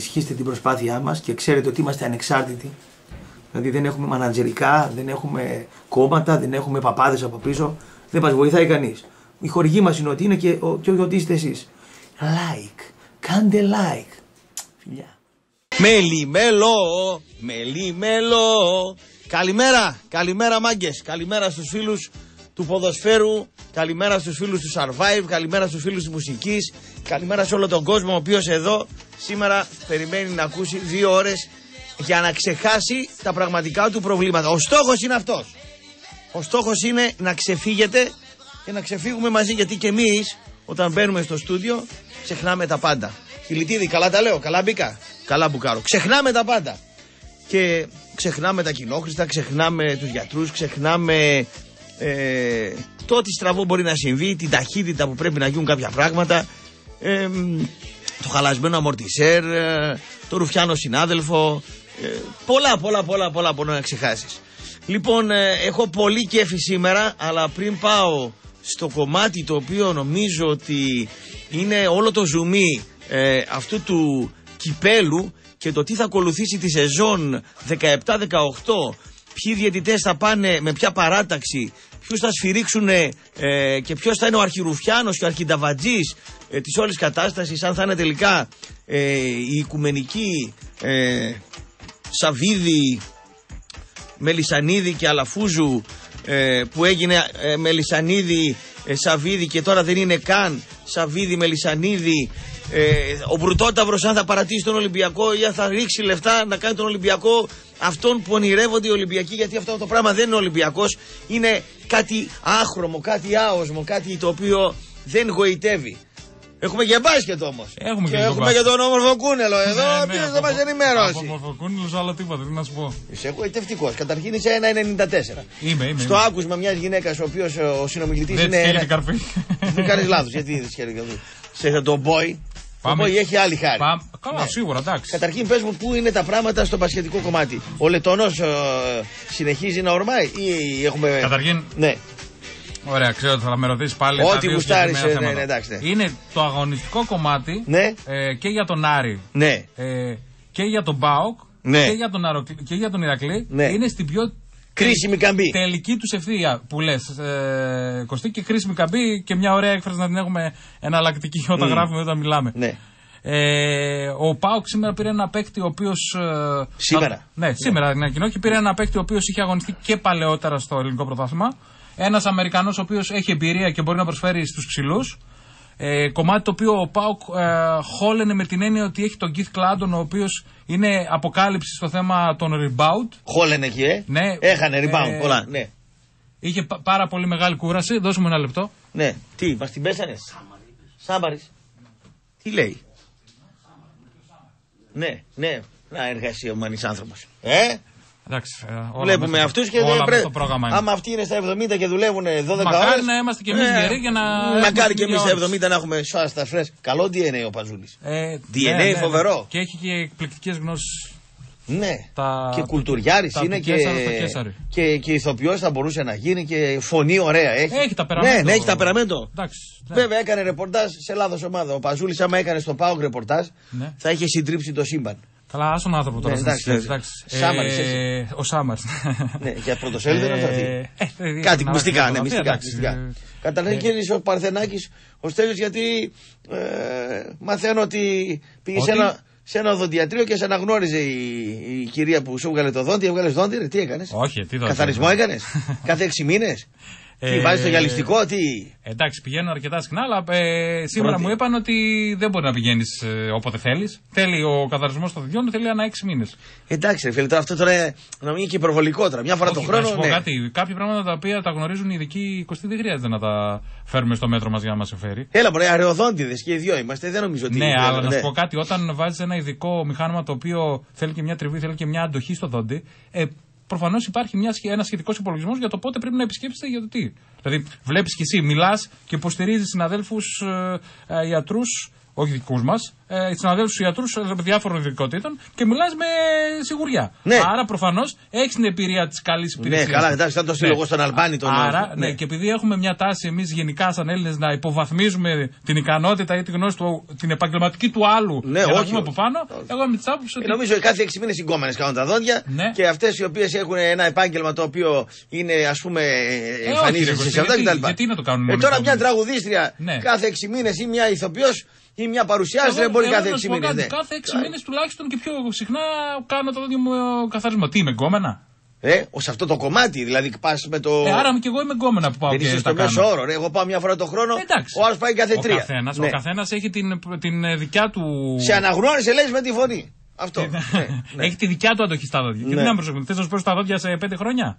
Παιδιά, για να ενισχύσετε την προσπάθειά μας και ξέρετε ότι είμαστε ανεξάρτητοι. Δηλαδή δεν έχουμε μανατζερικά, δεν έχουμε κόμματα, δεν έχουμε παπάδες από πίσω. Δεν μας βοηθάει κανείς. Η χορηγή μας είναι ότι είναι και, ο- και ότι είστε εσείς. Like. Κάντε like. Φιλιά. Μελιμέλο, μελιμέλο. Καλημέρα, καλημέρα μάγκες, καλημέρα στους φίλους του ποδοσφαίρου, καλημέρα στους φίλους του Survive, καλημέρα στους φίλους της μουσικής, καλημέρα σε όλο τον κόσμο ο οποίος εδώ σήμερα περιμένει να ακούσει δύο ώρες για να ξεχάσει τα πραγματικά του προβλήματα. Ο στόχος είναι αυτός. Ο στόχος είναι να ξεφύγετε και να ξεφύγουμε μαζί γιατί και εμείς όταν μπαίνουμε στο στούντιο ξεχνάμε τα πάντα. Φιλιτίδη, καλά τα λέω, καλά μπήκα, καλά μπουκάρω. Ξεχνάμε τα πάντα. Και ξεχνάμε τα κοινόχρηστα, ξεχνάμε τους γιατρούς, ξεχνάμε ε, το ότι στραβό μπορεί να συμβεί, την ταχύτητα που πρέπει να γίνουν κάποια πράγματα, ε, μ, το χαλασμένο αμορτισέρ, ε, το ρουφιάνο συνάδελφο, ε, πολλά πολλά πολλά πολλά μπορεί να ξεχάσεις. Λοιπόν, ε, έχω πολύ κέφι σήμερα, αλλά πριν πάω στο κομμάτι το οποίο νομίζω ότι είναι όλο το ζουμί ε, αυτού του κυπέλου και το τι θα ακολουθήσει τη σεζόν 17-18, ποιοι διαιτητές θα πάνε με ποια παράταξη, ποιους θα σφυρίξουν ε, και ποιος θα είναι ο αρχιρουφιάνος και ο αρχινταβατζής ε, της όλης κατάστασης, αν θα είναι τελικά ε, η οικουμενική ε, Σαβίδη, Μελισανίδη και Αλαφούζου ε, που έγινε ε, Μελισανίδη ε, Σαβίδη και τώρα δεν είναι καν Σαβίδη Μελισανίδη ε, ο Μπρουτόταυρος αν θα παρατήσει τον Ολυμπιακό ή αν θα ρίξει λεφτά να κάνει τον Ολυμπιακό αυτόν που ονειρεύονται οι Ολυμπιακοί γιατί αυτό το πράγμα δεν είναι Ολυμπιακός είναι κάτι άχρωμο, κάτι άοσμο, κάτι το οποίο δεν γοητεύει. Έχουμε και μπάσκετ όμως. Έχουμε και, και λίγο έχουμε μπάσκετ. και τον όμορφο κούνελο εδώ, ο οποίος θα μας Από ενημερώσει. μορφοκούνιλος άλλο τίποτα, τι να σου πω. Είσαι εγωιτευτικό. Καταρχήν είσαι 1,94. Είμαι, είμαι. Στο είμαι. άκουσμα μιας γυναίκας, ο οποίος ο συνομιλητής Δεν είναι. της χαίρει ένα- την καρφή. Δεν κάνεις λάθος. Γιατί δεν σχέδιο καρφή. Σε τον boy. Το Πάμε. boy έχει άλλη χάρη. Πάμε. Καλά, Ναι. σίγουρα, εντάξει. Καταρχήν, πες μου, πού είναι τα πράγματα στο πασχετικό κομμάτι. Ο Λετωνός συνεχίζει να ορμάει ή έχουμε. Καταρχήν, Ναι. Ωραία, ξέρω ότι θα με ρωτήσεις πάλι. Ό,τι τα δύο γουστάρεις, συγκεκριμένα ε, ναι, θέματα. ναι, εντάξει, ναι. Είναι το αγωνιστικό κομμάτι Ναι. ε, και για τον Άρη Ναι. ε, και για τον Μπάουκ Ναι. και, για τον Αροκλή, και για τον Ηρακλή. Ναι. Είναι στην πιο Κρίσιμη καμπή. τελική τους ευθεία που λες. Ε, Κωστή και κρίσιμη καμπή και μια ωραία έκφραση να την έχουμε εναλλακτική όταν γράφουμε όταν μιλάμε. Ναι. Ε, ο Πάουκ σήμερα πήρε ένα παίκτη ο οποίος. Σήμερα. ναι, σήμερα την ανακοινώ και πήρε ένα παίκτη ο οποίος είχε αγωνιστεί και παλαιότερα στο ελληνικό πρωτάθλημα. Ένας Αμερικανός ο οποίος έχει εμπειρία και μπορεί να προσφέρει στους ψηλούς. Ε, κομμάτι το οποίο ο Πάουκ ε, χόλενε με την έννοια ότι έχει τον Keith Clanton ο οποίος είναι αποκάλυψη στο θέμα των rebound. Χόλεν εκεί, ε. Ναι. Έχανε rebound Ε, πολλά. Ναι. Είχε πα- πάρα πολύ μεγάλη κούραση. Δώσουμε ένα λεπτό. Ναι. Τι, μας την πέσανε. Σάμπαρης. Τι λέει. Ναι, ναι. Να εργασία ο μανή άνθρωπος. Ε, Εντάξει, ε, όλα βλέπουμε μέσα- αυτούς και όλα δεν μέσα πρέπει. στο πρόγραμμα είναι. Άμα αυτοί είναι στα 70 και δουλεύουν 12 Μακάρι ώρες, να είμαστε κι εμείς ε, γεροί για να έχουμε Μακάρι και την εμείς ίδια στα όρεξη. 70 να έχουμε σάστα φρέσ. Καλό DNA ο Παζούλης. Ε, DNA φοβερό. Και έχει και εκπληκτικές γνώσεις. Ναι. Τα- και κουλτουριάρης τα είναι του και, Κέσσαρο στο Κέσσαρι. και, και ηθοποιός θα μπορούσε να γίνει και φωνή ωραία. Έχει, Έχει τα περαμέντο. Ναι, ναι, έχει τα περαμέντο. Εντάξει. ναι. Βέβαια έκανε ρεπορτάζ σε λάθος ομάδα. Ο Παζούλης, άμα έκανε στο Πάοκ ρεπορτάζ, Ναι. θα είχε συντρίψει το σύμπαν. Καλά, άσο τον άνθρωπο τώρα. Ναι, στην εντάξει, σχέση, εντάξει. εντάξει. Σάμαρης, Ε, έτσι. Ο Σάμαρς. ναι, για πρωτοσέλιδο είναι αυτός. αυτή. ε, ε, Κάτι να μυστικά, αλλάξει ναι, η μυστικά. φωτογραφία, μυστικά. εντάξει. Καταρχήν Ε, κύριε ο Παρθενάκης, ο Στέλιος γιατί ε, μαθαίνω ότι πήγε σε Ότι; ένα, σε ένα οδοντιατρίο και σε αναγνώριζε η, η κυρία που σου έβγαλε το δόντι. Έβγαλες δόντι, ρε, τι έκανες; Όχι, τι δόντι. Καθαρισμό έκανες; Κάθε έξι μήνες; Τι Ε, βάζεις το γυαλιστικό, τι; Εντάξει, πηγαίνω αρκετά συχνά, αλλά ε, σήμερα Πρώτη. μου είπαν ότι δεν μπορεί να πηγαίνεις όποτε θέλεις. Θέλει ο καθαρισμός των διών, θέλει ανά έξι μήνες. Εντάξει, ρε φίλε, τώρα αυτό τώρα ε, να μην είναι και υπερβολικό τώρα. Μια φορά το να χρόνο. σου πω ναι. κάτι. Κάποια πράγματα τα οποία τα γνωρίζουν οι ειδικοί Κωστή δεν χρειάζεται να τα φέρουμε στο μέτρο μας για να μας εφέρει. Έλα, μπορεί, αραιοδόντιδε και οι δυο είμαστε. Δεν νομίζω ότι. Ναι, αλλά να ναι. σου πω κάτι. Όταν βάζεις ένα ειδικό μηχάνημα το οποίο θέλει και μια τριβή, θέλει και μια αντοχή στο δόντι, ε, προφανώς υπάρχει μια, σχε- ένας σχετικός υπολογισμός για το πότε πρέπει να επισκέψετε για το τι. Δηλαδή, βλέπεις κι εσύ, μιλάς και υποστηρίζεις συναδέλφους ε, ε, ιατρούς όχι δικούς μας, ε, συναδέλφους ιατρούς διάφορων ειδικότητων και μιλάς με σιγουριά. Ναι. Άρα προφανώς έχεις την εμπειρία της καλής υπηρεσίας. Ναι, καλά, εντάξει, θα το στείλω εγώ στον Αλμπάνη τον Άρα, ναι. ναι. και επειδή έχουμε μια τάση εμείς γενικά σαν Έλληνες να υποβαθμίζουμε την ικανότητα ή τη γνώση του, την επαγγελματική του άλλου Ναι, για να όχι, βγούμε όχι. από πάνω, εγώ είμαι της άποψης Ε, ότι. Νομίζω ότι κάθε 6 μήνες οι γκόμενες κάνουν τα δόντια Ναι. και αυτές οι οποίες έχουν ένα επάγγελμα το οποίο είναι ας πούμε όχι, ρε, εμφανίζεται Κωστή, σε αυτά γιατί- κτλ. γιατί να το κάνουν Ε, μόνο οι τώρα μια γκόμενες; τραγουδίστρια Ναι. κάθε 6 μήνες ή μια ηθοποιός ή μια παρουσιάστρια Εγώ- μπορεί εγώ κάθε να 6 σου πω μήνες. κάτι, Ναι. Κάθε 6 μήνες τουλάχιστον και πιο συχνά κάνω το δόντιο μου ε, καθαρισμό. Τι είμαι γκόμενα. Ε, ως αυτό το κομμάτι, δηλαδή πας με το. Ε, άρα και εγώ είμαι γκόμενα που πάω Δεν και είσαι τα στο κάνω. μέσο όρο. Ρε. Εγώ πάω μια φορά το χρόνο. Εντάξει. Ο άλλος πάει κάθε Ο τρία. καθένας, Ναι. ο καθένας έχει την, την ε, δικιά του. Σε αναγνώρισε, λέει με τη φωνή. Αυτό. ναι, ναι. Έχει τη δικιά του αντοχή στα δόντια. Και Ναι. τι να προσέχουμε, θες να σου πω τα δόντια σε πέντε χρόνια;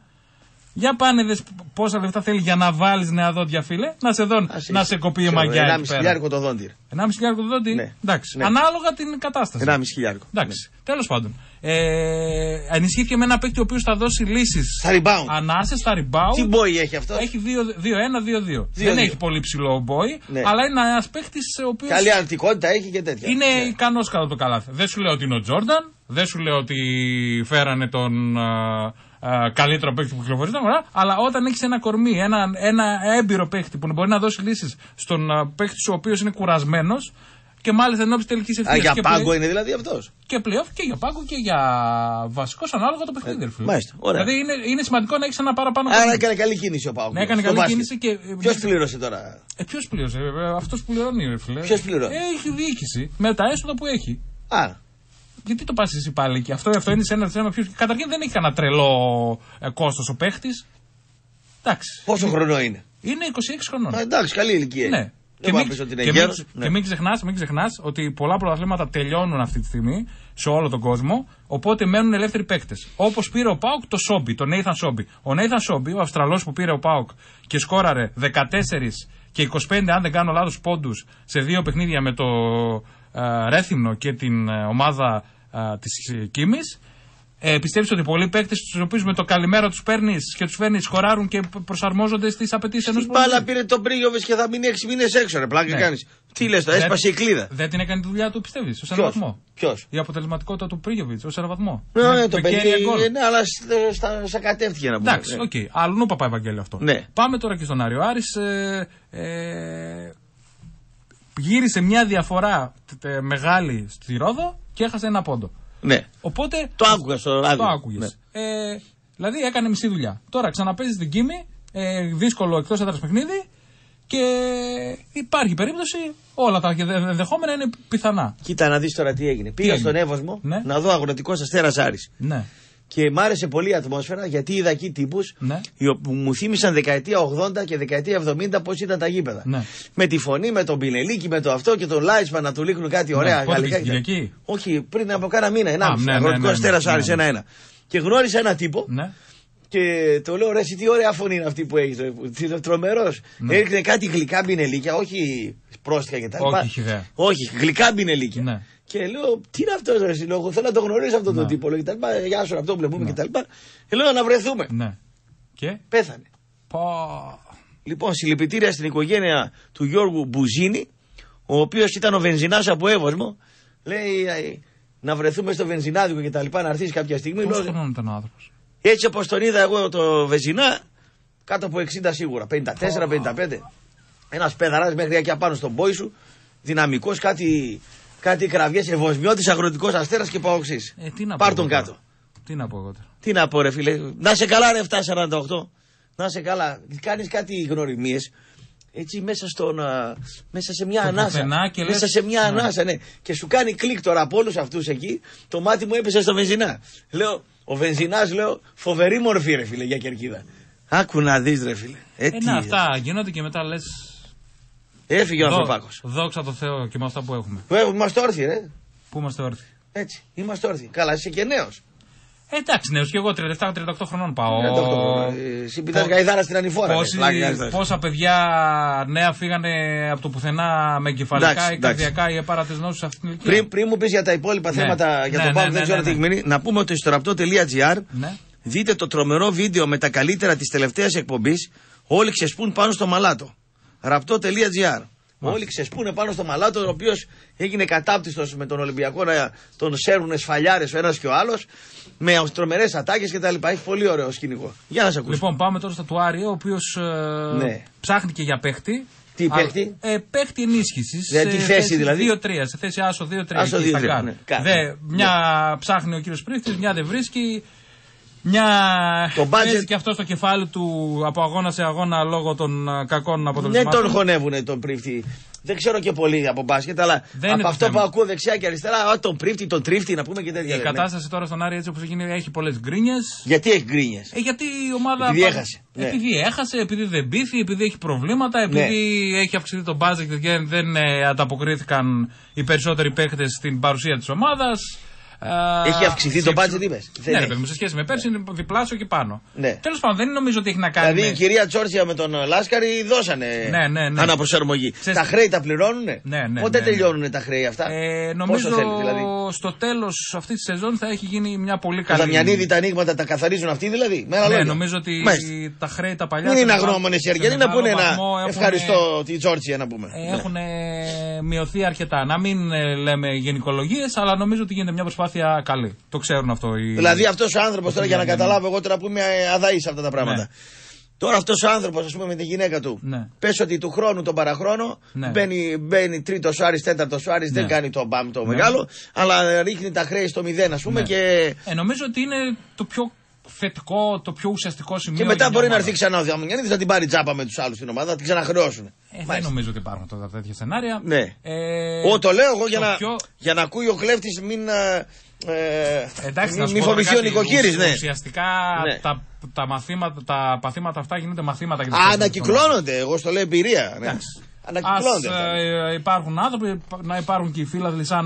Για πάνε δες πόσα λεφτά θέλει για να βάλεις νέα δόντια, φίλε. Να σε δω, Ας να είσαι. σε κοπεί η Ξέρω, μαγιά. εκεί Ενάμιση πέρα. χιλιάρικο το δόντι. ρε. 1,5 χιλιάρικο το δόντι; Ναι. Εντάξει. Ναι. Ανάλογα την κατάσταση. Ενάμιση χιλιάρικο. Εντάξει. Τέλος πάντων. Ε, ενισχύθηκε με ένα παίκτη ο οποίος θα δώσει λύσεις. Στα rebound. Ανάσες, στα rebound. Τι μπόι έχει αυτός; Έχει 2-1-2-2. Δεν Δύο-δύο. έχει πολύ ψηλό μπόι, Ναι. αλλά είναι ένας παίκτης ο οποίος Καλή αντικότητα έχει και τέτοια. είναι Ναι. ικανός κατά το καλάθι. Δεν σου λέω ότι είναι ο Τζόρνταν, δεν σου λέω ότι φέρανε τον α, α, καλύτερο παίκτη που κυκλοφορεί στην αγορά, αλλά όταν έχεις ένα κορμί, ένα, ένα έμπειρο παίκτη που μπορεί να δώσει λύσεις στον α, παίκτη ο οποίος είναι κουρασμένος και μάλιστα ενώπιση τελικής Α, ευθεία. για και, πάγκο play- είναι δηλαδή αυτός. και playoff και για πάγκο και για βασικό ανάλογα το παιχνίδι. ρε φίλε. Ε, μάλιστα, ωραία. Δηλαδή είναι, είναι σημαντικό να έχεις ένα παραπάνω Άρα κορμί. έκανε καλή κίνηση ο Πάουκ. Ναι, έκανε καλή κίνηση και. Ποιος πλήρωσε τώρα; Ε, ποιος πλήρωσε, αυτός που πληρώνει, ρε φίλε. Ποιος πληρώνει; Ε, έχει διοίκηση με τα έσοδα που έχει. Α, Γιατί το πας εσύ πάλι εκεί; Αυτό, αυτό είναι σε ένα θέμα πιο. Καταρχήν δεν έχει κανένα τρελό ε, κόστος ο παίχτης. Εντάξει. πόσο χρονό είναι; Είναι 26 χρονών. Α, εντάξει, καλή ηλικία. είναι. Ναι. Δεν Και μπορώ μην, να πεις ότι είναι και μην, γέρος. και μην ξεχνάς, μην ξεχνάς ότι πολλά πρωταθλήματα τελειώνουν αυτή τη στιγμή σε όλο τον κόσμο, οπότε μένουν ελεύθεροι παίκτες. Όπως πήρε ο Πάουκ το Σόμπι, τον Nathan Σόμπι. Ο Nathan Σόμπι, ο Αυστραλός που πήρε ο Πάουκ και σκόραρε 14 και 25, αν δεν κάνω λάθος, πόντους σε δύο παιχνίδια με το ε, Ρέθυμνο και την ε, ομάδα ε, της ε, Κίμης. Ε, Πιστεύει ότι πολλοί παίκτες, τους οποίους με το καλημέρα τους παίρνεις και τους φέρνεις, σκοράρουν και προσαρμόζονται στις απαιτήσεις ενός Στην μπάλα πήρε τον Πρίγιοβιτς και θα μείνει 6 μήνες έξω, ρε. Πλάκα Ναι. κάνεις. Τι λες, το Δεν- έσπασε η κλίδα. Δεν την έκανε τη δουλειά του, πιστεύεις, ω ένα Ποιος; βαθμό. Ποιος; Η αποτελεσματικότητα του Πρίγιοβιτς, ως ένα βαθμό. Ναι, Με- ναι, το με παιδί. κέρια γκολ. Ναι, αλλά σ- στα, στα κατεύθυνε να πούμε. Εντάξει, Ναι. οκ. Αλλού παπά Ευαγγέλιο αυτό. Ναι. Πάμε τώρα και στον Άριο. Άρης ε, ε, γύρισε μια διαφορά τε- τε- μεγάλη στη Ρόδο και έχασε ένα πόντο. Ναι. Οπότε. Το άκουγα στο ράδιο. Το άκουγες. Ναι. Ε, δηλαδή έκανε μισή δουλειά. Τώρα ξαναπέζεις στην Κίμη, ε, δύσκολο εκτός έδρας παιχνίδι και υπάρχει περίπτωση όλα τα ενδεχόμενα είναι πιθανά. Κοίτα να δεις τώρα τι έγινε. Πήγα έγινε; στον Εύωσμο Ναι. να δω αγροτικό αστέρα Άρης. Ναι. Και μ' άρεσε πολύ η ατμόσφαιρα γιατί είδα εκεί τύπους Ναι. που μου θύμισαν δεκαετία 80 και δεκαετία 70 πώς ήταν τα γήπεδα. Ναι. Με τη φωνή, με τον Πινελίκη, με το αυτό και τον Λάιτσμαν να του λίχνουν κάτι ωραία πότε γαλλικά. πήγες, και- Κυριακή; Όχι, πριν από κάνα μήνα, ένα Α, ναι, ναι, αγροτικός ναι, ναι, αστέρα ναι, Άρης ναι. ένα-ένα. Και γνώρισα ένα τύπο Ναι. και το λέω ρε, εσύ τι ωραία φωνή είναι αυτή που έχεις. Είναι τρομερός. Ναι. Έριχνε κάτι γλυκά μπινελίκια, όχι πρόστιχα και τα Όχι λοιπά. χιδέα. Όχι, γλυκά μπινελίκια. Ναι. Και λέω, τι είναι αυτός, ρε, συλλόγο, θέλω να το γνωρίσω αυτόν τον Ναι. τύπο. Λέω, και τα λοιπά, Γεια σου, αυτό που βλέπουμε και τα λοιπά. Και λέω να βρεθούμε. Ναι. Και; Πέθανε. Πω. Λοιπόν, συλληπιτήρια στην οικογένεια του Γιώργου Μπουζίνη, ο οποίος ήταν ο βενζινάς από Εύωσμο. Λέει «Ε, να βρεθούμε στο βενζινάδικο και τα λοιπά, να έρθεις κάποια στιγμή. Πόσο Λέω, χρόνο ήταν ο άνθρωπος; έτσι όπως τον είδα εγώ το βενζινά, κάτω από 60 σίγουρα, 54-55. Ένας πεδαρά μέχρι εκεί απάνω στον πόη σου, δυναμικός, κάτι, κάτι κραυγές, ευωσμιώτης, αγροτικός αστέρας και παοξής. Ε, τι να Πάρ πω τον εγώ κάτω. τώρα. Τι να πω εγώ τώρα. Τι να πω, ρε φίλε. Να σε καλά, ρε 748. Να σε καλά. Κάνεις κάτι γνωριμίες. Έτσι μέσα, στον, α, μέσα σε μια Στο ανάσα. πουθενά και μέσα λες, σε μια ναι. ανάσα, ναι. Και σου κάνει κλικ τώρα από όλους αυτούς εκεί. Το μάτι μου έπεσε στο βενζινά. Λέω, ο βενζινάς, λέω, φοβερή μορφή, ρε φίλε, για κερκίδα. Άκου να δεις, ρε φίλε. Ε, Ε, τι, να, αυτά γίνονται και μετά λε. Έφυγε ο ανθρωπάκος. Δόξα τω Θεώ και με αυτά που έχουμε. Είμαστε όρθιοι, ρε. Πού είμαστε όρθιοι; Έτσι, είμαστε όρθιοι. Καλά, είσαι και νέος. Ε, εντάξει, νέος και εγώ 37-38 χρονών πάω. Εσύ πηδά γαϊδάρα στην ανηφόρα. ρε. Πόσοι- Πλάκα κάνεις τώρα. πόσα παιδιά νέα φύγανε από το πουθενά με εγκεφαλικά Εντάξει, ή εντάξει. καρδιακά ή επάρατες νόσους σε αυτήν την ηλικία; Πριν, πριν μου πεις για τα υπόλοιπα Ναι. θέματα για Ναι, το ναι, πάω, ναι, δεν ξέρω ναι, τι έχει ναι. μείνει. Να πούμε ότι στο ραπτό.gr Ναι. δείτε το τρομερό βίντεο με τα καλύτερα της τελευταίας εκπομπής. Όλοι ξεσπούν πάνω στο μαλάτο. Ραπτό.gr. Όλοι ξεσπούνε πάνω στο μαλάτο, ο οποίος έγινε κατάπτυστος με τον Ολυμπιακό να τον σέρνουν σφαλιάρες ο ένας και ο άλλος. Με τρομερές ατάκες κτλ. Έχει πολύ ωραίο σκηνικό. Για να σε ακούσω. Λοιπόν, πάμε τώρα στο Τουάρι, ο οποίος Ναι. ψάχνει και για παίχτη. Τι Α, παίχτη; Ε, παίχτη ενίσχυσης. Ναι, τι θέση δηλαδή; 2-3, σε θέση άσο 2-3. Άσο εκεί στα 2-3, γκάρ. ναι, κάτι. Δε, μια ψάχνει ο κύριος Πρίχτη, μια δεν βρίσκει. Μια Το budget- παίζει και αυτό στο κεφάλι του από αγώνα σε αγώνα λόγω των ε, κακών Ναι, αποτελεσμάτων. τον χωνεύουνε τον πρίφτη. Δεν ξέρω και πολύ από μπάσκετ, αλλά Δεν από είναι αυτό το θέμα. που ακούω δεξιά και αριστερά, α, τον πρίφτη, τον τρίφτη, να πούμε και τέτοια. Η ναι. κατάσταση τώρα στον Άρη έτσι όπως γίνει έχει πολλές γκρίνιες. Γιατί έχει γκρίνιες; Ε, γιατί η ομάδα. Επειδή πάντα- έχασε, ναι. Επειδή έχασε, επειδή δεν πήθη, επειδή έχει προβλήματα, επειδή έχει αυξηθεί το budget και δεν ε, ανταποκρίθηκαν οι περισσότεροι παίχτε στην παρουσία της ομάδας. Έχει αυξηθεί το budget, είπες; Δεν Ναι, ρε έχει. παιδί μου, σε σχέση με πέρσι είναι διπλάσιο και πάνω. Ναι. Τέλος πάντων, δεν νομίζω ότι έχει να κάνει. Δηλαδή η με... κυρία Τσόρτσια με τον Λάσκαρη δώσανε Ναι, ναι, ναι. αναπροσαρμογή. Ξέρεις- Τα χρέη τα πληρώνουνε; Ναι, ναι, Πότε ναι, ναι. τελειώνουν τα χρέη αυτά; Ε, νομίζω Πόσο θέλει δηλαδή; στο τέλος αυτής της σεζόν θα έχει γίνει μια πολύ Τα καλή. Δαμιανίδη τα ανοίγματα τα καθαρίζουν αυτοί δηλαδή; Με άλλα Ναι, λόγια. νομίζω ότι Μάλιστα. τα χρέη τα παλιά. Μην σε είναι μεγάλο- αγνώμονες οι σε Αργιανοί να μεγάλο πούνε ένα βαθμό έχουν- ευχαριστώ τη Τζόρτσια να πούμε. Ναι. Έχουν μειωθεί αρκετά. Να μην ε, λέμε γενικολογίες, αλλά νομίζω ότι γίνεται μια προσπάθεια καλή. Το ξέρουν αυτό οι. Δηλαδή αυτός ο άνθρωπος τώρα για να Ναι, ναι, ναι. καταλάβω εγώ τώρα που είμαι αδαής σε αυτά τα πράγματα. Ναι. Τώρα αυτός ο άνθρωπος, ας πούμε, με τη γυναίκα του. Ναι. Πες ότι του χρόνου τον παραχρόνο Ναι. μπαίνει, μπαίνει τρίτος Άρης, τέταρτος Άρης, δεν Ναι. κάνει το μπαμ το Ναι. μεγάλο, αλλά ρίχνει τα χρέη στο μηδέν, ας πούμε, Ναι. και, Ε, νομίζω ότι είναι το πιο θετικό, το πιο ουσιαστικό σημείο. και μετά για μια μπορεί να ομάδα. έρθει ξανά ο Διαμονιανίδη να την πάρει τσάπα με τους άλλους στην ομάδα, να την ξαναχρεώσουν. Ε, δεν νομίζω ότι υπάρχουν τώρα τέτοια σενάρια. Ναι. Ε, Ω, το λέω εγώ για το να, πιο- για να ακούει ο κλέφτης, μην. ε, Ε, Εντάξει, μη- να σου μη πω τώρα φοβηθεί ο κάτι, νοικοκύρης, ουσ- ναι. Ουσιαστικά Ναι. τα, τα, μαθήματα, τα παθήματα αυτά γίνονται μαθήματα για Α, τις παίκτες ανακυκλώνονται. Εγώ στο λέω εμπειρία. Ναι. Εντάξει. Ανακυκλώνονται. Ας αυτά. ε, υπάρχουν άνθρωποι, να υπάρχουν και οι φίλαθλοι σαν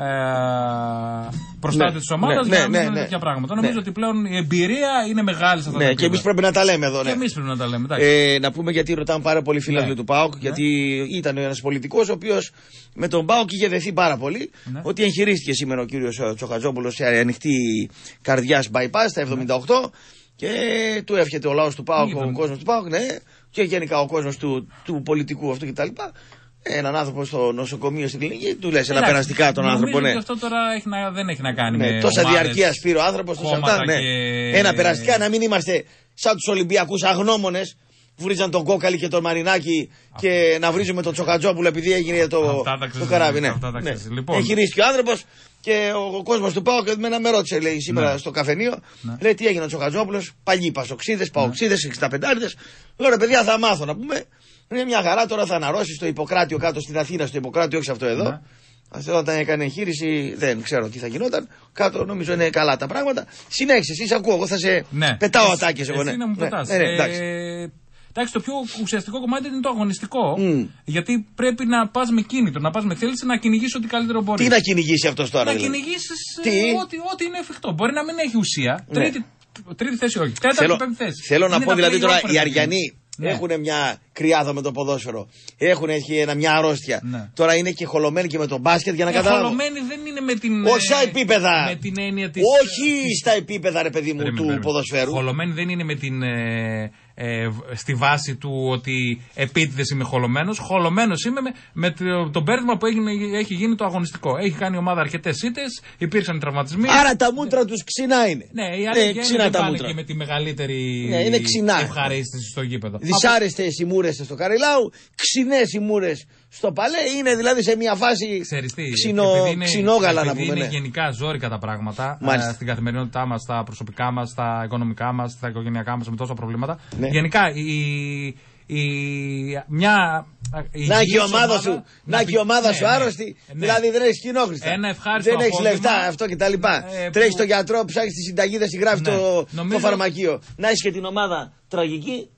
ε, προστάτες Ναι, τη ομάδας ναι, για να ναι, μην ναι, είναι ναι. τέτοια πράγματα. Ναι. Νομίζω ότι πλέον η εμπειρία είναι μεγάλη σε αυτά τα Ναι, και επίπεδα. εμεί πρέπει να τα λέμε εδώ. Και Ναι. εμείς πρέπει να τα λέμε. εντάξει. Ε, να πούμε γιατί ρωτάμε πάρα πολύ φίλαθλοι Ναι. του ΠΑΟΚ, γιατί ήταν ένας πολιτικός ο οποίος με τον ΠΑΟΚ είχε δεθεί πάρα πολύ. Ναι. Ότι εγχειρίστηκε σήμερα ο κύριος Τσοχατζόπουλος σε ανοιχτή καρδιάς bypass στα 78 και του εύχεται ο λαός του ΠΑΟΚ, ο Είδαμε. κόσμος του ΠΑΟΚ, ναι, και γενικά ο κόσμος του, του πολιτικού αυτού κτλ. Έναν άνθρωπο στο νοσοκομείο στην κλινική, του λες ένα Εντάξει, περαστικά τον νομίζω άνθρωπο, ναι. ότι αυτό τώρα έχει να, δεν έχει να κάνει Ναι, με τόσα ομάδες. διαρκείας σπήρε ο άνθρωπος, τόσα κόμματα αυτά. Ναι. και- Ένα περαστικά να μην είμαστε σαν τους Ολυμπιακούς αγνώμονες που βρίζαν τον Κόκαλη και τον Μαρινάκη και να βρίζουμε τον Τσοκατζόπουλο επειδή έγινε το, Αυτά τα το ξέρεις, καράβι. Ναι. αυτά τα ναι. ξέρεις. Λοιπόν. Εγχειρίστηκε ο άνθρωπος και ο, ο κόσμος του Πάου και εμένα με ρώτησε λέει, σήμερα Ναι. στο καφενείο. Ναι. Λέει τι έγινε ο Τσοκατζόπουλο, παλιοί πασοξίδες, παοξίδες, 65 Λέω ρε παιδιά θα μάθω να πούμε. Είναι μια χαρά τώρα θα αναρρώσεις στο Ιπποκράτιο κάτω στην Αθήνα, στο Ιπποκράτιο, όχι σε αυτό εδώ. Ναι. Αυτό όταν έκανε εγχείρηση δεν ξέρω τι θα γινόταν. Κάτω νομίζω είναι καλά τα πράγματα. Συνέχισε, εσύ σε ακούω. Εγώ θα σε Ναι. πετάω Εσύ- ατάκες εγώ. Ναι. Εσύ να μου Ναι, πετάς. ναι, ναι, εντάξει. Ε, εντάξει, το πιο ουσιαστικό κομμάτι είναι το αγωνιστικό. Μμ. Γιατί πρέπει να πας με κίνητρο, να πας με θέληση να κυνηγήσει ό,τι καλύτερο μπορεί. Τι να κυνηγήσει αυτός τώρα. να δηλαδή; κυνηγήσεις Τι; ό,τι, ό,τι είναι εφικτό. Μπορεί να μην έχει ουσία. Ναι. Τρίτη, τρίτη θέση όχι. Τέταρτη, Θέλω, πέμπτη θέση. θέλω να Είναι πω τα δηλαδή play-off, τώρα ρε οι παιδί μου. Αριανοί Ναι. έχουν μια κρυάδα με το ποδόσφαιρο. Έχουν έχει ένα, μια αρρώστια. Ναι. Τώρα είναι και χολωμένοι και με τον μπάσκετ για να Ε, καταλάβω. χολωμένη δεν είναι με την. Όχι στα ε, επίπεδα. Με την έννοια της. Όχι στα επίπεδα, ρε παιδί μου, Περίμενε, του περίμενε. ποδοσφαίρου. Χολωμένη δεν είναι με την, ε, ε, β- στη βάση του ότι επίτηδες είμαι χολωμένος. Χολωμένος είμαι με, με το, το μπέρδεμα που έγινε, έχει γίνει το αγωνιστικό. Έχει κάνει η ομάδα αρκετές ήττες, υπήρξαν τραυματισμοί. Άρα τα μούτρα τους ξινά είναι. ναι, οι Ναι, άλλοι ξινά δεν τα πάνε μούτρα. και με τη μεγαλύτερη Ναι, είναι ξινά. ευχαρίστηση στο γήπεδο. Δυσάρεστες οι μούρες στο Καριλάου, ξινές οι μούρες στο Παλέ. Είναι δηλαδή σε μια φάση Ξέρεις τι, ξινο, επειδή είναι- ξινόγαλα να επειδή πούμε. είναι ναι. γενικά ζόρικα τα πράγματα Μάλιστα. ε, στην καθημερινότητά μας, στα προσωπικά μας, στα οικονομικά μας, στα οικογενειακά μας, με τόσα προβλήματα. Ναι. Γενικά η, η, μια. η Να και η υγιής ομάδα σου, να και η ομάδα ναι, σου ναι, άρρωστη. ναι. Δηλαδή δεν έχεις κοινόχρηστα. Ένα ευχάριστο Δεν έχεις απόγευμα. λεφτά, αυτό και τα λοιπά. Ε, Τρέχεις που- στο γιατρό, ψάχνεις τη συνταγή, δεν στη γράφεις Ναι. το, Νομίζω- το φαρμακείο. Να έχεις και την ομάδα τραγική.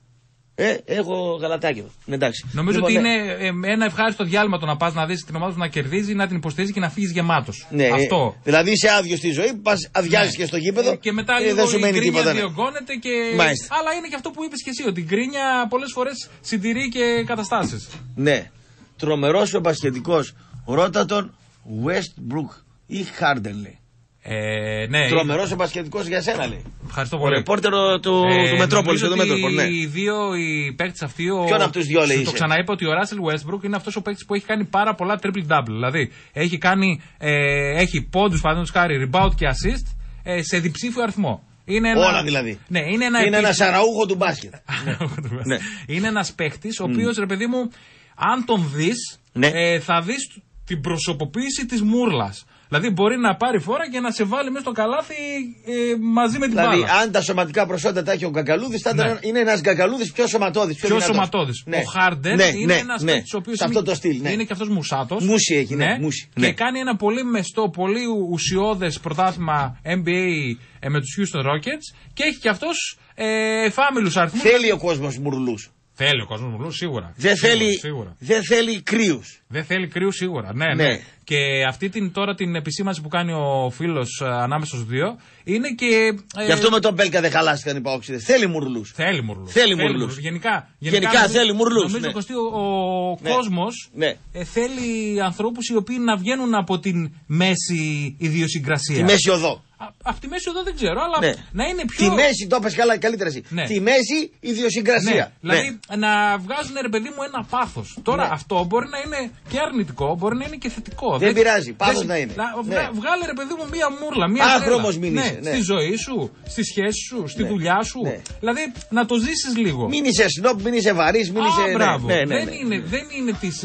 Ε, έχω γαλατάκι εδώ. Ναι, εντάξει. Νομίζω Λοιπόν, ότι ναι. είναι ε, ένα ευχάριστο διάλειμμα το να πας να δεις την ομάδα σου να κερδίζει, να την υποστηρίζει και να φύγεις γεμάτος. Ναι, ε, Αυτό. Δηλαδή είσαι άδειο στη ζωή, πας αδειάζεις Ναι. και στο γήπεδο Ε, Και μετά ε, λίγο δεν σου η μένει γκρίνια τίποτα. ναι. διωγγώνεται και... Μάλιστα. Αλλά είναι και αυτό που είπες και εσύ, ότι η γκρίνια πολλές φορές συντηρεί και καταστάσεις. Ναι. Τρομερός ο μπασχετικό. Ρώτα τον Westbrook ή Harden λέει. Ε, ναι, Τρομερός ο μπασκετικός για σένα, λέει. Ευχαριστώ Ο πολύ. ρεπόρτερο του, Ε, του Μετρόπολης και νομίζω του Μέτροπολη. ότι Ναι. Οι δύο οι παίκτες αυτοί. Ο... Ποιον από τους δυο, λέει, Σου είσαι; Το ξαναείπα ότι ο Ράσελ Westbrook είναι αυτός ο παίκτης που έχει κάνει πάρα πολλά triple-double. Δηλαδή έχει κάνει. Ε, έχει πόντους, παραδείγματος χάρη, rebound και assist ε, σε διψήφιο αριθμό. Είναι ένα, Όλα δηλαδή. Ναι, είναι ένα, Είναι ένας επίσης- σαραούχο του μπάσκετ. Ναι. είναι ένας παίκτης ο οποίος, ρε παιδί μου, αν τον δεις, Ναι. ε, θα δεις την προσωποποίηση της μούρλας. Δηλαδή μπορεί να πάρει φόρα και να σε βάλει μέσα στο καλάθι ε, μαζί με την Δηλαδή, μπάλα. αν τα σωματικά προσόντα τα έχει ο Γκαγκαλούδης, θα ήταν- Ναι. είναι ένας Γκαγκαλούδης πιο σωματώδης. Πιο, Πιο δυνατός. σωματώδης. Ναι. Ο Χάρντερ Ναι, είναι ναι, ένας ναι. παίκτη ο οποίος Σε αυτό το στυλ. Ναι. είναι και αυτός μουσάτος. Μούση έχει, ναι, μούση, Και ναι. κάνει ένα πολύ μεστό, πολύ ουσιώδες πρωτάθλημα NBA ε, με τους Houston Rockets και έχει και αυτός ε, φάμιλου αριθμούς. Θέλει ο κόσμος μουρλούς. Θέλει ο κόσμος μου, σίγουρα. Δεν Σίγουρα, θέλει, Σίγουρα. δεν θέλει κρύους. Δεν θέλει κρύους σίγουρα. Ναι, ναι. Ναι. Και αυτή την, τώρα την επισήμανση που κάνει ο φίλος ανάμεσα στους δύο είναι και. ε, Γι' αυτό με τον Μπέλκα δεν χαλάστηκαν οι παόξιδες. Θέλει μουρλούς. Θέλει μουρλούς. Θέλει μουρλούς. Γενικά, Γενικά νομίζω- θέλει μουρλούς, Νομίζω ναι. Κωστή, ο, ο Ναι. κόσμος Ναι. θέλει ανθρώπους οι οποίοι να βγαίνουν από την μέση ιδιοσυγκρασία. Τη μέση οδό. Α, από τη μέση εδώ δεν ξέρω, αλλά Ναι. να είναι πιο. Τη μέση, το είπες καλά, καλύτερα εσύ. Ναι. Τη μέση ιδιοσυγκρασία. Ναι, δηλαδή να βγάζουν ρε παιδί μου ένα πάθος. Τώρα Ναι. αυτό μπορεί να είναι και αρνητικό, μπορεί να είναι και θετικό. Δεν πειράζει, πάθος δεν- να είναι. βγα- Ναι. Βγάλε ρε παιδί μου μία μούρλα, μία Άγχρωμος τρέλα. μην είσαι, ναι. Στη ζωή σου, στη σχέση σου, στη Ναι. δουλειά σου. Ναι. Δηλαδή να το ζήσεις λίγο. Μην είσαι σνόπ, μην είσαι βαρύς, μην Α, είσαι. ναι, μπράβο. ναι, ναι, δεν, ναι. είναι, δεν είναι της,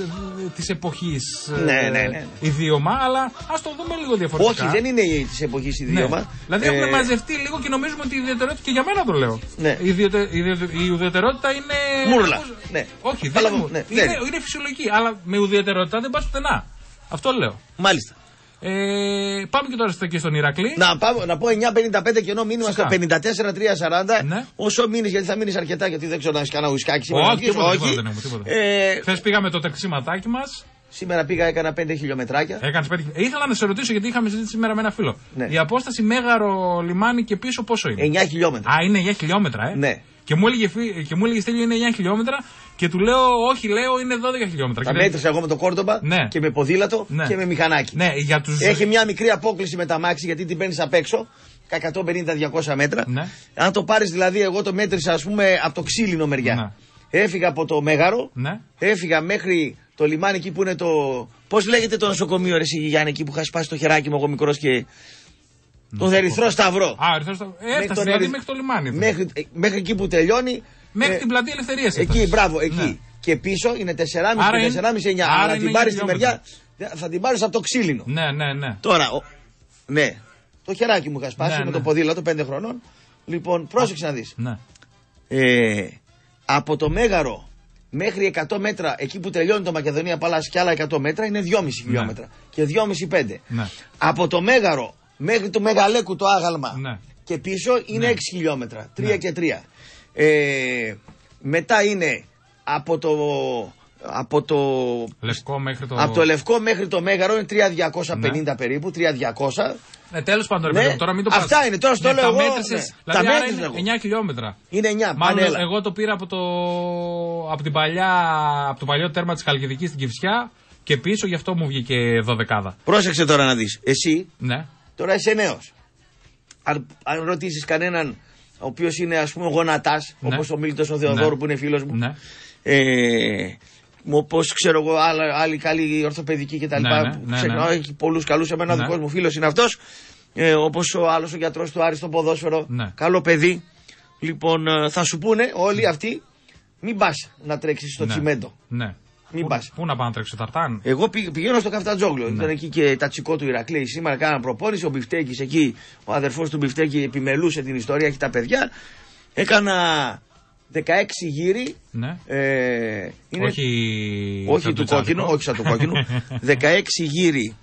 της εποχής ε, Ναι, ναι, ναι, ναι. ιδίωμα, αλλά ας το δούμε λίγο διαφορετικά. Όχι, δεν είναι της εποχής Ναι. Ιδίωμα. Δηλαδή Ε, έχουμε μαζευτεί λίγο και νομίζουμε ότι η ιδιαιτερότητα, και για μένα το λέω. Ναι. Η, ιδιαιτε- η ιδιαιτε- η ιδιαιτερότητα είναι. Μούρλα. πώς- Ναι. Όχι, δεν Αλλά, είναι, ναι, είναι, ναι. είναι φυσιολογική. Αλλά με ουδετερότητα δεν πας πουθενά. Αυτό λέω. Μάλιστα. Ε, πάμε και τώρα στο- και στον Ηρακλή. Να, πάμε, να πω 9.55 και ενώ μήνυμα στο Φυσικά. 54-340. Ναι. Όσο μείνεις, γιατί θα μείνεις αρκετά, γιατί δεν ξέρω να έχεις κανένα ουσκάκι σήμερα. Όχι, να βγεις. τίποτα, τίποτα δεν έχουμε, τίποτα. Ε, Χθες πήγαμε το ταξιματάκι μας. Σήμερα πήγα, έκανα 5 χιλιομετράκια. Έκανες πέντε. Ήθελα να σε ρωτήσω γιατί είχαμε συζήτηση σήμερα με ένα φίλο. Ναι. Η απόσταση Μέγαρο λιμάνι και πίσω πόσο είναι; 9 χιλιόμετρα. Α, είναι 9 χιλιόμετρα, ε; Ναι. Και μου έλεγε, φι- και μου έλεγε Στέλιο είναι 9 χιλιόμετρα και του λέω, Όχι, λέω είναι 12 χιλιόμετρα. Τα Και δεν- μέτρησα εγώ με το κόρτομπα Ναι. και με ποδήλατο Ναι. και με μηχανάκι. Ναι, για τους... Έχει μια μικρή απόκληση με τα μάξι γιατί την παίρνεις απ' έξω. 150-200 μέτρα. Ναι. Αν το πάρεις δηλαδή, εγώ το μέτρησα ας πούμε από το ξύλινο μεριά. Ναι. Έφυγα από το Μέγαρο. Ναι. Έφυγα μέχρι το λιμάνι εκεί που είναι το. Πώς λέγεται το νοσοκομείο, ρε εσύ, Γιάννη, εκεί που είχα σπάσει το χεράκι μου εγώ μικρός και. Τον Ερυθρό Σταυρό. Α, αριθμός το... Έφτασε τον δηλαδή Ερυθ- μέχρι το λιμάνι. εδώ. Μέχρι, ε, μέχρι εκεί που τελειώνει. Μέχρι ε, την πλατεία Ελευθερίας. Εκεί, μπράβο, εκεί. Και πίσω είναι 4,5 Άρα και είναι- 4,5-9. άρα Αλλά είναι την πάρεις στη χιλιόμετρα. μεριά, δε- θα την πάρεις από το ξύλινο. Ναι, ναι, ναι. Τώρα, ο- ναι, το χεράκι μου είχα σπάσει Ναι, με ναι. το ποδήλατο 5 χρονών. Λοιπόν, πρόσεξε να δεις. ναι. Ε, από το Μέγαρο μέχρι 100 μέτρα, εκεί που τελειώνει το Μακεδονία Παλάς και άλλα 100 μέτρα, είναι 2,5 χιλιόμετρα. Και 2,5-5. Ναι. Από το Μέγαρο μέχρι το Μεγαλέκου το άγαλμα Ναι. και πίσω είναι Ναι. 6 χιλιόμετρα. 3 Ναι. και 3. Ε, μετά είναι από το, από το, Λευκό μέχρι το. από το Λευκό μέχρι το Μέγαρο είναι 3.250 περίπου, 3.200. Ναι, τέλος πάντων, ρε Ναι, παιδί μου, τώρα μην το πας- αυτά είναι, τώρα στο Ναι, λέω τα εγώ, μέτρησες, ναι. Δηλαδή, Τα άρα μέτρησα είναι εγώ. 9 χιλιόμετρα. Είναι 9, Μάλλον πανέλα. εγώ το πήρα από το, από την παλιά, από το παλιό τέρμα της Χαλκιδικής στην Κυφσιά και πίσω, γι' αυτό μου βγήκε 12. Πρόσεξε τώρα να δεις. Εσύ Ναι. Τώρα είσαι νέος. Αν, αν ρωτήσεις κανέναν ο οποίος είναι ας πούμε γονατάς, Ναι. όπως ο Μίλτος ο Θεοδόρου Ναι. που είναι φίλος μου. Ναι. Ε, Όπω ξέρω εγώ, άλλα- άλλοι καλοί ορθοπαιδικοί κτλ. Ναι, ναι, που ναι, ξεχνάω, ναι. έχει πολλούς καλούς. Εμένα ο Ναι. δικός μου φίλος είναι αυτός. Ε, Όπως ο άλλος ο γιατρός του Άρη στο ποδόσφαιρο. Ναι. Καλό παιδί. Λοιπόν, ε, θα σου πούνε όλοι αυτοί, μην πας να τρέξεις στο ναι. τσιμέντο. Ναι. Μην Πού- πας. Πού να πάω να τρέξω, Ταρτάν; Εγώ πη- πηγαίνω στο Καφτατζόγλιο. Ναι. Ήταν εκεί και τα τσικό του Ηρακλή. Σήμερα κάναν προπόνηση. Ο Μπιφτέκης εκεί, ο αδερφός του Μπιφτέκη επιμελούσε την ιστορία. Έχει τα παιδιά. Έκανα 16 γύρι. Ναι. Ε, είναι, Όχι, όχι σαν του το κόκκινου, τσάδικο. όχι σαν του κόκκινου. 16 γύρι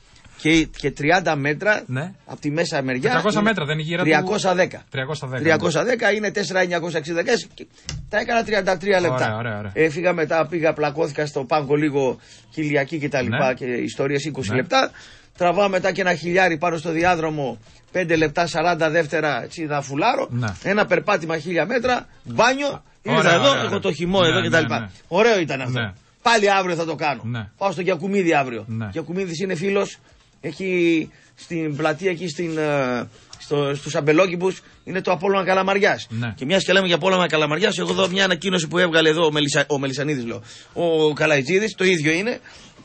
και, και 30 μέτρα Ναι. από τη μέσα μεριά. 400 είναι μέτρα δεν είναι η γύρα 310. 310. 310 είναι 4,960 και τα έκανα 33 λεπτά. Ωραία, ωραία, ωραία. Έφυγα μετά, πήγα, πλακώθηκα στο πάγκο λίγο Κυριακή και τα λοιπά Ναι. και ιστορίες 20 Ναι. λεπτά. Τραβάω μετά και ένα χιλιάρι πάνω στο διάδρομο 5 λεπτά 40 δεύτερα έτσι να φουλάρω. Ναι. Ένα περπάτημα χίλια μέτρα, μπάνιο. Ωραία, Ήρθα εδώ, ωραία, έχω ωραία. το χυμό Ναι, εδώ ναι, και τα λοιπά. ναι. Ωραίο ήταν αυτό. Ναι. Πάλι αύριο θα το κάνω. Ναι. Πάω στο Γιακουμίδη αύριο. Ναι. Γιακουμίδης είναι φίλος Έχει στην πλατεία εκεί στην, ε, στο, στους αμπελόκηπους είναι το Απόλλωνα Καλαμαριάς. Ναι. Και μιας και λέμε για Απόλλωνα Καλαμαριάς, εγώ εδώ μια ανακοίνωση που έβγαλε εδώ ο, Μελισσα, ο Μελισανίδης, λέω, ο Καλαϊτζίδης, το ίδιο είναι.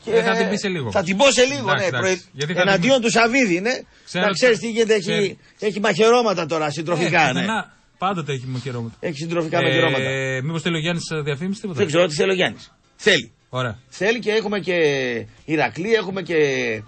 Και Ε, θα την πει σε λίγο. Θα την πω σε λίγο, Εντάξει, ναι. εντάξει. προε- Γιατί θα την Εναντίον του Σαββίδη είναι. Ξέρω να ότι- ξέρεις τι γίνεται, ξέρει. έχει, έχει μαχαιρώματα τώρα, συντροφικά. Ε, ναι. πουθενά Πάντοτε έχει μοχαιρόματα. Έχει συντροφικά μαχαιρώματα. Ε, Μήπως θέλει ο Γιάννης διαφήμιση τίποτα. Δεν ξέρω τι θέλει ο Γιάννης. Θέλει. Ωραία. Θέλει και έχουμε και Ηρακλή, έχουμε και ε,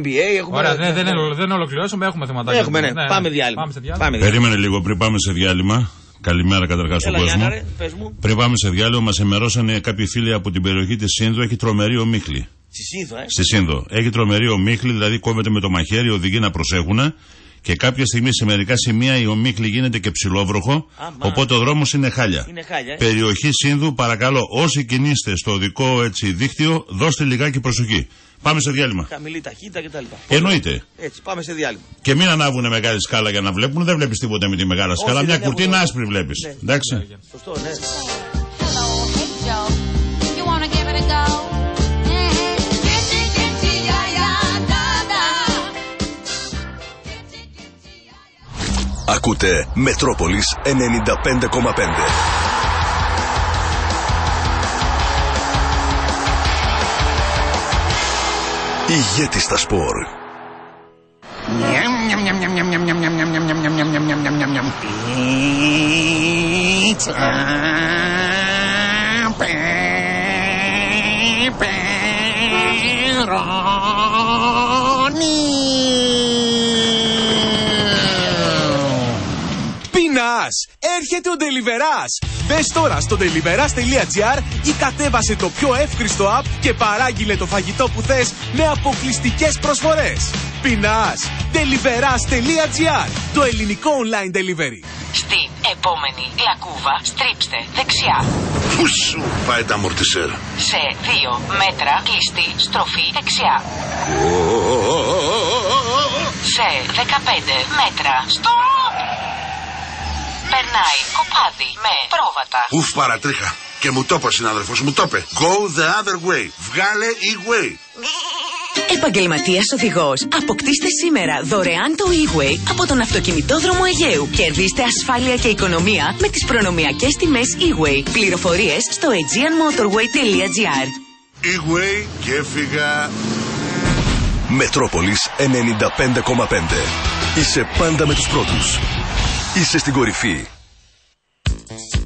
NBA. Έχουμε Ωραία, δεν, δεν, ολο- δεν ολοκληρώσαμε, έχουμε θεματάκια. Έχουμε, ναι. Πάμε διάλειμμα. Πάμε σε διάλειμμα. Πάμε διάλειμμα. Περίμενε λίγο πριν πάμε σε διάλειμμα. Καλημέρα καταρχάς στον Έλα, κόσμο. Γιάννα, ρε, πες μου. Πριν πάμε σε διάλειμμα, μας ενημερώσανε κάποιοι φίλοι από την περιοχή της Σύνδου. Έχει τρομερή ομίχλη. Στη Σύνθο, ε; Στη Σύνδο. Έχει τρομερή ομίχλη, δηλαδή κόβεται με το μαχαίρι, οδηγεί να προσέχουν. Και κάποια στιγμή σε μερικά σημεία η ομίχλη γίνεται και ψηλόβροχο. Αμά. Οπότε ο δρόμος είναι χάλια. Είναι χάλια, ε. Περιοχή Σύνδου, παρακαλώ, όσοι κινείστε στο οδικό έτσι, δίκτυο, δώστε λιγάκι προσοχή. Πάμε σε διάλειμμα. Χαμηλή ταχύτητα κτλ. Εννοείται. Έτσι, πάμε σε διάλειμμα. Και μην ανάβουν μεγάλη σκάλα για να βλέπουν. Δεν βλέπεις τίποτα με τη μεγάλη σκάλα. Μια κουρτίνα άσπρη βλέπεις. Ναι. Εντάξει. Σωστό, ναι. Ακούτε Μετρόπολης 95,5. Ηγέτη στα σπορ. Πεινάς! Έρχεται ο Deliverás! Μπες τώρα στο deliveras.gr ή κατέβασε το πιο εύχριστο app και παράγγειλε το φαγητό που θες με αποκλειστικές προσφορές. Πεινάς! Deliveras.gr Το ελληνικό online delivery. Στην επόμενη λακκούβα στρίψτε δεξιά. Πού σου πάει τα μορτισέρ. Σε 2 μέτρα κλειστή στροφή δεξιά. Σε 15 μέτρα stop. Περνάει κοπάδι με πρόβατα. Ουφ παρατρίχα. Και μου το είπε ο συνάδελφος, μου το είπε. Go the other way. Βγάλε e-way. Επαγγελματία οδηγός. Αποκτήστε σήμερα δωρεάν το e-way από τον αυτοκινητόδρομο Αιγαίου. Κερδίστε ασφάλεια και οικονομία με τις προνομιακές τιμές e-way. Πληροφορίες στο aegeanmotorway.gr. E-way και έφυγα. Μετρόπολης 95,5. Είσαι πάντα με τους πρώτους. Είσαι στην κορυφή. Λοιπόν,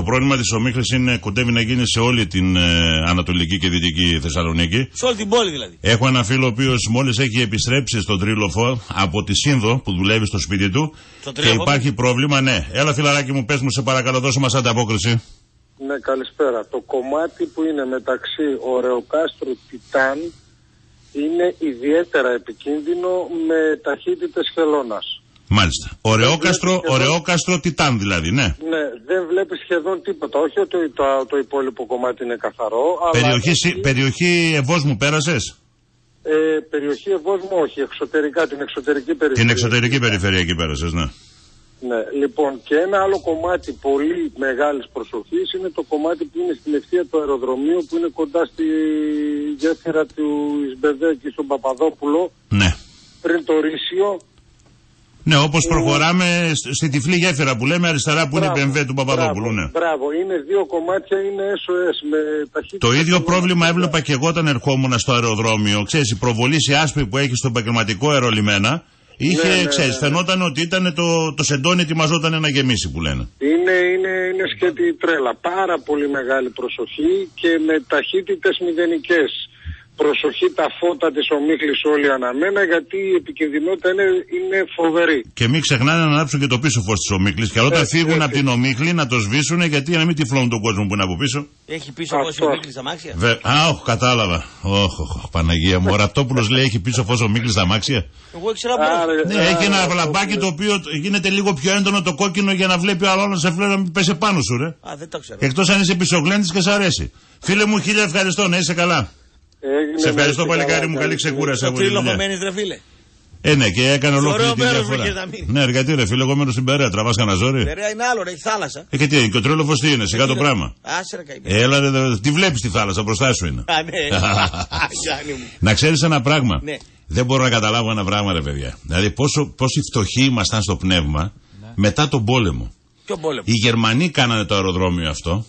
το πρόβλημα της ομίχλης είναι κοντεύει να γίνει σε όλη την ε, Ανατολική και Δυτική Θεσσαλονίκη. Σε όλη την πόλη δηλαδή. Έχω ένα φίλο ο οποίος μόλις έχει επιστρέψει στον Τρίλοφο από τη Σύνδο που δουλεύει στο σπίτι του. Στο και Τρίλοφο; υπάρχει πρόβλημα, ναι. Έλα, φιλαράκι μου, πες μου, σε παρακαλώ, δώσε μας ανταπόκριση. Ναι, καλησπέρα. Το κομμάτι που είναι μεταξύ Ωρεοκάστρου Τιτάν είναι ιδιαίτερα επικίνδυνο με ταχύτητες χελώνας. Μάλιστα. Ωραιόκαστρο, σχεδόν- ωραιόκαστρο Τιτάν δηλαδή, ναι. Ναι, δεν βλέπεις σχεδόν τίποτα. Όχι ότι το, το υπόλοιπο κομμάτι είναι καθαρό, αλλά... Περιοχή, Συ- περιοχή Ευόσμου πέρασες; Ε, περιοχή Ευόσμου όχι, εξωτερικά, την εξωτερική περιοχή. Την εξωτερική περιφέρεια εκεί πέρασες, ναι. Ναι, λοιπόν, και ένα άλλο κομμάτι πολύ μεγάλης προσοχής είναι το κομμάτι που είναι στην ευθεία του αεροδρομίου που είναι κοντά στη γέφυρα του Ισμπεδέκη στον Παπαδόπουλο Ναι. πριν το Ρήσιο. Ναι, όπως προχωράμε σ- στη τυφλή γέφυρα που λέμε αριστερά που είναι η Μπράβο, BMW του Παπαδόπουλου, μπράβο, ναι. Μπράβο, είναι δύο κομμάτια, είναι SOS με ταχύτητα. Το ίδιο χελώνας. πρόβλημα έβλεπα και εγώ όταν ερχόμουν στο αεροδρόμιο. Ξέρεις, η προβολή σε άσπρη που έχει στο επαγγελματικό αερολιμένα είχε, Ναι, ναι, ξέρεις, ναι. φαινόταν ότι ήταν το, το σεντόνι ετοιμαζόταν να γεμίσει που λένε. Είναι, είναι, είναι σκέτη τρέλα. Πάρα πολύ μεγάλη προσοχή και με ταχύτητες μηδενικές. Προσοχή τα φώτα της ομίχλης όλοι αναμένα γιατί η επικινδυνότητα είναι, είναι φοβερή. Και μην ξεχνάνε να ανάψουν και το πίσω φως της ομίχλης. Και όταν Έτσι, φύγουν έτσι. από την ομίχλη να το σβήσουν γιατί να μην τυφλώνουν τον κόσμο που είναι από πίσω. Έχει πίσω Αυτό. φως ο Μίκλης στα μάξια. Βε... Α, όχι, κατάλαβα. Όχ, όχ, όχ, Παναγία μου. Ο Ραπτόπουλο λέει έχει πίσω φως ο Μίκλη στα μάξια. Εγώ ήξερα πώς. Άρα, Ναι, α, έχει ένα αυτό λαμπάκι που- το οποίο γίνεται λίγο πιο έντονο το κόκκινο για να βλέπει ο άλλο να σε φλέει να μην πέσει πάνω σου, ρε. Α, δεν το ξέρω. Εκτός αν είσαι πισογλέντη και σ' αρέσει. Φίλε μου, χίλια ευχαριστώ, να είσαι καλά. Έγινε, Σε ευχαριστώ merci, παλικάρι καλά, μου, καλή καλή ξεκούραση Το από τη τρίλογο δουλειά. μένεις ρε φίλε. Ε, ναι, και έκανε Στο ολόκληρη ωραίο τη μέρος διαφορά. βρήκες να μείνεις. Ναι, εργατή ρε φίλε, εγώ μένω στην Περαία, τραβάς κανένα ζόρι. Περαία είναι άλλο ρε, έχει θάλασσα. Ε, και τι, και ο τρέλοφο τι είναι, σιγά το πράγμα. Άσε ρε καημένη. Έλα, ρε, δε- τι βλέπεις τη θάλασσα μπροστά σου είναι. Α, ναι. Γιάννη μου. Να ξέρεις ένα πράγμα. Ναι. Δεν μπορώ να καταλάβω ένα πράγμα, ρε παιδιά. Δηλαδή, πόσο, πόσοι φτωχοί ήμασταν στο πνεύμα μετά τον πόλεμο. Ποιο πόλεμο; Οι Γερμανοί κάνανε το αεροδρόμιο αυτό.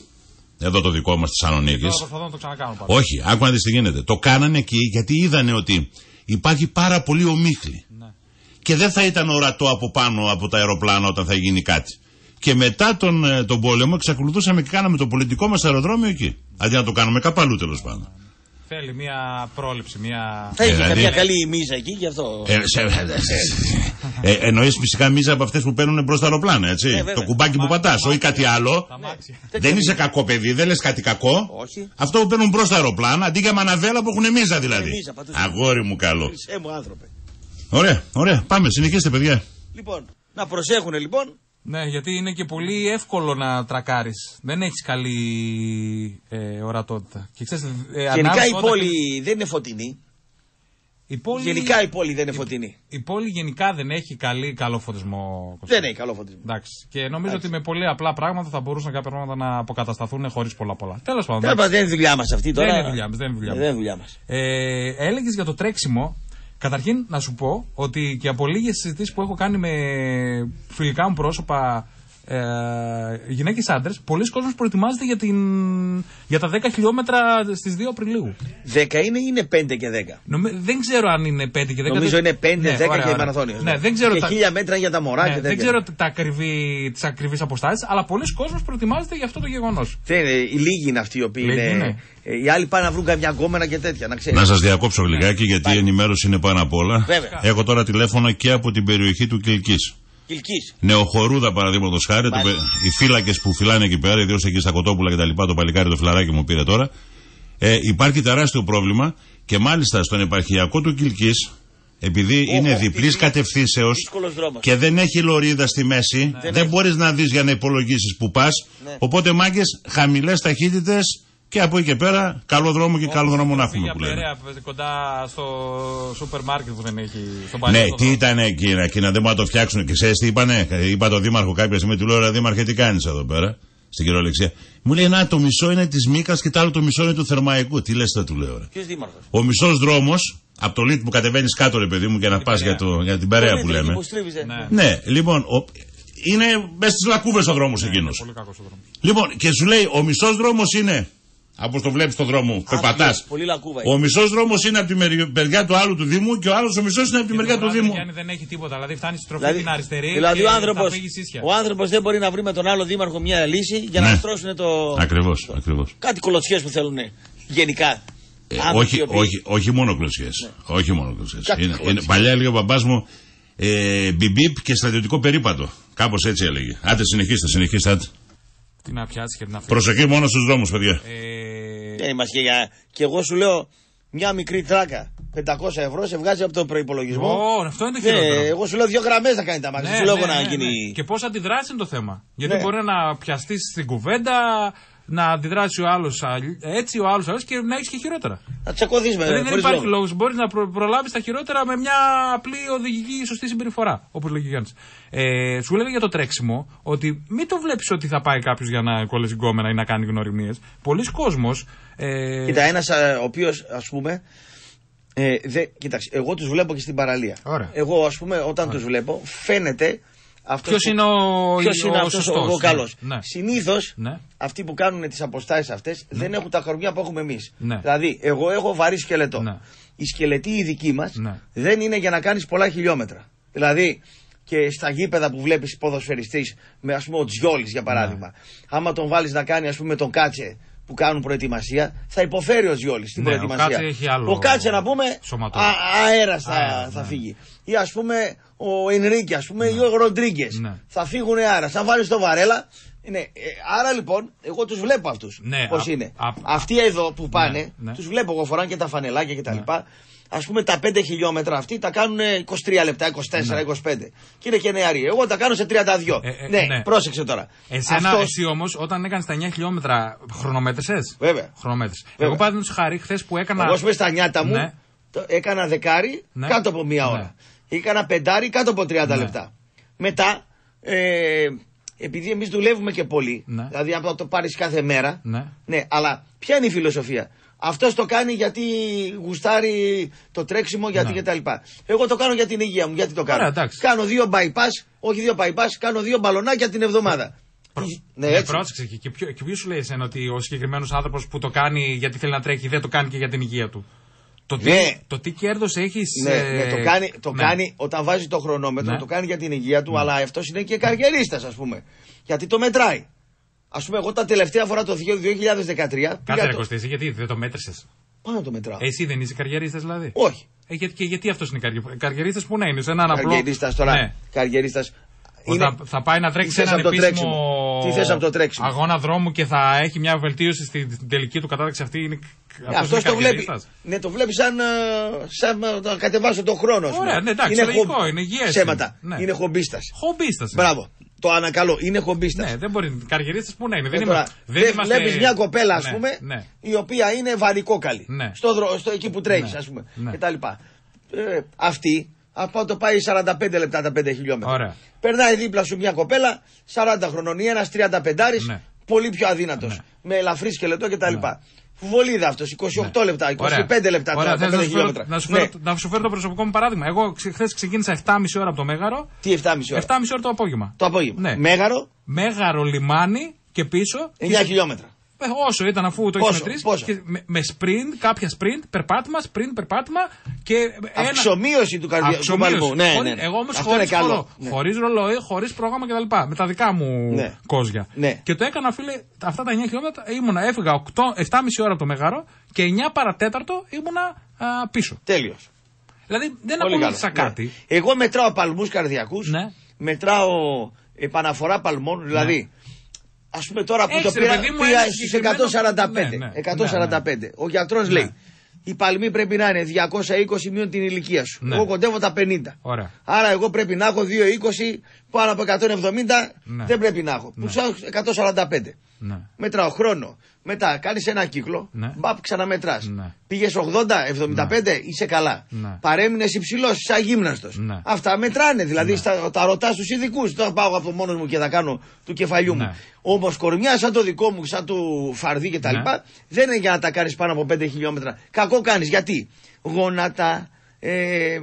Εδώ το δικό μας τη Θεσσαλονίκης. Τώρα προσπαθώ να το ξανακάνω πάλι. Όχι, άκου να δεις τι γίνεται. Το κάνανε εκεί γιατί είδανε ότι υπάρχει πάρα πολύ ομίχλη. Και δεν θα ήταν ορατό από πάνω από τα αεροπλάνα όταν θα γίνει κάτι. Και μετά τον, ε, τον πόλεμο εξακολουθούσαμε και κάναμε το πολιτικό μας αεροδρόμιο εκεί. Αντί να το κάνουμε κάπου αλλού τέλος πάντων. Θέλει μια πρόληψη, μια. Θα είχε δηλαδή- καμιά καλή μίζα εκεί γι' αυτό. Ε, σε, ε, εννοείς φυσικά μίζα από αυτές που παίρνουν προς τα αεροπλάνα, έτσι; Ε, βέβαια. το κουμπάκι που πατάς, όχι κάτι άλλο. Τα μάξια. Δεν είσαι κακό παιδί, δεν λες κάτι κακό. Όχι. Αυτό που παίρνουν προς τα αεροπλάνα, αντί για μαναβέλα που έχουν μίζα δηλαδή. μίζα, πατούσε. Αγόρι μου καλό. Χρυσέ μου άνθρωπε. Ωραία, ωραία. Πάμε, συνεχίστε, παιδιά. Λοιπόν, να προσέχουν λοιπόν. Ναι, γιατί είναι και πολύ εύκολο να τρακάρεις. Δεν έχεις καλή ε, ορατότητα. Και ξέρεις, ε, Γενικά ανάβεις η όταν- πόλη δεν είναι φωτεινή. η πόλη, Γενικά η πόλη δεν είναι φωτεινή. η πόλη γενικά δεν έχει καλή, καλό φωτισμό. Κωστή. Δεν έχει καλό φωτισμό. Εντάξει. Και νομίζω ότι με πολύ απλά πράγματα θα μπορούσαν κάποια πράγματα να αποκατασταθούν χωρίς πολλά πολλά. Τέλος πάντων. Τέλος πάντων, δεν είναι δουλειά μας αυτή τώρα. Δεν είναι δουλειά μας, δεν είναι δουλειά Ε, μας. Δεν είναι δουλειά μας. Ε, Έλεγες για το τρέξιμο. Καταρχήν να σου πω ότι και από λίγες συζητήσεις που έχω κάνει με φιλικά μου πρόσωπα ε, γυναίκες άντρες, πολλοί κόσμοι προετοιμάζεται για, την, για τα 10 χιλιόμετρα στις 2 Απριλίου. 10 είναι ή είναι 5 και 10. Νομι- δεν ξέρω αν είναι 5 και 10. Νομίζω είναι 5, Ναι, 10 ωραία, και η ωραία. μαραθώνιος. Ναι, δεν ξέρω και τα- χίλια μέτρα για τα μωρά ναι, και δεν τέτοια. ξέρω τα ακριβή, τις ακριβείς αποστάσεις, αλλά πολλοί κόσμος προετοιμάζεται για αυτό το γεγονός. Δεν είναι, οι λίγοι είναι αυτοί οι οποίοι Λίγοι είναι. είναι. Ε, Οι άλλοι πάνε να βρουν καμιά γκόμενα και τέτοια, να ξέρεις. Να σας διακόψω λιγάκι γιατί η ενημέρωση είναι πάνω απ' όλα. Βέβαια. Έχω τώρα τηλέφωνο και από την περιοχή του Κυλκής. Κυλκής. Νεοχορούδα παραδείγματος χάρη, το Μάλιστα. παι- οι φύλακες που φυλάνε εκεί πέρα, ιδίως εκεί στα κοτόπουλα κτλ. Το παλικάρι το φιλαράκι μου πήρε τώρα. Ε, υπάρχει τεράστιο πρόβλημα και μάλιστα στον επαρχιακό του Κυλκής, επειδή είναι διπλής είναι κατευθύνσεως δύσκολος δρόμος. και δεν έχει λωρίδα στη μέση, δεν μπορείς να δεις για να υπολογίσεις που πας. Ναι. Οπότε μάγκες, χαμηλές ταχύτητες και από εκεί και πέρα, καλό δρόμο και καλό δρόμο να έχουμε Πήγε που λένε. Περαία, κοντά στο σούπερ μάρκετ που δεν έχει. Στον Ναι, παλιό τι ήταν εκείνα, εκείνα δεν μπορούν να το φτιάξουν. Και ξέρεις τι είπανε, είπα το Δήμαρχο κάποια στιγμή, του λέω ρε Δήμαρχε, τι κάνεις εδώ πέρα, στην κυριολεξία. Μου λέει, Να, το μισό είναι της Μίκα και το άλλο το μισό είναι του Θερμαϊκού. Τι λες, τώρα του λέω. Ρε. Ποιος δήμαρχος; Ο μισός δρόμος, από το λίτ που κατεβαίνεις κάτω, ρε παιδί μου, για να πας για, το- για την παρέα που λέμε. Που στρίβιζε. Ναι. Ναι, λοιπόν, ο, είναι μέσα στις λακκούβες ο δρόμος εκείνος. Πολύ κακός ο δρόμος. Λοιπόν, και σου λέει, ο μισός δρόμος είναι. Από το βλέπεις το δρόμο, περπατάς. Άσχημος, Πολύ λακκούβα. είναι. Ο μισός δρόμος είναι από τη μερι- μεριά του άλλου του Δήμου και ο άλλος ο μισός είναι από τη μεριά του Δήμου. Γιάννη δεν έχει τίποτα. Δηλαδή φτάνει στη στροφή Δηλαδή, την αριστερή. δηλαδή και ο θα άνθρωπος, φύγεις ίσια. ο άνθρωπος δεν μπορεί να βρει με τον άλλο δήμαρχο μια λύση για να Ναι. στρώσουν το. Ακριβώς, ακριβώς. Κάτι κολοτσιές που θέλουν γενικά. Ε, Άνθρωποι όχι, οι οποίοι- όχι, όχι μόνο κλωσιέ. Όχι μόνο κλωσιέ. Κάτι Είναι, κλωτσιές. είναι, παλιά έλεγε ο μπαμπάς μου ε, μπιμπίπ και στρατιωτικό περίπατο. Κάπως έτσι έλεγε. Άντε, συνεχίστε, συνεχίστε. Άντε. Τι να πιάσει και τι να φύγει. Προσοχή μόνο στους δρόμους, παιδιά. Ε, Δεν είμαστε και για. Και εγώ σου λέω μια μικρή τράκα 500 ευρώ σε βγάζει από τον προπολογισμό. Ω, αυτό είναι το Ναι, χειρότερο. εγώ σου λέω δύο γραμμές θα κάνει τα μάτια. Ναι, σου λέω ναι, εγώ να ναι, γίνει. ναι. Και πώς αντιδράσεις είναι το θέμα. Γιατί Ναι. μπορεί να πιαστείς στην κουβέντα, να αντιδράσει ο άλλος έτσι, ο άλλος και να έχει και χειρότερα. Να τσακωθείς με Δηλαδή δεν χωρίς υπάρχει λόγο. λόγος. Μπορείς να προ, προλάβεις τα χειρότερα με μια απλή οδηγική σωστή συμπεριφορά. Όπως λέγει ο Γιάννης. Ε, σου έλεγα για το τρέξιμο ότι μην το βλέπεις ότι θα πάει κάποιος για να κολλήσει γκόμενα ή να κάνει γνωριμίες. Πολλοί κόσμοι. Ε, Κοίτα, ένας ο οποίος ας πούμε. Ε, δε, κοίταξε, εγώ τους βλέπω και στην παραλία. Ωραία. Εγώ, ας πούμε, όταν τους βλέπω, φαίνεται. Ποιος είναι ο, Ποιος ο, είναι ο αυτός σωστός, ο, ο καλός. Ναι. Συνήθως Ναι. αυτοί που κάνουν τις αποστάσεις αυτές δεν έχουν τα χρονιά που έχουμε εμείς. Ναι. Δηλαδή, εγώ έχω βαρύ σκελετό. Ναι. Οι σκελετοί οι δικοί μας Ναι. δεν είναι για να κάνεις πολλά χιλιόμετρα. Δηλαδή, και στα γήπεδα που βλέπεις ποδοσφαιριστής, με ας πούμε ο Τζιόλης για παράδειγμα, Ναι. άμα τον βάλεις να κάνει ας πούμε τον Κάτσε, που που κάνουν προετοιμασία, θα υποφέρει ο Ζιόλη στην Ναι, ο προετοιμασία. Κάτσε έχει άλλο Ο Κάτσε να πούμε σωματό. αέρας θα, Αέρας, θα ναι. φύγει. Ή ας πούμε ο Ενρίκη, ας πούμε, ή ο Ροντρίγκες. Ναι. Θα φύγουν αέρα. Θα βάλεις το βαρέλα. Ναι, ε, άρα λοιπόν, εγώ τους βλέπω αυτούς. Ναι, Πώς α- είναι. α- Αυτοί εδώ που πάνε, Ναι, ναι. τους βλέπω εγώ φοράνε και τα φανελάκια κτλ. Α πούμε τα 5 χιλιόμετρα αυτοί τα κάνουν 23 λεπτά, 24, 25. Και είναι και νεαροί. Εγώ τα κάνω σε 32. Ναι. Ε, ε, ναι, ναι. πρόσεξε τώρα. Εσένα, Αυτός- εσύ όμως, όταν έκανες τα 9 χιλιόμετρα, χρονομέτρησες; Βέβαια. Χρονομέτρησες. Βέβαια. Εγώ παραδείγματο χάρη, χθες που έκανα. Εγώ σου στα νιάτα μου Ναι. το- έκανα δεκάρι Ναι. κάτω από μία Ναι. Ώρα. Έκανα πεντάρι κάτω από 30 Ναι. λεπτά. Μετά, ε, επειδή εμείς δουλεύουμε και πολύ, Ναι. δηλαδή από το πάρεις κάθε μέρα, Ναι. ναι, αλλά ποια είναι η φιλοσοφία; Αυτός το κάνει γιατί γουστάρει το τρέξιμο, γιατί Ναι. κτλ. Εγώ το κάνω για την υγεία μου. Γιατί το κάνω. Ωραία, εντάξει. κάνω δύο bypass, όχι δύο bypass, κάνω δύο μπαλονάκια την εβδομάδα. Ναι, Ναι, έτσι. πρόσεξε και, και, ποιο, και ποιος σου λέει εσένα ότι ο συγκεκριμένος άνθρωπος που το κάνει γιατί θέλει να τρέχει δεν το κάνει και για την υγεία του; Το τι, Ναι. το τι κέρδος έχεις. Ναι, ναι, το κάνει, το κάνει όταν βάζει το χρονόμετρο, Ναι. το κάνει για την υγεία του, αλλά αυτός είναι και καριερίστας, ας πούμε. Γιατί το μετράει. Α πούμε, εγώ τα τελευταία φορά το 2013 Κάτσε πήγα. ρε Το... Κωστή, εσύ γιατί δεν το μέτρησες; Πάνω να το μετράω. Εσύ δεν είσαι καριερίστας δηλαδή; Όχι. Ε, γιατί, και γιατί αυτός είναι καριερίστα. Καριερίστας που να είναι, σε έναν απλό. Καριερίστας τώρα. Ναι. Καριερίστας. Όταν θα πάει να τρέξει Τι θες έναν από το επίσημο τρέξιμο; Τι θες από το τρέξιμο; αγώνα δρόμου και θα έχει μια βελτίωση στην, στην τελική του κατάταξη αυτή. Είναι, Αυτός είναι το βλέπει. καριερίστας. Ναι, το βλέπει σαν, ε, σαν ε, να κατεβάσω τον χρόνο. ας πούμε. Ωραία, ναι, εντάξει, λογικό, είναι υγιές Ψέματα. είναι. Ναι. Είναι χομπίστας. Χομπίστας. Μπράβο. Το ανακαλώ. Είναι χομπίστας. Ναι, δεν μπορεί. Καριερίστα που να είναι. Δεν Ε, τώρα, είμαστε. δεν είμαστε- Βλέπεις μια κοπέλα, ας Ναι, πούμε, Ναι. η οποία είναι βαρικόκαλη. Ναι. Στο, δρο, στο εκεί που τρέχεις, Ναι. ας πούμε. Ναι. Και τα λοιπά. Ε, αυτή, από το πάει 45 λεπτά τα 5 χιλιόμετρα. Ωραία. Περνάει δίπλα σου μια κοπέλα, 40 χρονών ή ένας 35 Ναι. πολύ πιο αδύνατος. Με ελαφρύ σκελετό κτλ. Βολίδα αυτός, 28 λεπτά, 25 λεπτά Ωραία, τα θες 5 να, σου φέρω, χιλιόμετρα. να, σου Ναι. φέρω, να σου φέρω το προσωπικό μου παράδειγμα. Εγώ χθες ξεκίνησα 7,5 ώρα από το Μέγαρο. Τι 7,5 ώρα; 7,5 ώρα το απόγευμα. Το απόγευμα. Ναι. Μέγαρο, Μέγαρο λιμάνι και πίσω. 9 χιλιόμετρα. Ε, όσο ήταν αφού το έχεις Πόσο, μετρήσει. πόσο; Και με, με sprint, κάποια sprint, περπάτημα, sprint, περπάτημα και. ένα- Αξιομείωση του καρδιά- του Αξιομείωση. παλμού. Ναι, Χωρί- ναι, ναι. Εγώ όμως Αυτό χωρίς είναι καλό. Ναι. χωρίς ρολόι, χωρίς πρόγραμμα κτλ. Με τα δικά μου Ναι. κόζια. Ναι. Και το έκανα, φίλε, αυτά τα 9 χιλιόμετρα ήμουνα, έφυγα 8, 7,5 ώρα από το Μέγαρο και 9 παρατέταρτο ήμουνα α, πίσω. Τέλειος. Δηλαδή δεν Πολύ ακολούθησα καλό. κάτι. Ναι. Εγώ μετράω παλμούς καρδιακούς. Ναι. Μετράω επαναφορά παλμών. Δηλαδή, ας πούμε τώρα που Έχεις, το ρε πήρα, παιδί μου, πήγα ένα στου συγκεκριμένο- 145. Ναι, ναι. 145. Ο γιατρός λέει. Οι παλμοί πρέπει να είναι 220 μείον την ηλικία σου. Ναι. Εγώ κοντεύω τα 50. Ωραία. Άρα εγώ πρέπει να έχω 220 πάνω από 170 Ναι. δεν πρέπει να έχω. Που σου έχω 145. Ναι. Μετράω χρόνο. Μετά κάνεις ένα κύκλο. Ναι. Μπαπ ξαναμετράς. Ναι. Πήγες 80, 75, είσαι καλά. Ναι. Παρέμεινες υψηλός, σαν γύμναστος. Ναι. Αυτά μετράνε. Δηλαδή στα, τα ρωτάς στου ειδικούς. Τώρα πάω από μόνος μου και θα κάνω του κεφαλιού μου. Ναι. Όμως κορμιά σαν το δικό μου, σαν του φαρδί κτλ. Ναι. Δεν είναι για να τα κάνεις πάνω από 5 χιλιόμετρα. Κακό κάνεις. Γιατί; Γόνατα, ε, ε,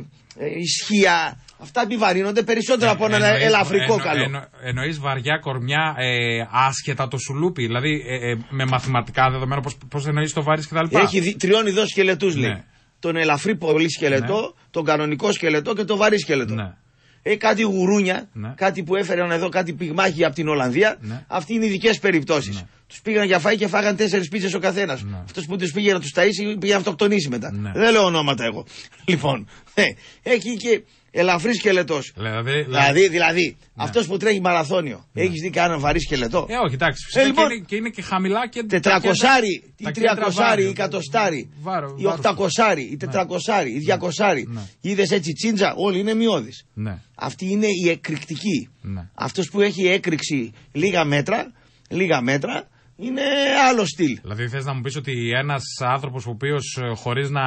ισχύα. Αυτά επιβαρύνονται περισσότερο από ένα Ε, Εννοείς- ελαφρικό εννο- καλό. εννο- εννοείς βαριά κορμιά ε, άσχετα το σουλούπι, δηλαδή ε, ε, με μαθηματικά δεδομένα, πώς, πώς εννοείς το βάρης κτλ. Έχει δι- τριών ειδών σκελετούς, λέει. Ναι. Τον ελαφρύ πολύ σκελετό, τον κανονικό σκελετό και τον βαρύ σκελετό. Ναι. Ε, κάτι γουρούνια, Ναι. κάτι που έφεραν εδώ, κάτι πυγμάχοι από την Ολλανδία. Ναι. Αυτοί είναι ειδικέ περιπτώσεις. Ναι. Τους πήγαν για φάη και φάγαν τέσσερις πίτσες ο καθένας. Ναι. Αυτός που τους πήγε να τους ταΐσει πήγε να αυτοκτονήσει μετά. Ναι. Δεν λέω ονόματα εγώ. Λοιπόν, ε, έχει και ελαφρύ σκελετός. Δηλαδή, Δηλαδή, δηλαδή αυτός που τρέχει μαραθώνιο. Έχεις δει κανένα βαρύ σκελετό; Ε, όχι, εντάξει. Φυσικά Ε, λοιπόν, και, είναι, και είναι και χαμηλά και. Τετρακοσάρι, τα ή κέντρα τριακοσάρι, βάρη. ή κατοστάρι, Βάρο- ή βάρος. οχτακοσάρι, ή τετρακοσάρι, ή διακοσάρι. Ναι. Είδες έτσι τσίντζα, όλοι είναι μειώδεις. Ναι. Αυτή είναι η εκρηκτική. Ναι. Αυτός που έχει έκρηξη λίγα μέτρα, λίγα μέτρα, είναι άλλο στυλ. Δηλαδή θες να μου πεις ότι ένας άνθρωπος ο οποίος ε, χωρίς να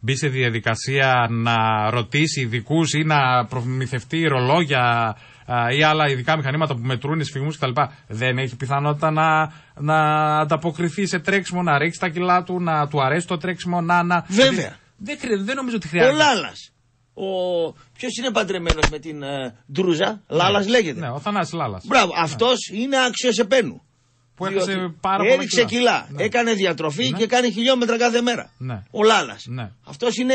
μπει σε διαδικασία να ρωτήσει ειδικούς ή να προμηθευτεί ρολόγια α, ή άλλα ειδικά μηχανήματα που μετρούν σφιγμούς κτλ. δεν έχει πιθανότητα να, να ανταποκριθεί σε τρέξιμο, να ρίξει τα κιλά του, να του αρέσει το τρέξιμο, να... να... Βέβαια. Δηλαδή, δεν, χρει- δεν νομίζω ότι Ο χρειάζεται. Λάλας. Ο... Ποιος είναι παντρεμένος με την ε, Ντρούζα, Λάλας λέγεται. Ναι, ο Θανάσης Λάλας. Μπράβο, αυτός είναι άξιο επένου. Που έχασε Διότι πάρα πολλά Έριξε κιλά. κιλά. Ναι. Έκανε διατροφή Ναι. και κάνει χιλιόμετρα κάθε μέρα. Ναι. Ο Λάλας. Ναι. Αυτός είναι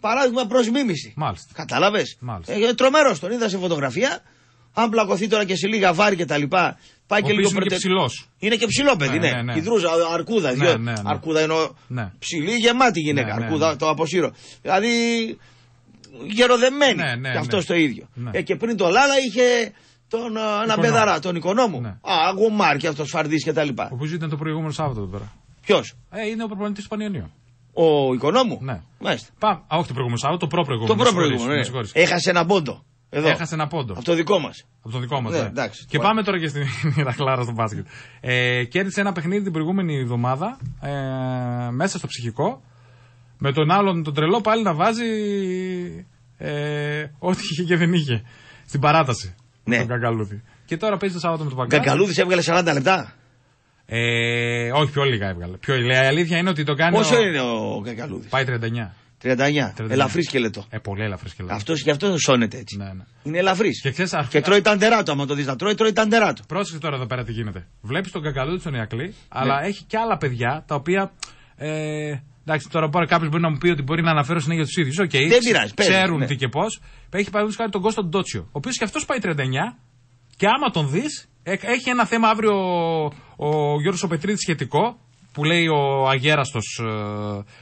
παράδειγμα προς μίμηση. Μάλιστα. Κατάλαβες; Μάλιστα. Ε, τρομερός. Τον είδα σε φωτογραφία. Αν πλακωθεί τώρα και σε λίγα βάρη και τα λοιπά, πάει Ο και λίγο οποίος είναι και πρωτε- ψηλός. Είναι και ψηλό παιδί, Ναι, ναι. ναι, ναι. Η δρούζα, ο αρκούδα. Ναι, δυο- ναι, ναι. Αρκούδα εννοώ Ναι. ψηλή, γεμάτη γυναίκα. Ναι, ναι, αρκούδα ναι. το αποσύρω. Δηλαδή γεροδεμένη. Ναι, ναι, και αυτός ναι. το ίδιο. Ναι. Ε, και πριν το Λάλα είχε τον, ε, ένα Οικονόμου. παιδαρά, τον οικονόμου. Ναι. Α, αγωμάρ και αυτός φαρδί και τα λοιπά. Ο οποίο ήταν το προηγούμενο Σάββατο εδώ πέρα. Ποιος, Ε, είναι ο προπονητής του Πανιωνίου. ο οικονόμου. Ναι. Μάλιστα. Πάμε. Α, όχι το προηγούμενο Σάββατο, το Το προ-προηγούμενο. πρώτο με συγχωρείς, προηγούμενο. με ναι. συγχωρείς. Έχασε ένα πόντο. Εδώ. Έχασε ένα πόντο. Από το δικό μας. Από το δικό μας. Ναι, Ναι, εντάξει. Και πάμε τώρα και στην Ηρακλάρα στο μπάσκετ. Ε, κέρδισε ένα παιχνίδι την προηγούμενη εβδομάδα ε, μέσα στο ψυχικό. Με τον άλλον τον τρελό πάλι να βάζει ε, ό,τι είχε και δεν είχε. Στην παράταση. Ναι. Τον Καγκαλούδη. Και τώρα παίζει το Σάββατο με τον Παγκράτη. Κακαλούδη έβγαλε 40 λεπτά. Ε, όχι, πιο λίγα έβγαλε. Πιο, η αλήθεια είναι ότι το κάνει. Πόσο ο... είναι ο Κακαλούδη. Πάει 39. 39. 39. Ελαφρύ σκελετό. Ε, πολύ ελαφρύ και λέει. Αυτό γι' αυτό σώνεται έτσι. Ναι, ναι. Είναι ελαφρύ. Και ξέρεις, αρχικά- Και τρώει ταντερά του. Άμα το δεις να τρώει, τρώει ταντερά του. Πρόσεξε τώρα εδώ πέρα τι γίνεται. Βλέπεις τον Καγκαλούδη στον Ιακλή, αλλά Ναι. έχει και άλλα παιδιά τα οποία. Ε, εντάξει, τώρα κάποιος μπορεί να μου πει ότι μπορεί να αναφέρω συνέχεια τους ίδιους. Okay, Δεν πειράζει, παίζεις, Ξέρουν ναι. τι και πώς. Έχει παραδείγματο χάρη τον Κώστο Ντότσιο, ο οποίος και αυτός πάει 39 και άμα τον δεις, έχει ένα θέμα αύριο ο, ο Γιώργος Οπετρίδη σχετικό. Που λέει ο Αγέραστος.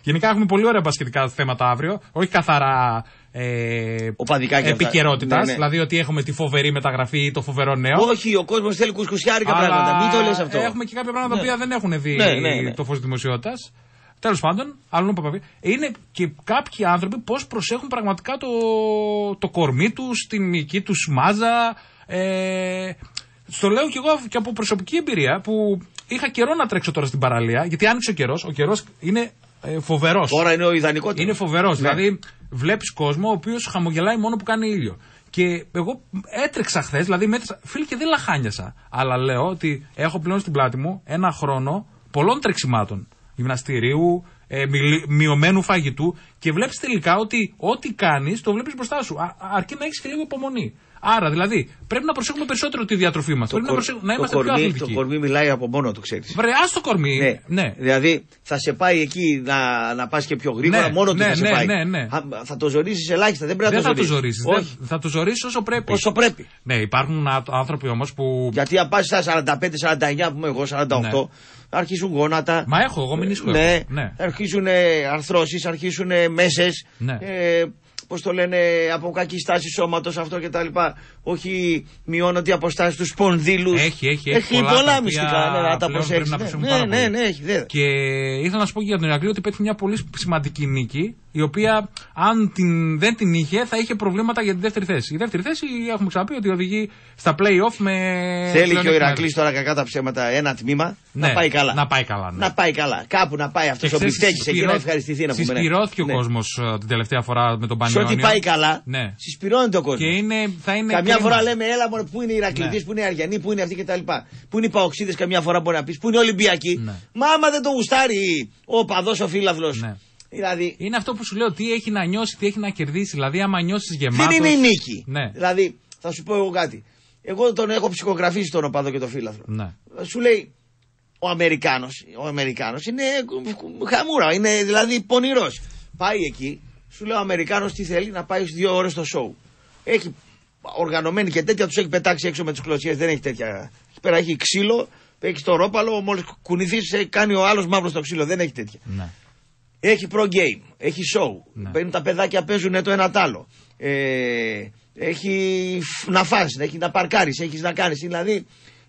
γενικά έχουμε πολύ ωραία μπασκετικά θέματα αύριο. Όχι καθαρά ε, Οπαδικά και αυτά. επικαιρότητας. Ναι, ναι. Δηλαδή ότι έχουμε τη φοβερή μεταγραφή ή το φοβερό νέο. Όχι, ο κόσμος θέλει κουσκουσιάρικα Αλλά πράγματα. Μην το λες αυτό. Έχουμε και κάποια πράγματα τα Ναι. οποία δεν έχουν δει Ναι, ναι, ναι. το φως δημοσιότητας. Τέλος πάντων, άλλον Παπαβί. Είναι και κάποιοι άνθρωποι πώς προσέχουν πραγματικά το, το κορμί τους, την μυϊκή τους μάζα. Ε, στο λέω κι εγώ και από προσωπική εμπειρία που είχα καιρό να τρέξω τώρα στην παραλία, γιατί άνοιξε ο καιρός. Ο καιρός είναι ε, φοβερός. Τώρα είναι ο ιδανικότερος. Είναι φοβερός. Ναι. Δηλαδή, βλέπεις κόσμο ο οποίος χαμογελάει μόνο που κάνει ήλιο. Και εγώ έτρεξα χθες, δηλαδή μέτρησα. Φίλοι και δεν λαχάνιασα. Αλλά λέω ότι έχω πλέον στην πλάτη μου ένα χρόνο πολλών τρεξιμάτων. Γυμναστηρίου, ε, μιλ- μειωμένου φαγητού. Και βλέπεις τελικά ότι ό,τι κάνεις το βλέπεις μπροστά σου. Α, αρκεί να έχεις και λίγο υπομονή. Άρα δηλαδή πρέπει να προσέχουμε περισσότερο τη διατροφή μας. Το Πρέπει να, κορ- προσέχουμε, να το είμαστε πιο κορμί- αθλητικοί. Το κορμί μιλάει από μόνο του, ξέρεις. Βρε, άστο κορμί. Ναι. ναι. Δηλαδή θα σε πάει εκεί να, να πας και πιο γρήγορα, Ναι, μόνο του ναι, θα σε ναι, πάει. ναι, ναι. Α, θα το ζωρίσει ελάχιστα, δεν πρέπει Δεν να θα το το ζωρίσει. ζωρίσει. Όχι. Θα το ζωρίσει όσο πρέπει. Όσο πρέπει. Ναι, υπάρχουν α- άνθρωποι όμως που. Γιατί αν πας στα 45-49 που είμαι εγώ, 48, Ναι. αρχίζουν γόνατα. Μα έχω, εγώ μηνίσκω. Ναι, έχω. ναι. αρχίζουν αρθρώσεις, αρχίζουν μέσες. Ναι. Ε, Πώς το λένε, από κακή στάση σώματος αυτό και τα λοιπά. Όχι μειώνονται οι αποστάσεις τους σπονδύλου. Έχει, έχει, έχει πολλά πολλά τα οποία μυστικά. Ναι, να τα πλέον προσέξεις. πρέπει να Ναι, προσέχουμε ναι, πάρα ναι, πολύ. ναι, έχει. βέβαια. Και ήθελα να σου πω και για τον Ηρακλή ότι πέτυχε μια πολύ σημαντική νίκη, η οποία αν την, δεν την είχε θα είχε προβλήματα για τη δεύτερη θέση. Η δεύτερη θέση έχουμε ξαναπεί ότι οδηγεί στα play-off με. Θέλει και ο πλεονέκτημα. Ηρακλής τώρα κακά τα ψέματα ένα τμήμα Ναι, να πάει καλά. Να πάει καλά. Ναι. Να πάει καλά. Κάπου να πάει αυτός Και ο ξέρεις, μπιφτέκη εκεί συσπηρώ- να ευχαριστηθεί να πούμε. ναι. Συσπηρώθηκε Ναι. ο κόσμο την τελευταία φορά με τον Σε Πανιόνιο. ό,τι πάει καλά, Ναι. συσπηρώνεται ο κόσμος. Και είναι, θα είναι Καμιά κρίμα. φορά λέμε, έλα μόνο, πού είναι οι Ηρακλήδε, Ναι. πού είναι οι Αριανοί, πού είναι αυτοί κτλ. Πού είναι οι Παοξίδες, καμιά φορά μπορεί να πεις, πού είναι οι Ολυμπιακοί. Ναι. Μα άμα δεν το γουστάρει ο παδός ο φίλαθλος. Ναι. Δηλαδή Είναι αυτό που σου λέω, τι έχει να νιώσει, τι έχει να κερδίσει. Δηλαδή, άμα νιώσεις γεμάτο. δεν είναι η νίκη. Ναι. Δηλαδή, θα σου πω εγώ κάτι. Εγώ τον έχω ψυχογραφήσει τον οπαδό και τον φίλαθλο. Ναι. Σου λέει, ο Αμερικάνος ο Αμερικάνος είναι χαμούρα, είναι δηλαδή πονηρός. Πάει εκεί, σου λέει ο Αμερικάνος τι θέλει, να πάει στις δύο ώρες στο σοου. Έχει οργανωμένη και τέτοια, τους έχει πετάξει έξω με τις κλωτσιέ, δεν έχει τέτοια. Εκεί πέρα έχει ξύλο, έχει το ρόπαλο, μόλις κουνηθείς, κάνει ο άλλος μαύρος στο ξύλο, δεν έχει τέτοια. Ναι. Έχει pro game, έχει show. Ναι. Παίρνουν τα παιδάκια, παίζουν το ένα τ' άλλο. Ε, έχει φ- να φας, έχει να παρκάρεις, έχεις να κάνεις. Δηλαδή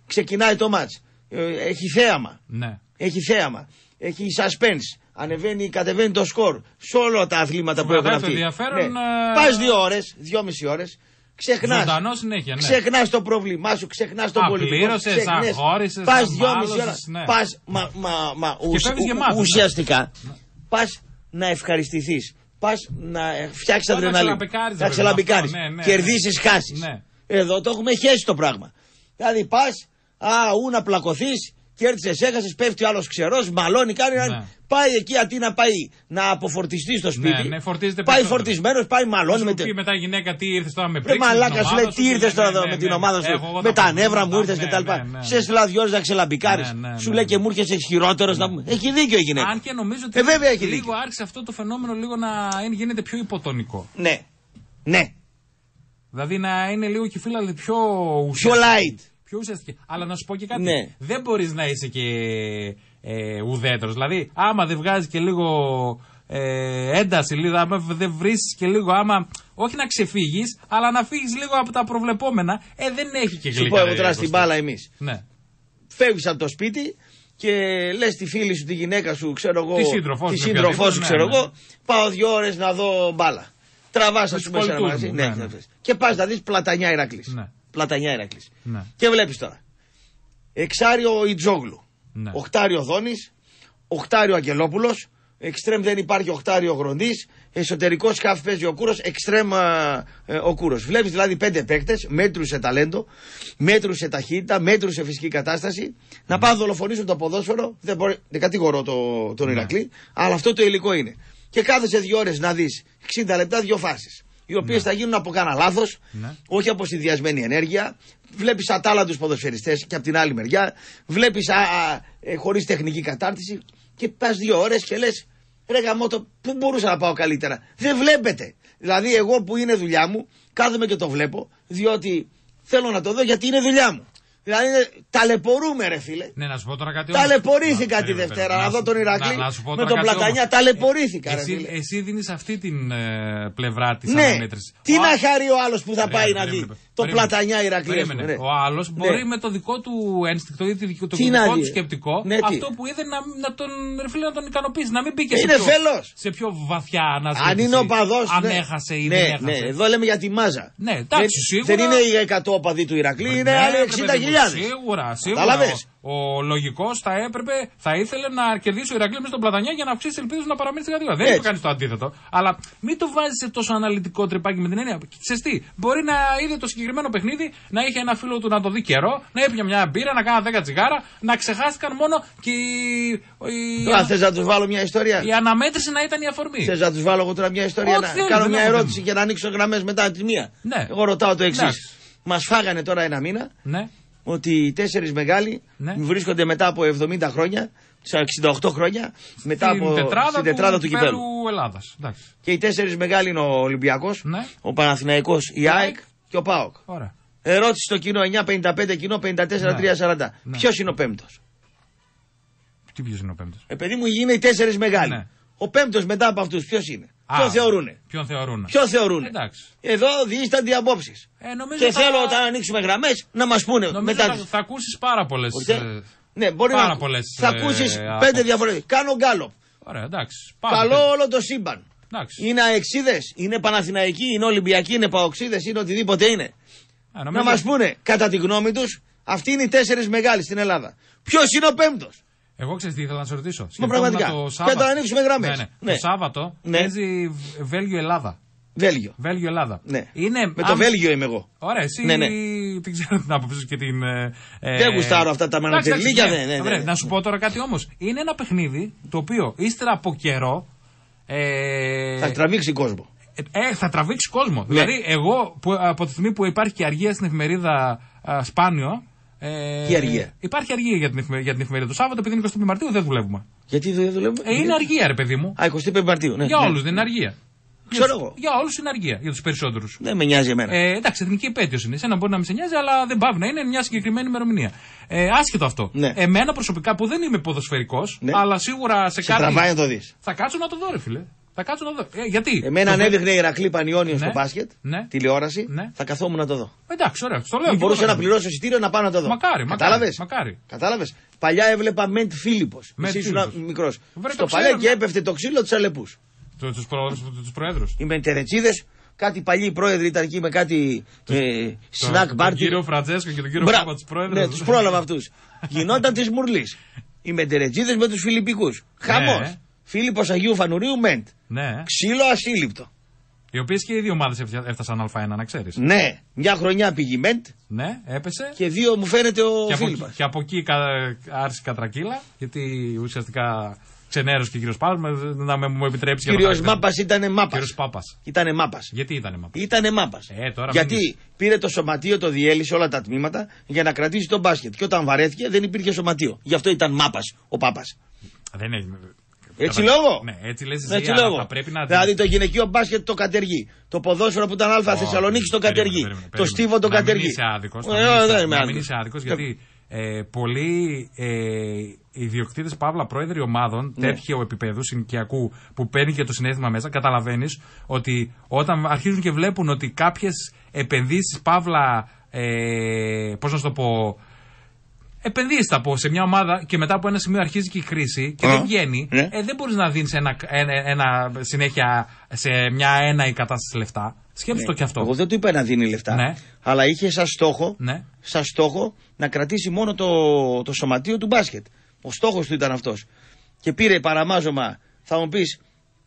ξεκινάει το μάτς. Ε, έχει θέαμα. Ναι. Έχει θέαμα. Έχει suspense. Ανεβαίνει, κατεβαίνει το σκορ. Σε όλα τα αθλήματα που Κρατάει έχουν το αυτοί. ενδιαφέρον, ε, Πας δύο ώρες, δυόμιση ώρες. Ξεχνάς. Ζωντανό συνέχεια, ναι. Ξεχνάς το πρόβλημά σου, ξεχνάς τον πολιτικό. Απλήρωσες, αγχώρησες, Πας δυόμιση αμάλωσες, ώρα. ναι. Πας, μα, μα, μα, ουσ- φεύγεις ου- γεμάτος, ναι. Ουσιαστικά πας να ευχαριστηθείς. Πας να φτιάξεις Πας να αδρεναλίνη. ξελαμπικάρεις, Να ρε, ξελαμπικάρει. αυτό, ναι, ναι, ναι. Κερδίσεις, χάσεις. Ναι. Εδώ το έχουμε χέσει το πράγμα. Δηλαδή πας, α, ού να πλακωθείς, κέρδισες, έχασες, πέφτει ο άλλος ξερός, μαλώνει, κάνει. Ναι. ένα- Πάει εκεί αντί να πάει να αποφορτιστεί στο σπίτι. Ναι, ναι, φορτίζεται πάει περισσότερο. φορτισμένος, πάει μαλώνει Σου με πει μετά η γυναίκα τι ήρθες τώρα με Ρε πρίξεις, μαλάκας την σου λέει ομάδα τι σου, ήρθες ναι, τώρα ναι, εδώ ναι, με την ναι. ομάδα σου. Έχω εγώ Με τα τα νεύρα μου προβλήματα, ήρθες ναι, και τα λοιπά. ναι, ναι. Σε στλαδιό να ξελαμπικάρεις. Ναι, ναι, Σου ναι. λέει και μου έρχεσαι χειρότερος να πούμε. Έχει δίκιο η γυναίκα. Αν και νομίζω ότι Ε, βέβαια έχει λίγο δίκιο. άρχισε αυτό το φαινόμενο λίγο να είναι- γίνεται πιο υποτονικό. Ναι. Ναι. Δηλαδή να είναι λίγο και φύλλα πιο Πιο ουσιαστική. light. Πιο ουσιαστική. Αλλά να σου πω και κάτι. Ναι. Δεν μπορείς να είσαι και ε, ουδέτερος. Δηλαδή, άμα δεν βγάζεις και λίγο ε, ένταση, λίγο, άμα δεν βρεις και λίγο, άμα. Όχι να ξεφύγεις, αλλά να φύγεις λίγο από τα προβλεπόμενα, ε, δεν έχει και Σου γλυκά. πω εγώ ρε, τώρα στην Κωστή. μπάλα εμείς. Ναι. Φεύγεις από το σπίτι και λες τη φίλη σου, τη γυναίκα σου, ξέρω εγώ. Τη σύντροφό σου, Τη σύντροφό σου, ναι, ξέρω ναι. εγώ. Πάω δύο ώρες να δω μπάλα. Τραβάς, ας τους πούμε, σε ένα κολλητούς μαγαζί. μου, Ναι, ναι, ναι, ναι. Και πας να δεις πλατανιά Ηρακλής. Ναι. Πλατανιά Ηρακλή. Ναι. Και βλέπεις τώρα. Εξάρι ο Ιντζόγλου. Ναι. Οχτάρι ο Δόνης. Οχτάρι ο Αγγελόπουλος. Εξτρέμ δεν υπάρχει οχτάρι ο Γροντής. Εσωτερικός χαφ παίζει ο Κούρος. Εξτρέμ α, ε, ο Κούρος. Βλέπεις δηλαδή πέντε παίκτες. Μέτριους σε ταλέντο. Μέτριους σε ταχύτητα. Μέτριους σε φυσική κατάσταση. Να πάνε να δολοφονήσουν το ποδόσφαιρο. Δεν, μπορεί, δεν κατηγορώ το, τον Ηρακλή. Αλλά αυτό το υλικό είναι. Και κάθεσαι δύο ώρες να δεις 60 λεπτά δύο φάσεις. Οι οποίες θα γίνουν από κάνα λάθος. Ναι. Όχι από συνδυασμένη ενέργεια. Βλέπεις ατάλαντους ποδοσφαιριστές και από την άλλη μεριά. Βλέπεις ε, χωρίς τεχνική κατάρτιση. Και πας δύο ώρες και λες, ρε γαμότο, πού μπορούσα να πάω καλύτερα. Δεν βλέπετε. Δηλαδή, εγώ που είναι δουλειά μου, κάθομαι και το βλέπω, διότι θέλω να το δω γιατί είναι δουλειά μου. Δηλαδή, είναι- ταλαιπωρούμε, ρε φίλε. Ναι, να σου πω τώρα κάτι όμως. Ταλαιπωρήθηκα Να, τη περίμενε, Δευτέρα περίμενε. να δω σου- τον Ηρακλή να- να σου πω με τώρα τον κάτι Πλατανιά. όμως. Ταλαιπωρήθηκα, ρε Εσύ, φίλε. εσύ δίνεις αυτή την ε, πλευρά της Ναι, αναμέτρησης. τι Ο να α- χαρεί ο άλλος που θα πάει Περίμενε, να δει περίμενε, το περίμενε. Πλατανιά Ηρακλή. ας Περίμενε. πούμε, ναι. Ο άλλος Ναι. μπορεί με το δικό του ένστικτο ή το Τι να δικό δει, του ε; σκεπτικό Ναι, τι; αυτό που είδε να, να, τον, ρε φίλε, να τον ικανοποιήσει. Να μην μπήκε σε Είναι πιο, φέλος. σε πιο βαθιά αναζήτηση. Αν είναι ο παδός. Αν ναι. έχασε ή ναι, δεν έχασε. Ναι, εδώ λέμε για τη μάζα. Ναι, εντάξει, δεν, σίγουρα. δεν είναι οι 100 οπαδοί του Ηρακλή, είναι Ναι, άλλοι ρε παιδί μου, 60.000. Σίγουρα, σίγουρα. Κατάλαβες; Ο, ο λογικός θα έπρεπε, θα ήθελε να κερδίσει ο Ηρακλής μες στον Πλατανιά για να αυξήσει ελπίδες να παραμείνει στην κατηγορία. Δεν Έτσι. είπε κανεί το αντίθετο. Αλλά μην το βάζεις σε τόσο αναλυτικό τρυπάκι με την έννοια. Ξέρεις τι, μπορεί να είδε το συγκεκριμένο παιχνίδι, να είχε ένα φίλο του να το δει καιρό, να έπιανε μια μπύρα, να κάνει 10 τσιγάρα, να ξεχάστηκαν μόνο και η, η, Τώρα θες να τους βάλω μια ιστορία; η αναμέτρηση να ήταν η αφορμή. Θες να τους βάλω εγώ τώρα μια ιστορία, Ό,τι να θέλεις, κάνω δεν μια έχω ερώτηση θέμα. και να ανοίξω γραμμές μετά τη μία; Ναι. Εγώ ρωτάω το εξής. Εντάξει. Μας φάγανε τώρα ένα μήνα Ναι. Ότι οι τέσσερις μεγάλοι Ναι. βρίσκονται μετά από 70 χρόνια, σε 68 χρόνια, μετά Στην από τετράδα, στην τετράδα του, κυπέλου. Ελλάδας. Εντάξει. Και οι τέσσερις μεγάλοι είναι ο Ολυμπιακός, Ναι. ο Παναθηναϊκός, η ΑΕΚ και ο ΠΑΟΚ. Ωραία. Ερώτηση στο κοινό 955 κοινό 54-340. Ναι. Ποιος είναι ο πέμπτος; Τι ποιος είναι ο πέμπτος; Ε, παιδί μου είναι οι τέσσερις μεγάλοι. Ναι. Ο πέμπτος μετά από αυτούς ποιος είναι; Ποιο θεωρούνε; Ποιον θεωρούν. Ποιο θεωρούν. Εντάξει. Εδώ διήστανται απόψεις. Ε, νομίζω Και θα- θέλω όταν ανοίξουμε γραμμές να μας πούνε Νομίζω μετά. θα, τις- θα ακούσεις πάρα πολλές. Ορίστε. Ναι, μπορεί πάρα να. πολλές, θα ε, ακούσεις απόψεις. πέντε διαφορετικά. Κάνω γκάλο. Ωραία, εντάξει. Πάρα Καλό πολύ. όλο το σύμπαν. Εντάξει. Είναι αεξίδες, είναι Παναθηναϊκοί, είναι Ολυμπιακοί, είναι Παοξίδες, είναι οτιδήποτε είναι. Ε, Να νομίζω- μας πούνε, κατά τη γνώμη τους, αυτοί είναι οι τέσσερις μεγάλοι στην Ελλάδα. Ποιος είναι ο πέμπτος; Εγώ ξέρω τι ήθελα να σε ρωτήσω. Μα πραγματικά. Σκεφτόμουν Και Το Σάββατο. όταν ανοίξουμε γραμμές. Ναι, ναι. Ναι. Το Σάββατο Ναι. παίζει Βέλγιο-Ελλάδα. Βέλγιο. Βέλγιο-Ελλάδα. Ναι. Είναι, Με το αν- Βέλγιο είμαι εγώ. Ωραία, εσύ Ναι, ναι. δεν ξέρω την άποψη σου και την. ε, ε, Δεν γουστάρω αυτά τα εντάξει, μανατερλίκια, εντάξει, ναι, ναι, ναι, Ωραία, ναι. Να σου πω τώρα κάτι όμως. Είναι ένα παιχνίδι το οποίο ύστερα από καιρό. Ε, Θα τραβήξει κόσμο. ε, θα τραβήξει κόσμο. Δηλαδή, εγώ που, από τη στιγμή που υπάρχει και αργία στην εφημερίδα α, Σπάνιο. Ε, Τι αργία; Υπάρχει αργία για την, εφημε- για την εφημερίδα. Το Σάββατο, επειδή είναι 25 Μαρτίου, δεν δουλεύουμε. Γιατί δεν δουλεύουμε; Ε, είναι αργία, ρε παιδί μου. Α, 25 Μαρτίου. Ναι, για ναι. όλους δεν είναι αργία. Ξέρω Για- εγώ. Για όλους είναι αργία, για τους περισσότερους. Δεν με νοιάζει εμένα. Ε, εντάξει, εθνική επέτειος είναι. Εσένα μπορεί να μην σε νοιάζει, αλλά δεν πάβει να είναι μια συγκεκριμένη ημερομηνία. Ε, άσχετο αυτό. Ναι. Εμένα προσωπικά που δεν είμαι ποδοσφαιρικός, Ναι. αλλά σίγουρα σε, Σε κάτι. τραβάει να το δεις. Θα κάτσω να το δω, ρε φίλε. Θα κάτσω να το δω. Ε, γιατί; Εμένα Το αν βε- έδειχνε η Ηρακλή Πανιόνιο στο Ναι. μπάσκετ, Ναι. τηλεόραση, Ναι. θα καθόμουν να το δω. Εντάξει, ωραία. Στο λέω. Ή και μπορούσα εγώ, να ρε. πληρώσω εισιτήριο να πάω να το δω. Μακάρι, μακάρι, Κατάλαβες; μακάρι. Κατάλαβες; Παλιά έβλεπα Μεντ Φίλιππος. Μεντ Εσύ ήσουν Φίλιππος. μικρός. Βρε, Στο το παλιά ξέρω, και ναι. έπεφτε το ξύλο τους αλεπούς. Του τους προ- τους προέδρους. Οι Μεντερετσίδες, κάτι παλιοί πρόεδροι ήταν εκεί με κάτι ε, σνακ Τον μπάρτι. κύριο Φραντζέσκο και τον κύριο Μπρα- Πάπα, του πρόεδρους. Ναι, τους πρόλαβα αυτούς. Γινόταν της Μουρλής. Οι Μεντερετσίδες με τους Φιλιππικούς. Χαμός. Ναι. Φίλιππος Αγίου Φανουρίου Μεντ. Ναι. Ξύλο ασύλληπτο. Οι οποίες και οι δύο ομάδες έφτασαν Α1, να ξέρεις. Ναι, μια χρονιά πήγε η Μεντ Ναι, έπεσε. και δύο μου φαίνεται ο Και από, Φίλιππα. εκεί- και από εκεί κα- άρχισε η κατρακύλα, γιατί ουσιαστικά ξενέρωσε και ο κύριος Πάπα, να με- μου επιτρέψει και Κύριος Μάπας ήταν μάπας. Κύριος Πάπας. Ήτανε μάπας. Γιατί ήταν μάπας; Ήτανε μάπας. Ε, τώρα Γιατί μην- πήρε το σωματείο, το διέλυσε όλα τα τμήματα για να κρατήσει τον μπάσκετ. Και όταν βαρέθηκε δεν υπήρχε σωματείο. Γι' αυτό ήταν μάπας ο Πάπας. Δεν έχει. Έτσι Κατα- λόγω; Ναι, έτσι λες εσύ, Έτσι αλλά λόγω. θα πρέπει να Δηλαδή το γυναικείο μπάσκετ το κατεργεί. Το ποδόσφαιρο που ήταν Α Θεσσαλονίκη το Περίμενε, κατεργεί. περίμενε, Το περίμενε. Στίβο το Να μην κατεργεί. είσαι άδικος, Ε, να μην ε, είσαι- δεν είμαι να μην άδικος. είσαι άδικος, γιατί ε, πολλοί ε, ιδιοκτήτες Παύλα πρόεδροι ομάδων Ναι. τέτοιου επίπεδου συνοικιακού που παίρνει και το συνέστημα μέσα, καταλαβαίνεις ότι όταν αρχίζουν και βλέπουν ότι κάποιες επενδύσεις Παύλα. Ε, Πώς να σου το πω. Επενδύσει θα πω σε μια ομάδα και μετά από ένα σημείο αρχίζει και η κρίση και Α, δεν βγαίνει. ναι. Ε, δεν μπορείς να δίνεις ένα, ένα, ένα, συνέχεια σε μια ένα η κατάσταση λεφτά. Σκέψτε το κι αυτό. Ναι. Εγώ δεν του είπα να δίνει λεφτά. Ναι. Αλλά είχε σαν στόχο, Ναι. σαν στόχο να κρατήσει μόνο το, το σωματείο του μπάσκετ. Ο στόχος του ήταν αυτός. Και πήρε παραμάζωμα, θα μου πεις,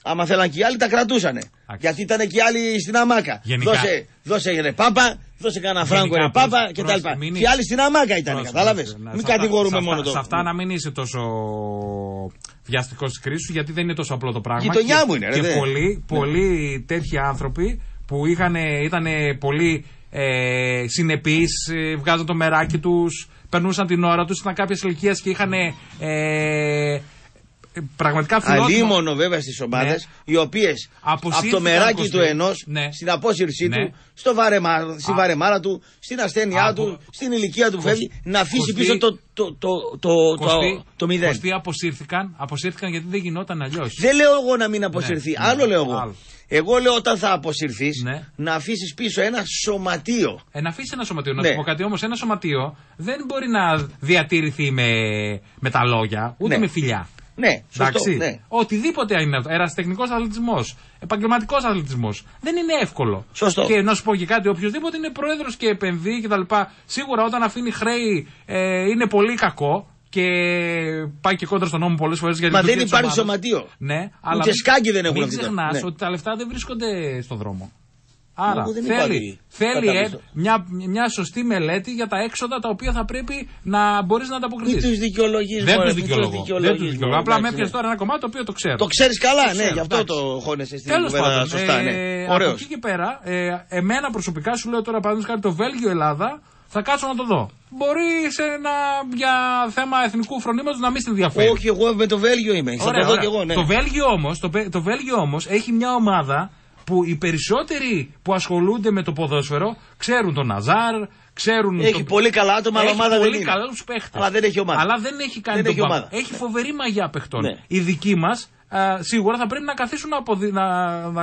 άμα θέλαν και οι άλλοι τα κρατούσανε. Γιατί ήταν και οι άλλοι στην αμάκα. Γενικά. Δώσε, δώσε ρε πάπα, δώσε κανένα Γενικά, φράγκο ρε προς- πάπα κτλ. προς- μην Και οι είσαι- άλλοι στην αμάκα ήταν, Πρόσεχε, κατάλαβες; πρόσεχε, ναι. Μην Σε αυτά- κατηγορούμε σε μόνο αυτά- το. Σε αυτά να μην είσαι τόσο βιαστικός στη κρίσης σου, γιατί δεν είναι τόσο απλό το πράγμα. Γειτονιά και, μου είναι, ρε, Και δε. πολλοί, πολλοί τέτοιοι άνθρωποι που είχαν, ήταν πολύ ε, συνεπείς, ε, βγάζαν το μεράκι τους, περνούσαν την ώρα τους, ήταν κάποιες ηλικίες και είχαν ε, πραγματικά φιλότιμα. Αλίμονο βέβαια στις ομάδες, Ναι. οι οποίες από Αποσύρθηκαν το μεράκι Κωστή. του ενός, Ναι. στην απόσυρσή Ναι. του, στο βαρεμά, στη Α. βαρεμάρα του, στην ασθένειά Από- του, στην ηλικία του που Κωσ- φεύγει, να αφήσει Κωστή- πίσω το, το, το, το, Κωστή, το, το μηδέν. Κωστή αποσύρθηκαν, αποσύρθηκαν γιατί δεν γινόταν αλλιώς. Δεν λέω εγώ να μην αποσυρθεί. ναι, άλλο λέω εγώ. άλλο. Εγώ λέω όταν θα αποσυρθείς, Ναι. να αφήσεις πίσω ένα σωματείο. Ε, να αφήσεις ένα σωματείο. Να Ναι. σου πω κάτι όμως, ένα σωματείο δεν μπορεί να διατηρηθεί με, με τα λόγια, ούτε Ναι. με φιλιά. Ναι, σωστό. Εντάξει. Ναι. Οτιδήποτε είναι αυτό. Ερασιτεχνικό αθλητισμός, επαγγελματικός αθλητισμός. Δεν είναι εύκολο. Σωστό. Και να σου πω και κάτι, οποιοδήποτε είναι πρόεδρος και επενδύει κτλ. Σίγουρα όταν αφήνει χρέη ε, είναι πολύ κακό και πάει και κόντρα στον νόμο πολλές φορές για Μα λειτουργία δεν της υπάρχει ομάδας. σωματείο. Ναι, αλλά Ούτε μην- σκάκι δεν έχουν Μην αυτοί τα- ξεχνάς ναι. ότι τα λεφτά δεν βρίσκονται στον δρόμο. Άρα Εγώ δεν θέλει, υπάρχει θέλει ε, κατάληστο. μια, μια σωστή μελέτη για τα έξοδα τα οποία θα πρέπει να μπορείς να Μην ανταποκριθείς. τους δικαιολογείς, Δεν μωρέ, τους μην δικαιολογώ. τους Δεν δικαιολογείς, του μωρέ, δικαιολογώ. Απλά με εντάξει, έπιασες ναι. τώρα ένα κομμάτι το οποίο το ξέρω. Το ξέρεις καλά, Το ναι, ξέρω, γι' αυτό εντάξει. το χώνεσαι στην Τέλος κουβέντα. πάντων, Σωστά, ναι. ε, από Ωραίος. εκεί και πέρα, ε, εμένα προσωπικά σου λέω τώρα παραδείγματος χάρη το Βέλγιο Ελλάδα, θα κάτσω να το δω. Μπορείς σε ένα, για θέμα εθνικού φρονήματος να μην στην ενδιαφέρει. Όχι, εγώ με το Βέλγιο είμαι. Θα Ωραία, το δω ωραία. κι εγώ, ναι. Το Βέλγιο όμως το, Βε- το Βέλγιο όμως έχει μια ομάδα που οι περισσότεροι που ασχολούνται με το ποδόσφαιρο ξέρουν τον Ναζάρ, ξέρουν. Έχει τον... πολύ καλά άτομα, αλλά έχει ομάδα δεν πολύ είναι. καλούς παίχτες. Αλλά δεν έχει ομάδα. Αλλά δεν έχει κάνει Δεν τον έχει πάγο. ομάδα. Έχει φοβερή μαγιά παιχτών. Ναι. Οι δικοί μας σίγουρα θα πρέπει να καθίσουν να, αποδει... να... να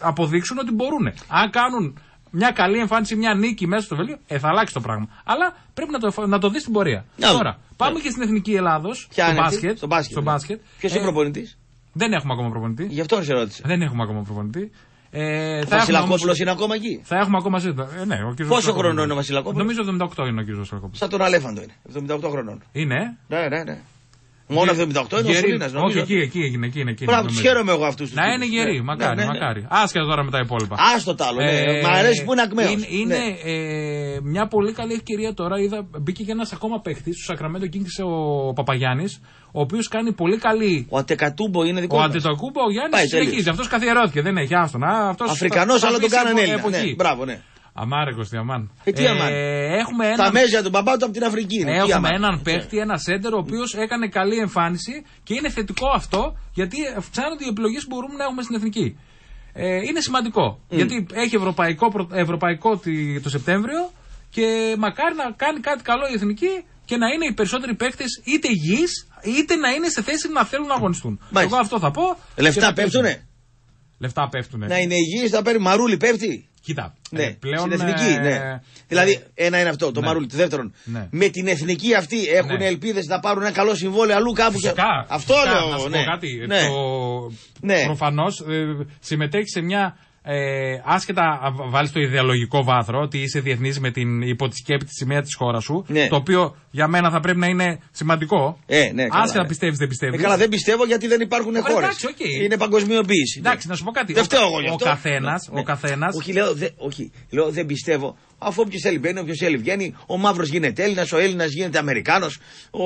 αποδείξουν ότι μπορούν. Αν κάνουν μια καλή εμφάνιση, μια νίκη μέσα στο Βέλγιο, ε, θα αλλάξει το πράγμα. Αλλά πρέπει να το, εφα- να το δεις στην πορεία. Να, Τώρα, πάμε ναι. και στην εθνική Ελλάδος, στο Ποια είναι αυτή; μπάσκετ. Στο μπάσκετ, στο ναι. μπάσκετ. Ποιος είναι Ε, προπονητής; Δεν έχουμε ακόμα προπονητή. Γι' αυτό σε ρώτησα. Δεν έχουμε ακόμα προπονητή. Ε, Ο θα έχουμε Βασιλακόπουλος όμως- είναι ακόμα εκεί; Θα έχουμε ακόμα ζήτα. Ε, ναι, ο κύριος Πόσο Βασιλακόπουλος. χρόνο είναι ο Βασιλακόπουλος; Νομίζω 78 είναι ο κύριος Βασιλακόπουλος. Σαν τον Αλέφαντο είναι. 78 χρονών. Είναι; Ναι, ναι, ναι. Μόνο 78 είναι ο Γερή. Σουλίνας, Όχι, νομίζω. εκεί, εκεί έγινε. Εκεί, είναι, εκεί, Μπράβο, είναι, τους νομίζω. χαίρομαι εγώ αυτούς τους Να τύπους. είναι γερή, Ναι, μακάρι, ναι, ναι, ναι. μακάρι. Άσχετα τώρα με τα υπόλοιπα. Άστο τ' άλλο, ναι. Μ' αρέσει που είναι ακμαίος. Είναι, είναι Ναι. ε, μια πολύ καλή ευκαιρία τώρα. Είδα, μπήκε και ένας ακόμα παίχτης στο Sacramento Kings ο Παπαγιάννης, ο οποίος κάνει πολύ καλή. Ο Ατεκατούμπο είναι δικό Ο μας. Αντετοκούμπο, ο Γιάννης Πάει, συνεχίζει. τέλειος. Αυτός καθιερώθηκε, δεν έχει άστον. Α, αυτός Αφρικανός, θα- θα αλλά τον αφήσει κάνανε επο- Έλληνα. Ναι, εποχή. μπράβο, ναι. Αμάρε Κωστή, αμάν. Ε, τι αμάν; έχουμε Τα έναν, μέζια του μπαμπά του από την Αφρική είναι. Τι έχουμε αμάν; έναν παίχτη, ένα σέντερ, ο οποίος έκανε καλή εμφάνιση και είναι θετικό αυτό γιατί αυξάνονται οι επιλογές που μπορούμε να έχουμε στην εθνική. Ε, είναι σημαντικό. Γιατί έχει ευρωπαϊκό, προ- ευρωπαϊκό τη- το Σεπτέμβριο και μακάρι να κάνει κάτι καλό η εθνική και να είναι οι περισσότεροι παίκτες είτε υγιείς είτε να είναι σε θέση να θέλουν να αγωνιστούν. Μάλιστα. Εγώ αυτό θα πω. και Λεφτά θα κλείσουμε. πέφτουνε; Λεφτά πέφτουνε. Να είναι υγιής, θα παίρνει μαρούλι, πέφτει; Κοίτα. Ναι, ε, πλέον. στην εθνική, ε, ναι. ε, Δηλαδή, ένα είναι αυτό, το ναι. μαρούλι. Το δεύτερον, Ναι. με την εθνική αυτή έχουν Ναι. ελπίδες να πάρουν ένα καλό συμβόλαιο αλλού κάπου. και- Φυσικά. Αυτό φυσικά, λέω. Να σου ναι. πω κάτι. Ναι. Το... Ναι. Προφανώς συμμετέχεις σε μια. Ε, άσχετα βάλεις το ιδεολογικό βάθρο ότι είσαι διεθνής με την υπό τη σκέπη τη σημαία της χώρας σου. Ναι. Το οποίο για μένα θα πρέπει να είναι σημαντικό. Ε, ναι, καλά, άσχετα ναι. πιστεύεις, δεν πιστεύεις. Ε, καλά, δεν πιστεύω γιατί δεν υπάρχουν Ωραία, χώρες. εντάξει, οκ. Είναι παγκοσμιοποίηση. Εντάξει, να σου πω κάτι. Δεν Ο- φταίω εγώ γι' ο αυτό. καθένας- Ναι. ο καθένας- Όχι, λέω, δε, όχι, λέω, δεν πιστεύω Αφού όποιος θέλει μπαίνει, όποιος θέλει βγαίνει. Ο μαύρος γίνεται Έλληνας, ο Έλληνας γίνεται Αμερικάνος. Ο,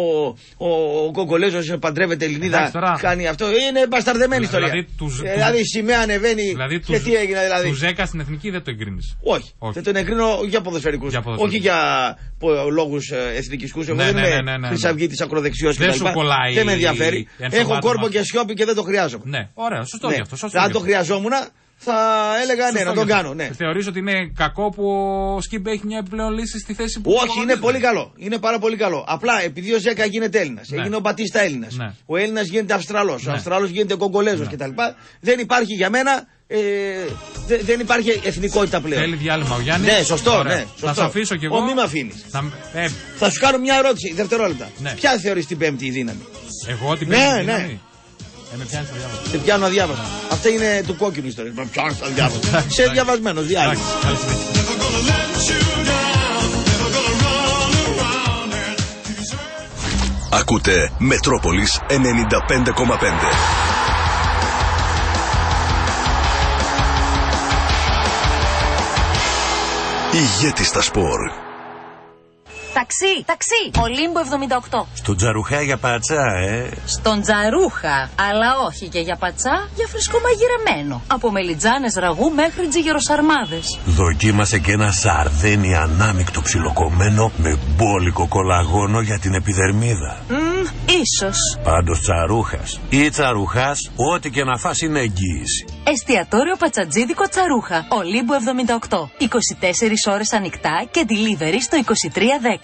ο, ο Κογκολέζος παντρεύεται Ελληνίδα. Εντάξει, τώρα- Κάνει αυτό. Είναι μπασταρδεμένη Δηλαδή, ιστορία. τους- Ε, δηλαδή η σημαία ανεβαίνει. Δηλαδή, και τι έγινε δηλαδή. Τους Ζέκα στην εθνική δεν το εγκρίνεις. Όχι. Δεν τον εγκρίνω για ποδοσφαιρικούς. Για ποδοσφαιρικούς. Όχι για λόγους εθνικιστικούς. Εγώ Ναι, δεν ναι, είμαι ναι, ναι, ναι. χρυσαυγή τη ακροδεξιότητα. Δεν σου κολλάει Δεν με ενδιαφέρει. η Έχω ενσωμάτωμα. κόρπο και σιώπη και δεν το χρειάζομαι. Ναι, ωραία, σωστό Ναι. και αυτό. Σωστό Αν και το αυτό. χρειαζόμουν, θα έλεγα ναι, Σωστό να τον και αυτό. κάνω. Ναι. Θεωρείς ότι είναι κακό που ο Σκύμπ έχει μια επιπλέον λύση στη θέση που. Όχι, είναι προπαγανδίζεται. πολύ καλό. Είναι πάρα πολύ καλό. Απλά επειδή ο Ζέκα γίνεται Έλληνας, Ναι. έγινε ο Μπατίστα Έλληνας, Ναι. ο Έλληνας γίνεται Αυστραλός, ο Ναι. Αυστραλός γίνεται Κογκολέζος κτλ. Δεν υπάρχει για μένα. Ε, δε- δεν υπάρχει εθνικότητα πλέον. Θέλει διάλειμμα ο Γιάννης; Ναι, σωστό, ναι. Σωστό. Θα σε αφήσω κι εγώ. Ω, μη με αφήνεις. Θα... Ε, Θα σου κάνω μια ερώτηση, δευτερόλεπτα. Ναι. Ποια θεωρείς την πέμπτη η δύναμη; εγώ την Ναι, πέμπτη ναι. δύναμη; Ε, με πιάνεις το διάβασμα. Σε πιάνω αδιάβαστα. Αυτά είναι του κόκκινου ιστορία. Με πιάνω αδιάβαστα. Σε διαβασμένος διάλειμμα. Εντάξει, καλή συνέχεια. Ακούτε Μετρόπολης 95,5. Ηγέτη στα σπορ. Ταξί, ταξί. Ολύμπο 78. Στο τζαρουχά για πατσά, ε. Στον Τζαρούχα. Αλλά όχι και για πατσά, για φρεσκό μαγειρεμένο. Από μελιτζάνες ραγού μέχρι τζιγεροσαρμάδες. Δοκίμασε και ένα σαρδένι ανάμεικτο ψιλοκομμένο με μπόλικο κολαγόνο για την επιδερμίδα. Μμ, ίσως. Πάντως τσαρούχας ή τσαρουχάς, ό,τι και να φας είναι εγγύηση. Εστιατόριο Πατσατζίδικο Τσαρούχα. Ολύμπο 78. 24 ώρες ανοιχτά και delivery στο 2310 271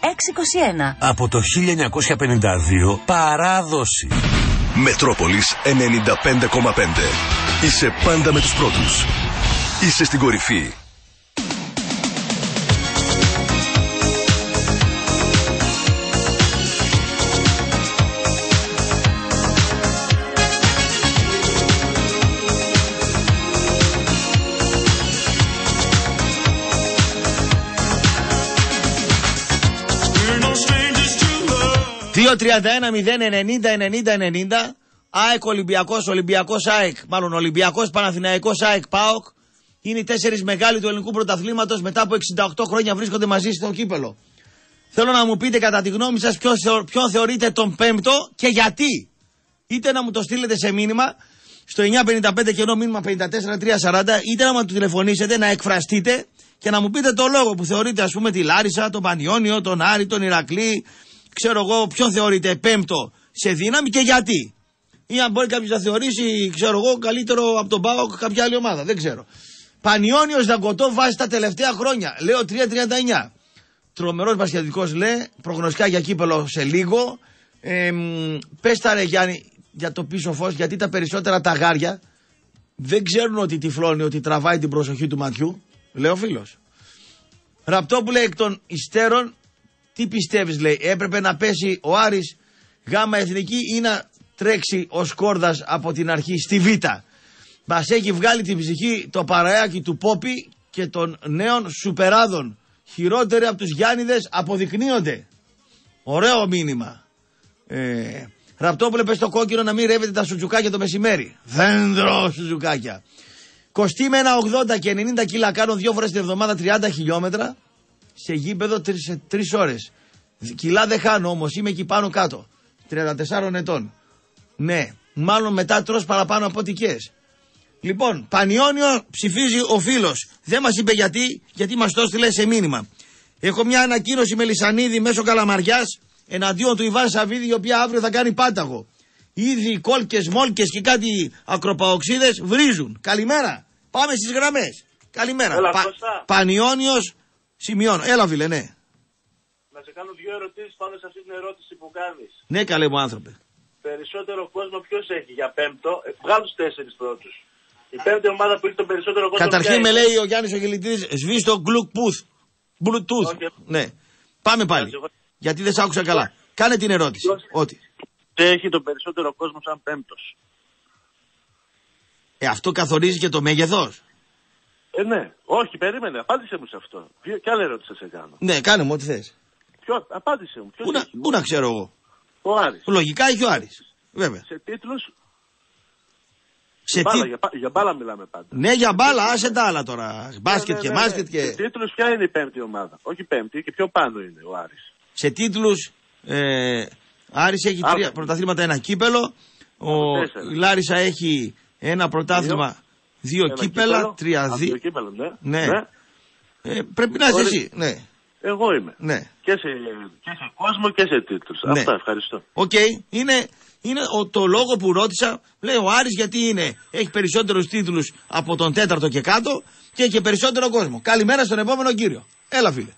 621. Από το 1952 παράδοση. Μετρόπολης 95,5. Είσαι πάντα με τους πρώτους. Είσαι στην κορυφή. 2-31-0-90-90-90 ΑΕΚ Ολυμπιακός, Ολυμπιακός ΑΕΚ, μάλλον Ολυμπιακός Παναθηναϊκός ΑΕΚ ΠΑΟΚ. Είναι οι τέσσερις μεγάλοι του ελληνικού πρωταθλήματος μετά από 68 χρόνια βρίσκονται μαζί στο κύπελο. Θέλω να μου πείτε κατά τη γνώμη σας ποιος, ποιον θεωρείτε τον πέμπτο και γιατί. Είτε να μου το στείλετε σε μήνυμα στο 955 και ενώ μήνυμα 54340, είτε να μου τηλεφωνήσετε, να εκφραστείτε και να μου πείτε το λόγο που θεωρείτε, ας πούμε, τη Λάρισα, τον Πανιόνιο, τον Άρη, τον Ηρακλή, ξέρω εγώ, ποιον θεωρείτε πέμπτο σε δύναμη και γιατί. Ή αν μπορεί κάποιος να θεωρήσει, ξέρω εγώ, καλύτερο από τον Πάοκ κάποια άλλη ομάδα. Δεν ξέρω. Πανιόνιος Δαγκωτό βάζει τα τελευταία χρόνια. Λέω 3-39. Τρομερός μπασχετικό λέει, προγνωστικά για κύπελο σε λίγο. Ε, Πες τα ρε Γιάννη για το πίσω φως, γιατί τα περισσότερα τα γάρια δεν ξέρουν ότι τυφλώνει, ότι τραβάει την προσοχή του ματιού. Λέει ο φίλος. Ραπτόπουλε εκ των υστέρων, τι πιστεύεις, λέει, έπρεπε να πέσει ο Άρης γάμα εθνική ή να τρέξει ο Σκόρδας από την αρχή στη Β. Μας έχει βγάλει την ψυχή το παραέακι του Πόπι και των νέων σουπεράδων. Χειρότεροι από τους Γιάννηδες αποδεικνύονται. Ωραίο μήνυμα. Ε, Ραπτόπουλε πες το κόκκινο να μην ρεύετε τα σουτζουκάκια το μεσημέρι. Δεν τρώω σουτζουκάκια. Κοστί με ένα 80 και 90 κιλά κάνω δύο φορές την εβδομάδα 30 χιλιόμετρα σε γήπεδο τρεις, σε τρεις ώρες. Κιλά δεν χάνω όμως, είμαι εκεί πάνω κάτω. 34 ετών. Ναι, μάλλον μετά τρως παραπάνω από ό,τι κες. Λοιπόν, Πανιόνιο ψηφίζει ο φίλος. Δεν μας είπε γιατί, γιατί μας το έστειλε σε μήνυμα. Έχω μια ανακοίνωση με Λισανίδη μέσω Καλαμαριάς εναντίον του Ιβάν Σαββίδη, η οποία αύριο θα κάνει πάταγο. Ήδη οι κόλκες, μόλκες και κάτι ακροπαοξίδες βρίζουν. Καλημέρα. Πάμε στις γραμμές. Καλημέρα. Έλα, Κώστα. Πανιόνιος σημειώνω. Έλα, φίλε, ναι. Να σε κάνω δύο ερωτήσεις πάνω σε αυτή την ερώτηση που κάνεις. Ναι, καλέ μου άνθρωπε. Περισσότερο κόσμο ποιος έχει για πέμπτο, ε, βγάλω τους τέσσερις πρώτους. Η πέμπτη ομάδα που έχει τον περισσότερο κόσμο. Καταρχήν ποια με είναι; λέει ο Γιάννης ο Γελιτίδη, σβήσει το Bluetooth. Bluetooth. Όχι. Ναι. Πάμε πάλι. Γιατί δεν σ' άκουσα καλά. Κάνε την ερώτηση. Ότι. Ποιο έχει τον περισσότερο κόσμο σαν πέμπτος; Ε, αυτό καθορίζει και το μέγεθος. Ε, ναι. Όχι, περίμενε. Απάντησε μου σε αυτό. Ποιο- Ποια άλλη ερώτηση θα σε κάνω. Ναι, κάνε μου ό,τι θες. Ποιο, απάντησε μου. Ποιος Πού, να- έχει; πού να ξέρω εγώ; Ο Άρης. Λογικά έχει ο Άρης. Βέβαια. Σε τίτλους; Σε μπάλα, τι- για, πα- για μπάλα μιλάμε πάντα. Ναι, για μπάλα, άσε τα άλλα τώρα. Μπάσκετ Ναι, και ναι, ναι, μάσκετ ναι. και. Σε τίτλους ποια είναι η πέμπτη ομάδα; Όχι η πέμπτη και πιο πάνω είναι ο Άρης. Σε τίτλους. Ε, Άρης έχει Άλφα. τρία πρωταθλήματα, ένα κύπελλο. Ο τέσσερα. η Λάρισα έχει ένα πρωτάθλημα, δύο Ένα κύπελλα, κύπελλο. τρία Α, δι. δύο κύπελλα, ναι. Ναι. Ε, πρέπει να είσαι Ωραία. εσύ. Ναι. Εγώ είμαι. Ναι. Και σε, και σε κόσμο και σε τίτλους. Ναι. Αυτά, ευχαριστώ. Οκ, είναι, είναι ο, το λόγο που ρώτησα. Λέει ο Άρης γιατί είναι, έχει περισσότερους τίτλους από τον τέταρτο και κάτω και έχει και περισσότερο κόσμο. Καλημέρα στον επόμενο κύριο. Έλα, φίλε.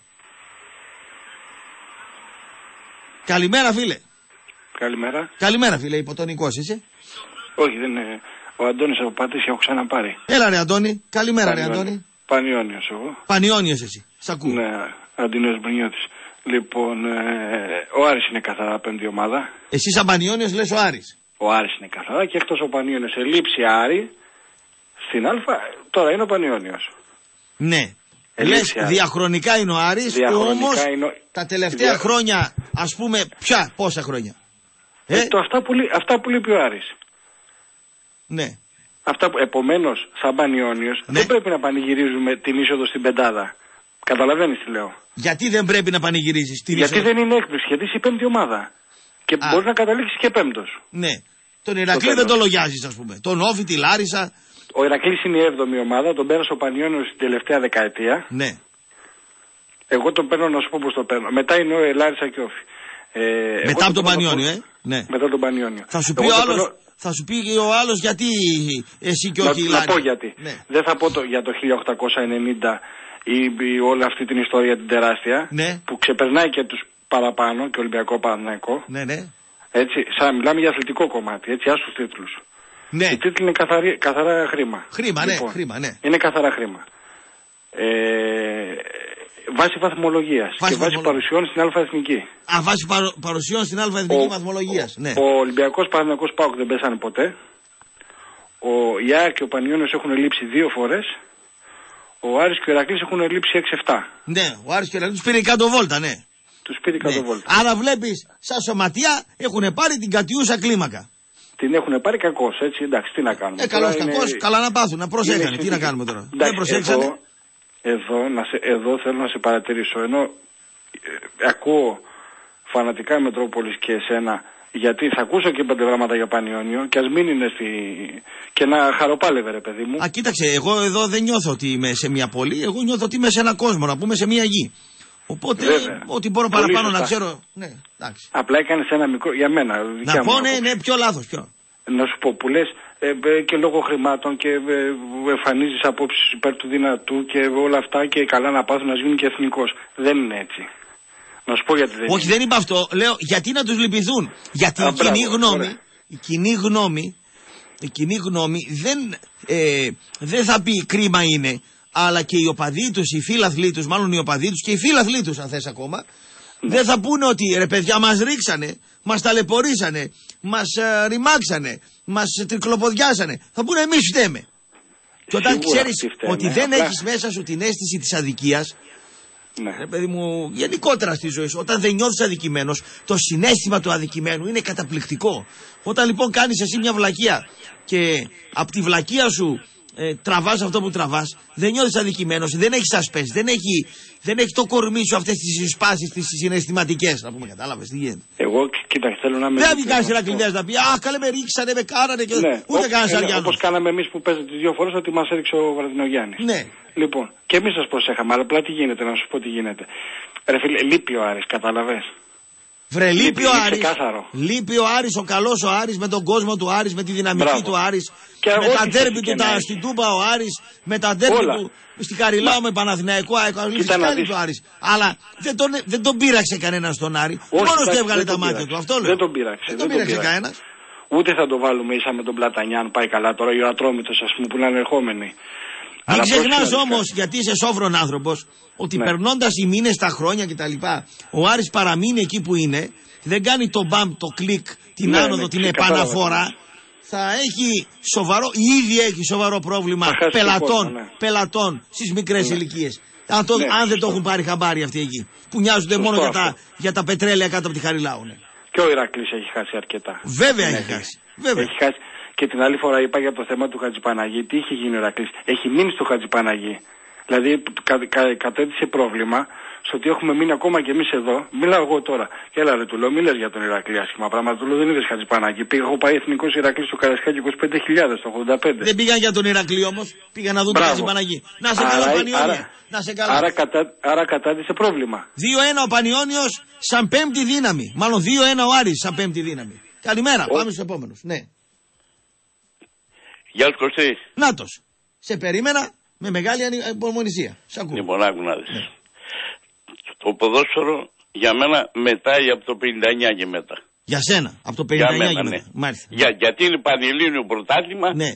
Καλημέρα, φίλε. Καλημέρα. Καλημέρα, φίλε. Υποτονικός είσαι. Όχι, δεν είναι. Ο Αντώνης από Πατήσια έχω ξαναπάρει. Έλα, ρε Αντώνη. Καλημέρα, ρε Πανιόνιος. Αντώνη. Πανιόνιος εγώ. Πανιόνιος εσύ. Σ' ακούω. Ναι, Αντώνιος Μπρινιώτης. Λοιπόν, ε, ο Άρης είναι καθαρά πέμπτη ομάδα. Εσύ σαν Πανιόνιος λες ο Άρης. Ο Άρης είναι καθαρά και εκτός ο Πανιόνιος σε λήψη Άρη στην Α, τώρα είναι ο Πανιόνιος. Ναι. Ε, Λες λήψη Άρης. διαχρονικά είναι ο Άρης, Διαχρονικά όμω είναι ο- τα τελευταία Δια- χρόνια, ας πούμε, ποια, πόσα χρόνια; Ε, το, αυτά, που, λεί- αυτά που λείπει ο Άρης. Ναι. Αυτά που, επομένως, σαν Πανιόνιος, δεν πρέπει να πανηγυρίζουμε την είσοδο στην πεντάδα. Καταλαβαίνεις τι λέω. Γιατί δεν πρέπει να πανηγυρίζεις την Γιατί είσοδο- δεν είναι έκπληξη, γιατί είσαι η πέμπτη ομάδα. Και Α. μπορείς να καταλήξεις και πέμπτος. Ναι. Τον Ηρακλή δεν τέλος. το λογιάζεις, ας πούμε. Τον Όφη, τη Λάρισα. Ο Ηρακλής είναι η έβδομη ομάδα, τον πέρασε ο Πανιόνιος στην τελευταία δεκαετία. Ναι. Εγώ τον παίρνω να σου πω πώς το παίρνω. Μετά είναι ο Ελάρισα και όφη. Ε, εγώ Μετά από τον παίρνω Πανιόνιο, πώς- ε; Ναι. Μετά τον Πανιόνιο. Θα σου πει Εγώ ο το άλλο. Παίρνω- Θα σου πει και ο άλλος γιατί εσύ και να, όχι η να Λάρισα. πω γιατί. Ναι. Δεν θα πω το, για το 1890 ή, ή όλη αυτή την ιστορία την τεράστια Ναι. που ξεπερνάει και τους παραπάνω και Ολυμπιακό Παναθηναϊκό. Ναι, ναι. Έτσι, σαν μιλάμε για αθλητικό κομμάτι, έτσι, άσους τίτλους. Ναι. Οι τίτλοι είναι καθαρή, καθαρά χρήμα. Χρήμα, ναι, χρήμα, ναι. Είναι καθαρά χρήμα. Ε, βάση βαθμολογίας Βάση και βάση βαθμολογίας. παρουσιών στην Α Εθνική. Α, βάσει παρο- παρουσιών στην Α Εθνική Βαθμολογίας. Ναι. Ο Ολυμπιακός Παναθηναϊκός Πάοκ δεν πέσανε ποτέ. Ο Ιάκ και ο Πανιόνιος έχουν λείψει δύο φορές. Ο Άρης και ο Ηρακλής έχουν λείψει 6-7. Ναι, ο Άρης και ο Ηρακλής πήρε κάτω βόλτα, ναι. Τους πήρε κάτω βόλτα. Άρα βλέπεις, σαν σωματεία έχουν πάρει την κατιούσα κλίμακα. Την έχουν πάρει κακώς, έτσι, εντάξει, τι να κάνουμε. Ε, καλό, Τώρα είναι- κακό, καλά να πάθουν, να προσέχανε. είναι Τι να συνθήκη. κάνουμε τώρα; Εντάξει, Δεν προσέξανε. Εδώ, εδώ, να σε, εδώ θέλω να σε παρατηρήσω. Ενώ ε, ακούω φανατικά Μετρόπολης και εσένα, γιατί θα ακούσω και πέντε γράμματα για Πανιόνιο και ας μην είναι στη... και να χαροπάλευε ρε παιδί μου. Α, κοίταξε, εγώ εδώ δεν νιώθω ότι είμαι σε μια πόλη, εγώ νιώθω ότι είμαι σε ένα κόσμο, να πούμε σε μια γη. Οπότε, Βέβαια. ό,τι μπορώ Πολύ παραπάνω να σωστά. ξέρω. Ναι, εντάξει. Απλά έκανε ένα μικρό, για μένα, δικιά Να μου πω, άποψη. ναι, ναι, πιο λάθος, πιο. Να σου πω που λες και λόγω χρημάτων και ε, εμφανίζεις απόψεις υπέρ του δυνατού και όλα αυτά και καλά να πάθουν να γίνουν και εθνικός. Δεν είναι έτσι. Να σου πω γιατί δεν Όχι, είναι. δεν είπα αυτό. Λέω γιατί να τους λυπηθούν; Γιατί Α, η κοινή μπράβο, γνώμη, ωραία. η κοινή γνώμη, η κοινή γνώμη δεν, ε, δεν θα πει κρίμα είναι, αλλά και οι οπαδοί τους, οι φίλαθλοι τους, μάλλον οι οπαδοί τους και οι φίλαθλοι τους, αν θες ακόμα, Ναι. δεν θα πούνε ότι ρε παιδιά μας ρίξανε, μας ταλαιπωρήσανε, μας ε, ρημάξανε, μας τρικλοποδιάσανε. Θα πούνε εμείς φταίμε. Και όταν Σίγουρα ξέρεις αυτοί φταίνε, ότι δεν απλά- έχεις μέσα σου την αίσθηση της αδικίας, Ναι. Ρε παιδί μου, γενικότερα στη ζωή σου, όταν δεν νιώθεις αδικημένος, το συνέστημα του αδικημένου είναι καταπληκτικό. Όταν λοιπόν κάνεις εσύ μια βλακεία και από τη βλακεία σου ε, τραβάς αυτό που τραβάς, δεν νιώθεις αδικημένος, δεν έχεις ασπέ, δεν έχει, δεν έχει το κορμί σου αυτές τις σπάσει, τις συναισθηματικές. Να πούμε, κατάλαβες τι γίνεται. Εγώ, κοίταξε, θέλω να με. Δεν βγάζει ένα κλειδιά να πει Α, καλέ με ρίξανε, με κάνανε και Ναι, ούτε ό- κανένας είναι Αριάνο. Όπως κάναμε εμείς που παίζετε τις δύο φορές ότι μας έριξε ο Βραδινογιάννης. Ναι. Λοιπόν, και εμείς σας προσέχαμε, αλλά απλά τι γίνεται, να σου πω τι γίνεται. Ρε φίλε, λείπει ο Άρης, καταλαβες. Βρε, λείπει ο είναι Άρης. ξεκάθαρο. Λείπει ο Άρης, ο καλός ο Άρης με τον κόσμο του Άρης, με τη δυναμική Μπράβο. του Άρης. Και με ό,τι τα θέση ντέρμπι και του να τα, έχει. στην Τούμπα ο Άρης, με τα ντέρμπι Όλα. του στη Καριλάου με Παναθηναϊκό ΑΕΚ. Κοίτα να κάνει δεις. του Άρης. Αλλά δεν τον, δεν τον πείραξε κανένας στον Άρη. Όχι, Μόνος του εντάξει, έβγαλε δεν τα τον μάτια πείραξε. του. Αυτό λέω. Δεν τον πείραξε. Δεν δεν τον πείραξε πείραξε. κανένας. Ούτε θα το βάλουμε ίσα με τον Πλατανιά, αν πάει καλά τώρα, ή ο Ατρόμητος, ας πούμε, που είναι ανερχόμενοι. Μην Αλλά ξεχνάς πρόσεξε να όμως, δεις γιατί είσαι σόφρον άνθρωπος, ότι Ναι. περνώντας οι μήνες, τα χρόνια κτλ., ο Άρης παραμείνει εκεί που είναι, δεν κάνει το μπαμ, το κλικ, την Ναι, άνοδο, ναι, την ξεκαθαρά, επαναφορά. ναι. Θα έχει σοβαρό, ήδη έχει σοβαρό πρόβλημα Θα χάσει πελατών, κόσμο, ναι. πελατών στις μικρές Ναι. ηλικίες. Αν, το- Ναι, αν δεν το σωστό. έχουν πάρει χαμπάρι αυτοί εκεί. Που νοιάζονται Σωστό μόνο για τα, αυτό. για τα πετρέλαια κάτω από τη Χαριλάου. ναι. Και ο Ηρακλής έχει χάσει αρκετά. Βέβαια Ναι, έχει χάσει. Βέβαια. Έχει χάσει. Και την άλλη φορά είπα για το θέμα του Χατζηπαναγή. Τι είχε γίνει ο Ηρακλής. Έχει μείνει στο Χατζηπαναγή. Δηλαδή κα, κα, κατέδειξε πρόβλημα στο ότι έχουμε μείνει ακόμα κι εμείς εδώ. Μιλάω εγώ τώρα. Και έλα ρε του λέω, μιλά για τον Ηρακλή άσχημα πράγματα. Του λέω δεν είδες Χατζηπαναγή. Πήγα, έχω πάει εθνικός Ηρακλής στο Καρασκάκι 25.000 το 85. Δεν πήγαν για τον Ηρακλή όμως. Πήγαν να δουν Μπράβο. την Παναγή. Να σε Άρα- καλά, Πανιόνια. άρα- Να σε καλά. Άρα, κατα, άρα κατάδυσε πρόβλημα. 2-1 ο Πανιόνιος σαν πέμπτη δύναμη. Μάλλον 2-1 ο Άρης σαν πέμπτη δύναμη. Καλημέρα, πάμε στους επόμενους. Ναι. Γεια σου Κωστή. Νάτος. Σε περίμενα με μεγάλη ανη- υπομονησία. Σ' ακούω. Λοιπόν, άκου να δεις. Το ποδόσφαιρο για μένα μετάει από το 59 και μετά. Για σένα, από το 59 Για και μένα, μετά. ναι. Μάλιστα. Για, γιατί είναι πανελλήνιο πρωτάθλημα Ναι.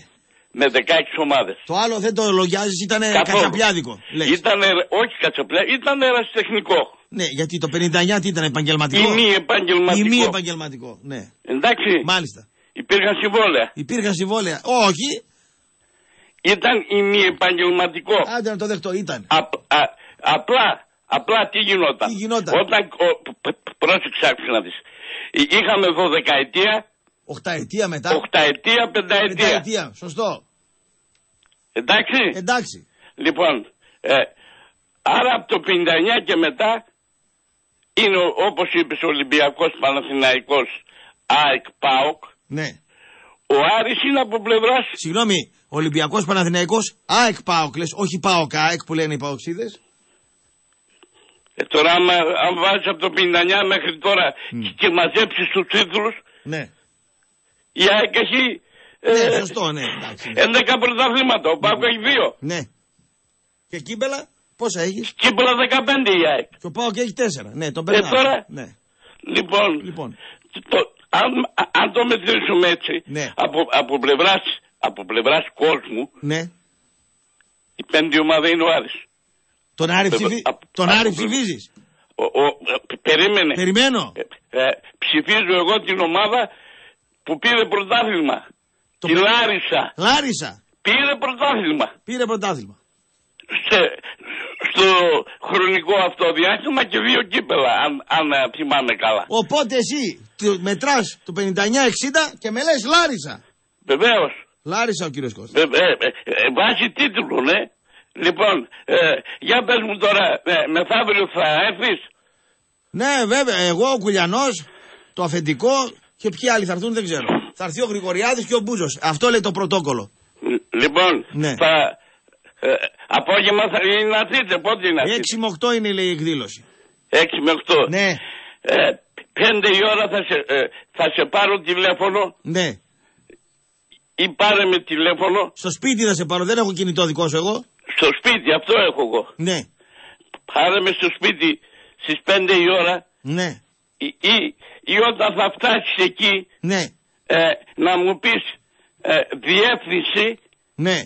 με 16 ομάδες. Το άλλο δεν το λογιάζεις, ήταν Καθόλου. κατσαπλιάδικο. λες. Ήτανε, όχι κατσαπλιά, ήταν ερασιτεχνικό. Ναι, γιατί το 59 τι ήταν επαγγελματικό; Ή μη επαγγελματικό. Ή μη επαγγελματικό. Ναι. Εντάξει. Μάλιστα. Υπήρχαν συμβόλαια. Υπήρχαν συμβόλαια. Όχι. Ήταν ή μη επαγγελματικό. Άντε να το δεχτώ, ήταν. Απ- α- απλά, απλά τι γινόταν. Τι γινόταν; Όταν, ο, π- π- πρόσεξε άκουσε να δεις. Εί- Είχαμε 12 ετία, Οχταετία μετά. 8 ετία, 5 ετία. Πενταετία. Σωστό. Εντάξει. Εντάξει. Λοιπόν, ε, άρα από το 59 και μετά είναι ο- όπως είπες Ολυμπιακός Παναθηναϊκός ΑΕΚ ΠΑΟΚ. Ναι. Ο Άρης είναι από πλευράς Συγγνώμη, Ολυμπιακός Παναθηναϊκός, ΑΕΚ Πάοκ, λες, όχι Πάοκ, ΑΕΚ που λένε οι Παοξίδε. Ε, τώρα, άμα, αν βάζεις από το 59 μέχρι τώρα και μαζέψεις τους τίτλου, Ναι. η ΑΕΚ έχει. Ναι, ε, σωστό, ναι. Εντάξει. 11 πρωταθλήματα. Ο Πάοκ έχει 2. Ναι. Και κύπελα, πόσα έχεις; Κύπελα 15 η ΑΕΚ. Και ο Πάοκ έχει 4. Ναι, τον Ε, περνάει. τώρα, Ναι. λοιπόν, Λοιπόν. το, αν, αν το μετρήσουμε έτσι, Ναι. από, από πλευράς από πλευράς κόσμου, Ναι. η πέμπτη ομάδα είναι ο Άρης. Τον Άρη, Βέβαια, ψηφι... απ- τον απ- Άρη ψηφίζεις; Ο, ο, ε, περίμενε. Περιμένω. Ε, ψηφίζω εγώ την ομάδα που πήρε πρωτάθλημα. Τη Λάρισα. Λάρισα. Πήρε πρωτάθλημα. Πήρε πρωτάθλημα. Σε, στο χρονικό αυτό διάστημα και δύο κύπελα, αν, αν ε, θυμάμαι καλά. Οπότε εσύ μετράς το 59-60 και με λες Λάρισα. Βεβαίως. Λάρισα ο κύριος Κώστας. Ε, ε, ε, ε, βάζει τίτλο, ναι. Λοιπόν, ε, για πες μου τώρα, ε, μεθαύριο θα έρθεις; Ναι, βέβαια, εγώ ο Κουλιανός, το αφεντικό και ποιοι άλλοι θα έρθουν δεν ξέρω. Θα έρθει ο Γρηγοριάδης και ο Μπούζος. Αυτό λέει το πρωτόκολλο. Λοιπόν, Ναι. θα, ε, απόγευμα θα είναι να έρθείτε, πότε είναι να 6 έρθείτε. με 8 είναι λέει η εκδήλωση. 6 με 8. Ναι. Ε, πέντε η ώρα θα σε, ε, θα σε πάρω τηλέφωνο Ναι. ή πάρε με τηλέφωνο Στο σπίτι θα σε πάρω, δεν έχω κινητό δικό σου εγώ. στο σπίτι, αυτό έχω εγώ. Ναι. Πάρε με στο σπίτι στις 5 η ώρα Ναι. ή, ή, ή όταν θα φτάσεις εκεί Ναι. ε, να μου πεις ε, διεύθυνση Ναι.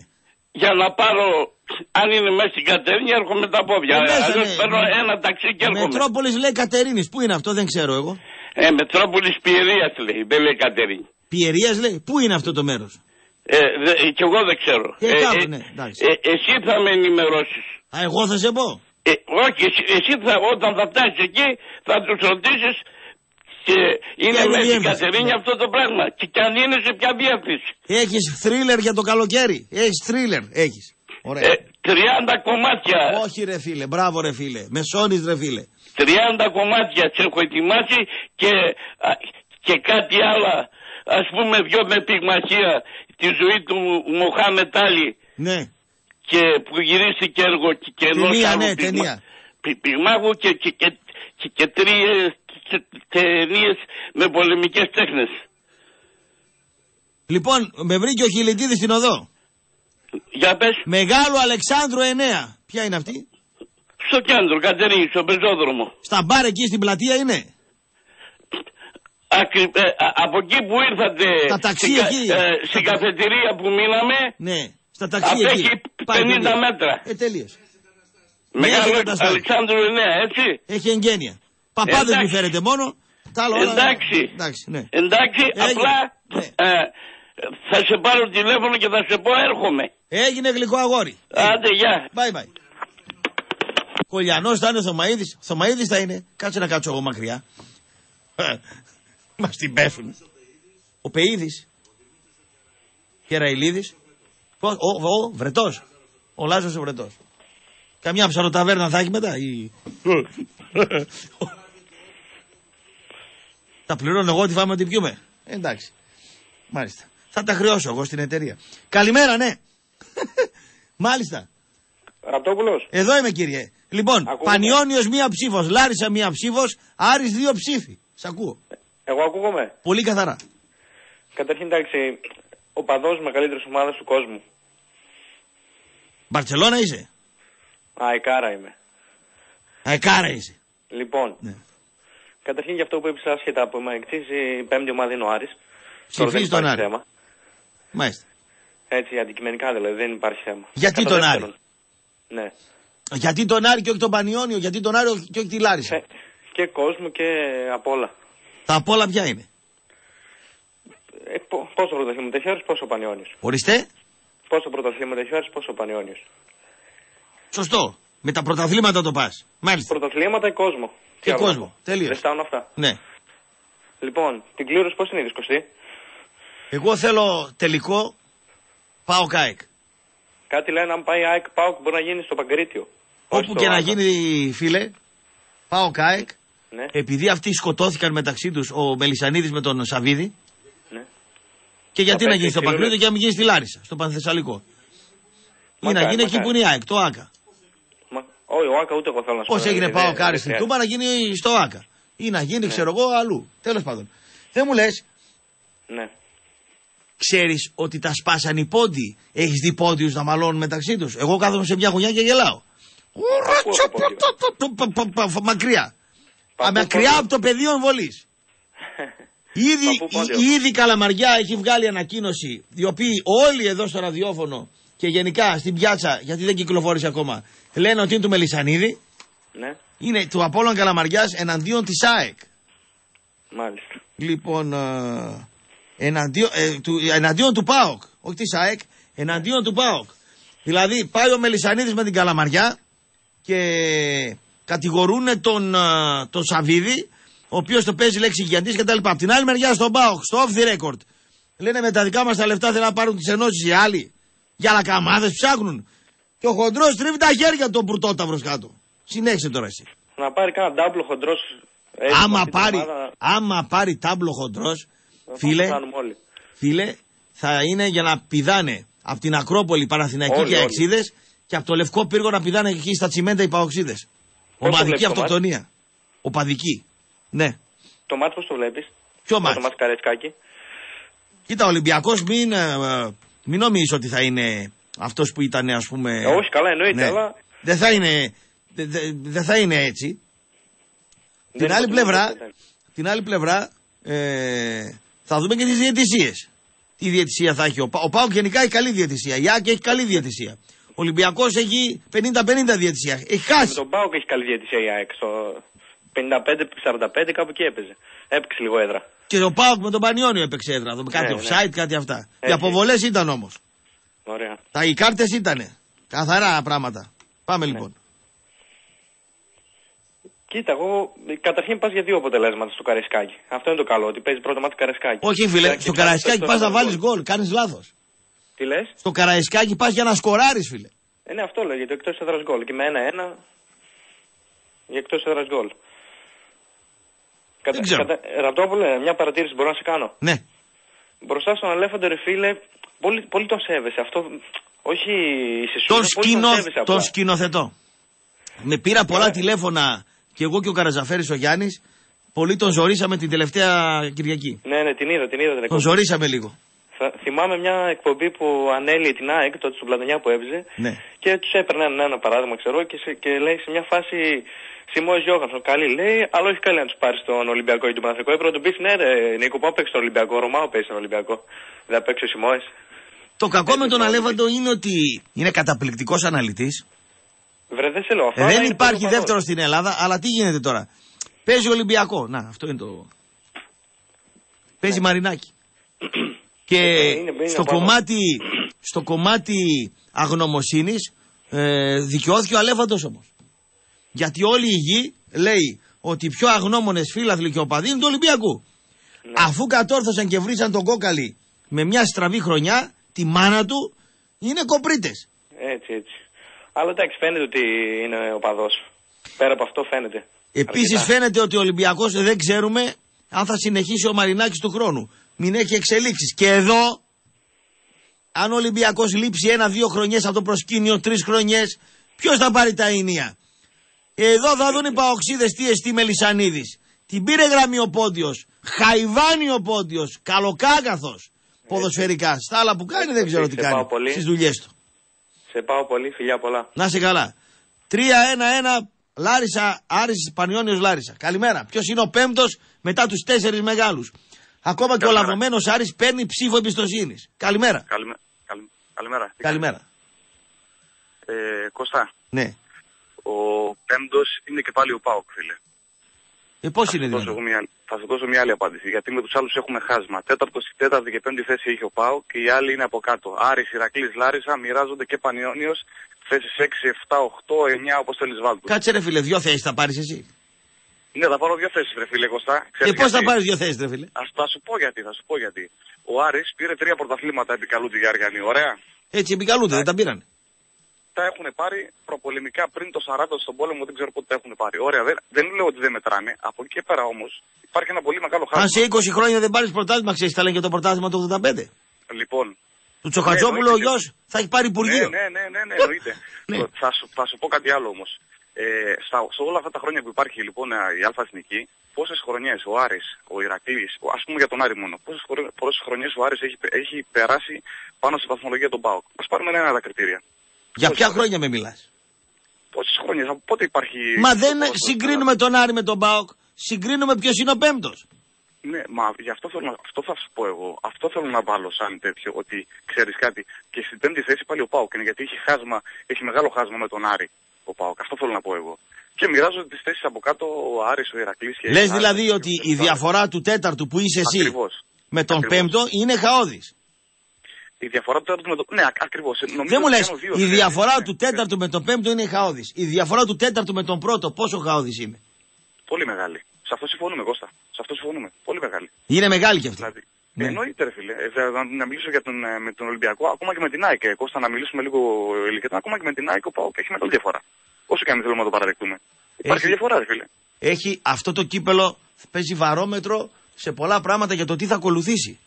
για να πάρω, αν είναι μέσα στην Κατερίνη, έρχομαι τα πόδια. Ε, μέσα, Αλλιώς ναι. παίρνω ένα ταξί και έρχομαι. Μετρόπολης λέει Κατερίνης. Πού είναι αυτό, δεν ξέρω εγώ. Ε, Μετρόπολης Πιερίας λέει, δεν λέει Κατερίνη. Πιερίας λέει. Πού είναι αυτό το μέρος; Ε, δε, κι εγώ δεν ξέρω. Ε, κάπου, ναι, εντάξει. ε, εσύ θα με ενημερώσεις. Α, εγώ θα σε πω. Ε, όχι, εσύ, εσύ θα, όταν θα φτάσεις εκεί θα τους ρωτήσεις και είναι άλλη μέσα στην διεύθυνση, Κατερίνη ναι. αυτό το πράγμα. Και, κι αν είναι σε ποια διεύθυνση. Έχεις θρίλερ για το καλοκαίρι. Έχεις θρίλερ. Έχεις. Ωραία. Ε, 30 κομμάτια. Όχι ρε φίλε, μπράβο ρε φίλε. Μεσόνης ρε φίλε. 30 κομμάτια τι έχω ετοιμάσει και, α, και κάτι άλλο. Ας πούμε δυο με πυγμαχία τη ζωή του Μοχάμετ Άλλη Ναι. και που γυρίστηκε έργο και, και ενός Ταινία, άλλου ναι, πυγμα- ταινία. πυ- πυγμάχου και, και, και, και, και τρίες ταινίες με πολεμικές τέχνες. Λοιπόν, με βρήκε ο Χιλιτίδης στην οδό. Για πες, Μεγάλο Αλεξάνδρου 9. Ποια είναι αυτή; στο κέντρο, Κατερίνη, στο πεζόδρομο. Στα μπαρ εκεί στην πλατεία είναι; Ακρι- ε, α- από εκεί που ήρθατε Τα ταξί στην, κα- εκεί. ε, στην καφετηρία που μείναμε, Ναι. Στα ταξί εκεί. απέχει 50 Πάει τελείως. μέτρα. Ε, τελείως. Μεγάλο Έχει καταστάσει. Αλεξάνδρου 9, έτσι. Έχει εγγένεια. Παπάδες Εντάξει. μου φέρετε μόνο. Τα άλλα όλα- Εντάξει. Εντάξει, ναι. Εντάξει, Έγινε. απλά Ναι. ε, θα σε πάρω τηλέφωνο και θα σε πω έρχομαι. Έγινε γλυκό αγόρι. Άντε, γεια. Bye bye. Κολιανός θα είναι ο Θωμαίδης. Θωμαίδης θα είναι. Κάτσε να κάτσω εγώ μακριά. Μας την πέφτουν. Ο Πεΐδης. Κεραϊλίδη. Ο, ο, βρετός. Ο Λάζος ο βρετός. Καμιά ψαροταβέρνα θα έχει μετά. Ή... τα πληρώνω εγώ, τη φάμε ό,τι πιούμε. Ε, εντάξει. Μάλιστα. Θα τα χρεώσω εγώ στην εταιρεία. Καλημέρα, ναι. Μάλιστα. Ραπτόπουλος. Εδώ είμαι κύριε. Λοιπόν, Πανιόνιος μία ψήφος, Λάρισα μία ψήφος, Άρης δύο ψήφοι. Σ' ακούω. Εγώ ακούγομαι. Πολύ καθαρά. Καταρχήν, εντάξει, ο παδός μεγαλύτερης ομάδας του κόσμου. Μπαρτσελώνα είσαι; Αεκάρα είμαι. Αεκάρα είσαι. Λοιπόν, Ναι. καταρχήν για αυτό που είπες άσχετα από εμά εκτής, η πέμπτη ομάδα είναι ο Άρης. Τώρα δεν Ψηφίζει τον υπάρχει Άρη. θέμα. Μάλιστα. Έτσι, αντικειμενικά δηλαδή, δεν υπάρχει θέμα. Γιατί Κατά τον Άρη; δεύτερον, Ναι. Γιατί τον Άρη και όχι τον Πανιόνιο, γιατί τον Άρη και όχι τη Λάρισα; Και κόσμο και απ' όλα. Τα απ' όλα ποια είναι; Ε, πο- πόσο πρωταθλήματα έχει ο Άρης, πόσο ο Πανιόνιος; Ορίστε. Πόσο πρωταθλήματα έχει ο Άρης, πόσο ο Πανιόνιος; Σωστό. Με τα πρωταθλήματα το πας. Μάλιστα. Πρωταθλήματα και κόσμο. Και Τι άλλο; κόσμο. να πω. Τελείως. Δεν φτάνουν αυτά. Ναι. Λοιπόν, την κλήρωση πώς την είδες, Κωστή. Εγώ θέλω τελικό πάω ΚΑΕΚ. Κάτι λένε αν πάει ΑΕΚ ΠΑΟΚ μπορεί να γίνει στο Παγκρίτιο. Όπου και να γίνει, φίλε, πάω ΚΑΕΚ. Ναι. Επειδή αυτοί σκοτώθηκαν μεταξύ τους ο Μελισανίδης με τον Σαββίδη. Ναι. Και γιατί Θα να γίνει παίξει στο κλήρωση. Παγκρίτιο και να μην γίνει στη Λάρισα, στο Πανθεσσαλικό. Ή να Μακάρι, γίνει εκεί μακάρι. που είναι η ΑΕΚ, το ΑΚΑ. Μα, όχι, ο ΆΚΑ ούτε εγώ θέλω να σου Πώς πω, έγινε δεν- πάω δεν- κάρι δεν στην χρειάζεται. Τούμπα να γίνει στο ΑΚΑ. Ή να γίνει, ξέρω εγώ, αλλού. Τέλος πάντων. Δεν μου λες, Ναι. Ξέρεις ότι τα σπάσαν οι πόντιοι. Έχεις δει πόντιους να μαλώνουν μεταξύ τους; Εγώ κάθομαι σε μια γωνιά και γελάω. Μακριά. Α, Μακριά από το πεδίο εμβολής. Ήδη, η- ήδη η Καλαμαριά έχει βγάλει ανακοίνωση, οι οποίοι όλοι εδώ στο ραδιόφωνο και γενικά στην πιάτσα, γιατί δεν κυκλοφόρησε ακόμα, λένε ότι είναι του Μελισανίδη, Ναι, είναι του Απόλλων Καλαμαριάς εναντίον της ΑΕΚ. μάλιστα. Λοιπόν, ε, εναντίον, ε, του, εναντίον του ΠΑΟΚ, όχι της ΑΕΚ, εναντίον του ΠΑΟΚ. Δηλαδή πάει ο Μελισανίδης με την Καλαμαριά και κατηγορούν τον, ε, τον Σαββίδη, ο οποίος το παίζει λέξη γιγαντής και τα λοιπά. Απ' την άλλη μεριά στον ΠΑΟΚ, στο off the record, λένε με τα δικά μας τα λεφτά θέλουν να πάρουν τις ενώσεις οι άλλοι. Για λακαμάδες ψάχνουν. Και ο χοντρός τρίβει τα χέρια του ο Μπουρτόταυρος κάτω. Συνέχισε τώρα εσύ. Να πάρει κάνα ντάμπλο χοντρός. έτσι, με Άμα αυτή την πάρει, ομάδα, άμα πάρει τάμπλο χοντρός, θα φίλε, το κάνουμε όλοι. φίλε, θα είναι για να πηδάνε από την Ακρόπολη Παναθηναϊκή Όλοι, και όλοι. Αεξίδες και από το Λευκό Πύργο να πηδάνε εκεί στα τσιμέντα οι Παοξίδες. Πώς το Ομαδική βλέπεις το αυτοκτονία. Οπαδική. Ναι. Το μάτς πώς το βλέπεις; Ποιο Το μάτς; μάτς; Καρεσκάκη. Κοίτα, ο Ολυμπιακός μην, ε, ε, μην νομίζεις ότι θα είναι αυτός που ήταν ας πούμε... Ε, όχι, καλά, εννοείται, Ναι. αλλά- Δεν θα είναι, δεν δε, δεν θα είναι έτσι. Δεν Την άλλη είναι πλευρά, possible, δεν. την άλλη πλευρά ε, θα δούμε και τις διαιτησίες. Τι διαιτησία θα έχει ο, Πα- ο Πάοκ γενικά έχει καλή διαιτησία. Η Άκη έχει καλή διαιτησία. Ο Ολυμπιακός έχει 50-50 διαιτησία. Έχει Με χάσει. τον Πάοκ έχει καλή διαιτησία η ΑΕΚ. Στο 55-45 κάπου εκεί έπαιζε. Έπαιξε λίγο έδρα. Και ο Πάοκ με τον Πανιόνιο έπαιξε έδρα. Εδώ, Κάτι Ναι, offside, κάτι αυτά. Οι Έτσι. αποβολές ήταν όμως. Ωραία. Τα οι κάρτες ήτανε. Καθαρά πράγματα. Πάμε Ναι. λοιπόν. Κοίτα, εγώ καταρχήν πας για δύο αποτελέσματα στο Καρεσκάκι. Αυτό είναι το καλό, ότι παίζεις πρώτο μάτι Καρεσκάκι. Όχι φίλε, Και στο ψάχνεις Καραϊσκάκι το πας να δεύτερο βάλεις γκολ. Κάνεις λάθος. Τι λες; Στο Καραϊσκάκι πας για να σκοράρεις φίλε. Ε, ναι, αυτό λέω για το εκτός έδρας γκολ. Και με ένα-ένα για εκτός έδρας γκολ. Κατα... ξέρω. Κατα... Ραπτόπουλε, μια παρατήρηση μπορώ να σε κάνω. Ναι. Μπροστά στον Αλέφαντο, ρε φίλε, πολύ, πολύ τον σέβεσαι. Αυτό, όχι σε σου, Τον, πολύ σκηνο... τον σέβεσαι απλά. τον σκηνοθετώ. Με πήρα πολλά τηλέφωνα και εγώ και ο Καραζαφέρης ο Γιάννης. Πολύ τον ζωρίσαμε την τελευταία Κυριακή. Ναι, ναι, την είδα, την είδα. Την Τον εκπομπή. ζωρίσαμε λίγο. Θα, θυμάμαι μια εκπομπή που ανέλυε την ΑΕΚ τότε στον Πλατωνιά που έβριζε Ναι. και τους έπαιρνε ένα, ένα παράδειγμα, ξέρω, και, σε, και λέει σε μια φάση Σιμό Γιώχανσον, καλή λέει, αλλά όχι καλή να τους πάρει στον Ολυμπιακό ή τον Παναθρικό. Έπρεπε να του πεις ναι, ρε, Νίκο, πάω παίξει στον Ολυμπιακό. Ρωμάο παίζει στον Ολυμπιακό. Δεν θα παίξει ο Σιμόε. Το κακό με τον Αλέφαντο είναι ότι είναι καταπληκτικός αναλυτής. Βρε, δεν σε λέω αυτό. Ε, αλλά δεν είναι υπάρχει πολύ δεύτερο στην Ελλάδα, αλλά τι γίνεται τώρα; Παίζει Ολυμπιακό. Να, αυτό είναι το. Παίζει Μαρινάκι. Και Ναι. είναι- είναι στο πάνω. κομμάτι, στο κομμάτι αγνωμοσύνης ε, δικαιώθηκε ο Αλέφαντος όμως. Γιατί όλη η γη λέει ότι οι πιο αγνώμονες φίλαθλοι και οπαδοί είναι του Ολυμπιακού. Ναι. Αφού κατόρθωσαν και βρήσαν τον κόκαλη με μια στραβή χρονιά, τη μάνα του, είναι κοπρίτες. Έτσι, έτσι. Αλλά εντάξει, φαίνεται ότι είναι ο παδό. Πέρα από αυτό φαίνεται. Επίση Αρκετά. φαίνεται ότι ο Ολυμπιακό δεν ξέρουμε αν θα συνεχίσει ο Μαρινάκη του χρόνου. Μην έχει εξελίξει. Και εδώ, αν ο Ολυμπιακό λείψει ένα-δύο χρονιέ από το προσκήνιο, τρει χρονιέ, ποιο θα πάρει τα ίνια. Εδώ θα δουν οι παοξίδε τι εστί Μελισανίδη. Την πήρε γραμμή ο Πόντιο. Χαϊβάνει ο Πόντιο. Καλοκάκαθο. Ποδοσφαιρικά. Στα άλλα που κάνει δεν ξέρω τι Σε πάω κάνει. πολύ. Στι δουλειέ του. Σε πάω πολύ, φιλιά πολλά. Να είσαι καλά. 3-1-1 Λάρισα, Άρης Πανιόνιος Λάρισα. Καλημέρα. Ποιος είναι ο πέμπτος μετά τους τέσσερις μεγάλους. Ακόμα και ο λαβωμένο Άρης παίρνει ψήφο εμπιστοσύνης. Καλημέρα. Καλημέ- καλη- Καλημέρα. Τι Καλημέρα. κάνεις; Ε, Κώστα, Ναι. ο πέμπτος είναι και πάλι ο Πάοκ, φίλε. Ε, πώς Θα είναι σου δώσω δηλαδή. εγώ μια, θα σου δώσω μια άλλη απάντηση. Γιατί με τους άλλους έχουμε χάσμα. Τέταρτο, τέταρτη και πέμπτη θέση έχει ο Πάοκ και οι άλλοι είναι από κάτω. Άρης, Ηρακλής, Λάρισα μοιράζονται και Πανιόνιος θέσεις 6, 7, 8, 9 όπως θέλεις βάλτου. Κάτσε ρε φίλε, δύο θέσεις θα πάρεις εσύ. Ναι, θα πάρω δύο θέσεις, ρε φίλε Κωστά. Και πώς θα πάρεις δύο θέσεις, ρε φίλε; Α θα σου πω γιατί, θα σου πω γιατί. Ο Άρης πήρε τρία πρωταθλήματα επί καλού τη Γιάργανη. Ωραία. Έτσι επικαλούνται, δεν τα πήραν. Τα έχουν πάρει προπολεμικά πριν το 40 στον πόλεμο, δεν ξέρω πότε τα έχουν πάρει. Ωραία, δεν, δεν λέω ότι δεν μετράνε. Από εκεί και πέρα όμως υπάρχει ένα πολύ μεγάλο χάσμα. Αν σε 20 χρόνια δεν πάρεις πρωτάθλημα, ξέρεις, θα λένε και το πρωτάθλημα του 85. Λοιπόν. Του Τσοχατζόπουλου ο εννοείται. γιος θα έχει πάρει υπουργείο. Ναι, ναι, ναι, ναι, ναι εννοείται. θα, σου, θα σου πω κάτι άλλο όμως. Ε, στα, σε όλα αυτά τα χρόνια που υπάρχει λοιπόν η Α Εθνική, πόσες χρονιές ο Άρης, ο Ηρακλής, ας πούμε για τον Άρη μόνο, πόσες χρονιές ο Άρης έχει, έχει περάσει πάνω στη βαθμολογία των ΠΑΟΚ. Α πάρουμε ένα άλλα κριτήρια. Για ποια χρόνια με μιλάς; Πόσες χρονιέ, από πότε υπάρχει. Μα δεν συγκρίνουμε τον Άρη με τον Μπάουκ. Συγκρίνουμε ποιος είναι ο πέμπτος. Ναι, μα γι' αυτό, θέλω, να- αυτό θα σου πω εγώ. Αυτό θέλω να βάλω σαν τέτοιο, ότι ξέρεις κάτι. Και στην πέμπτη θέση πάλι ο Πάοκ είναι γιατί έχει, χάσμα, έχει μεγάλο χάσμα με τον Άρη ο Πάοκ. Αυτό θέλω να πω εγώ. Και μοιράζονται τις θέσεις από κάτω ο Άρης, ο Ηρακλής και Λες οι άλλοι. δηλαδή ότι η διαφορά του τέταρτου που είσαι εσύ Ακριβώς. με τον Ακριβώς. πέμπτο είναι χαόδης. Η διαφορά του τέταρτου με τον. Ναι, ακριβώς. Δεν μου λες, η διαφορά του τέταρτου με τον πέμπτο είναι χαόδης. Η διαφορά του τέταρτου με τον πρώτο πόσο χαόδης είναι. Πολύ μεγάλη. Σε αυτό συμφωνούμε, Κώστα. Σε αυτό συμφωνούμε. Πολύ μεγάλη. Είναι μεγάλη και αυτή. Δηλαδή, Ναι. Εννοείται, ρε φίλε. Ε, θα- να, να μιλήσω για τον, ε, με τον Ολυμπιακό, ακόμα και με την ΑΕΚ. ε, Κώστα, να μιλήσουμε λίγο ειλικρινά. Ακόμα και με την ΑΕΚ, ο Πάοκ έχει μεγάλη διαφορά. Όσο και αν δεν θέλουμε να το παραδεχτούμε. Υπάρχει Έχει- διαφορά, ρε φίλε. Έχει αυτό το κύπελο παίζει βαρόμετρο σε πολλά πράγματα για το τι θα ακολουθήσει.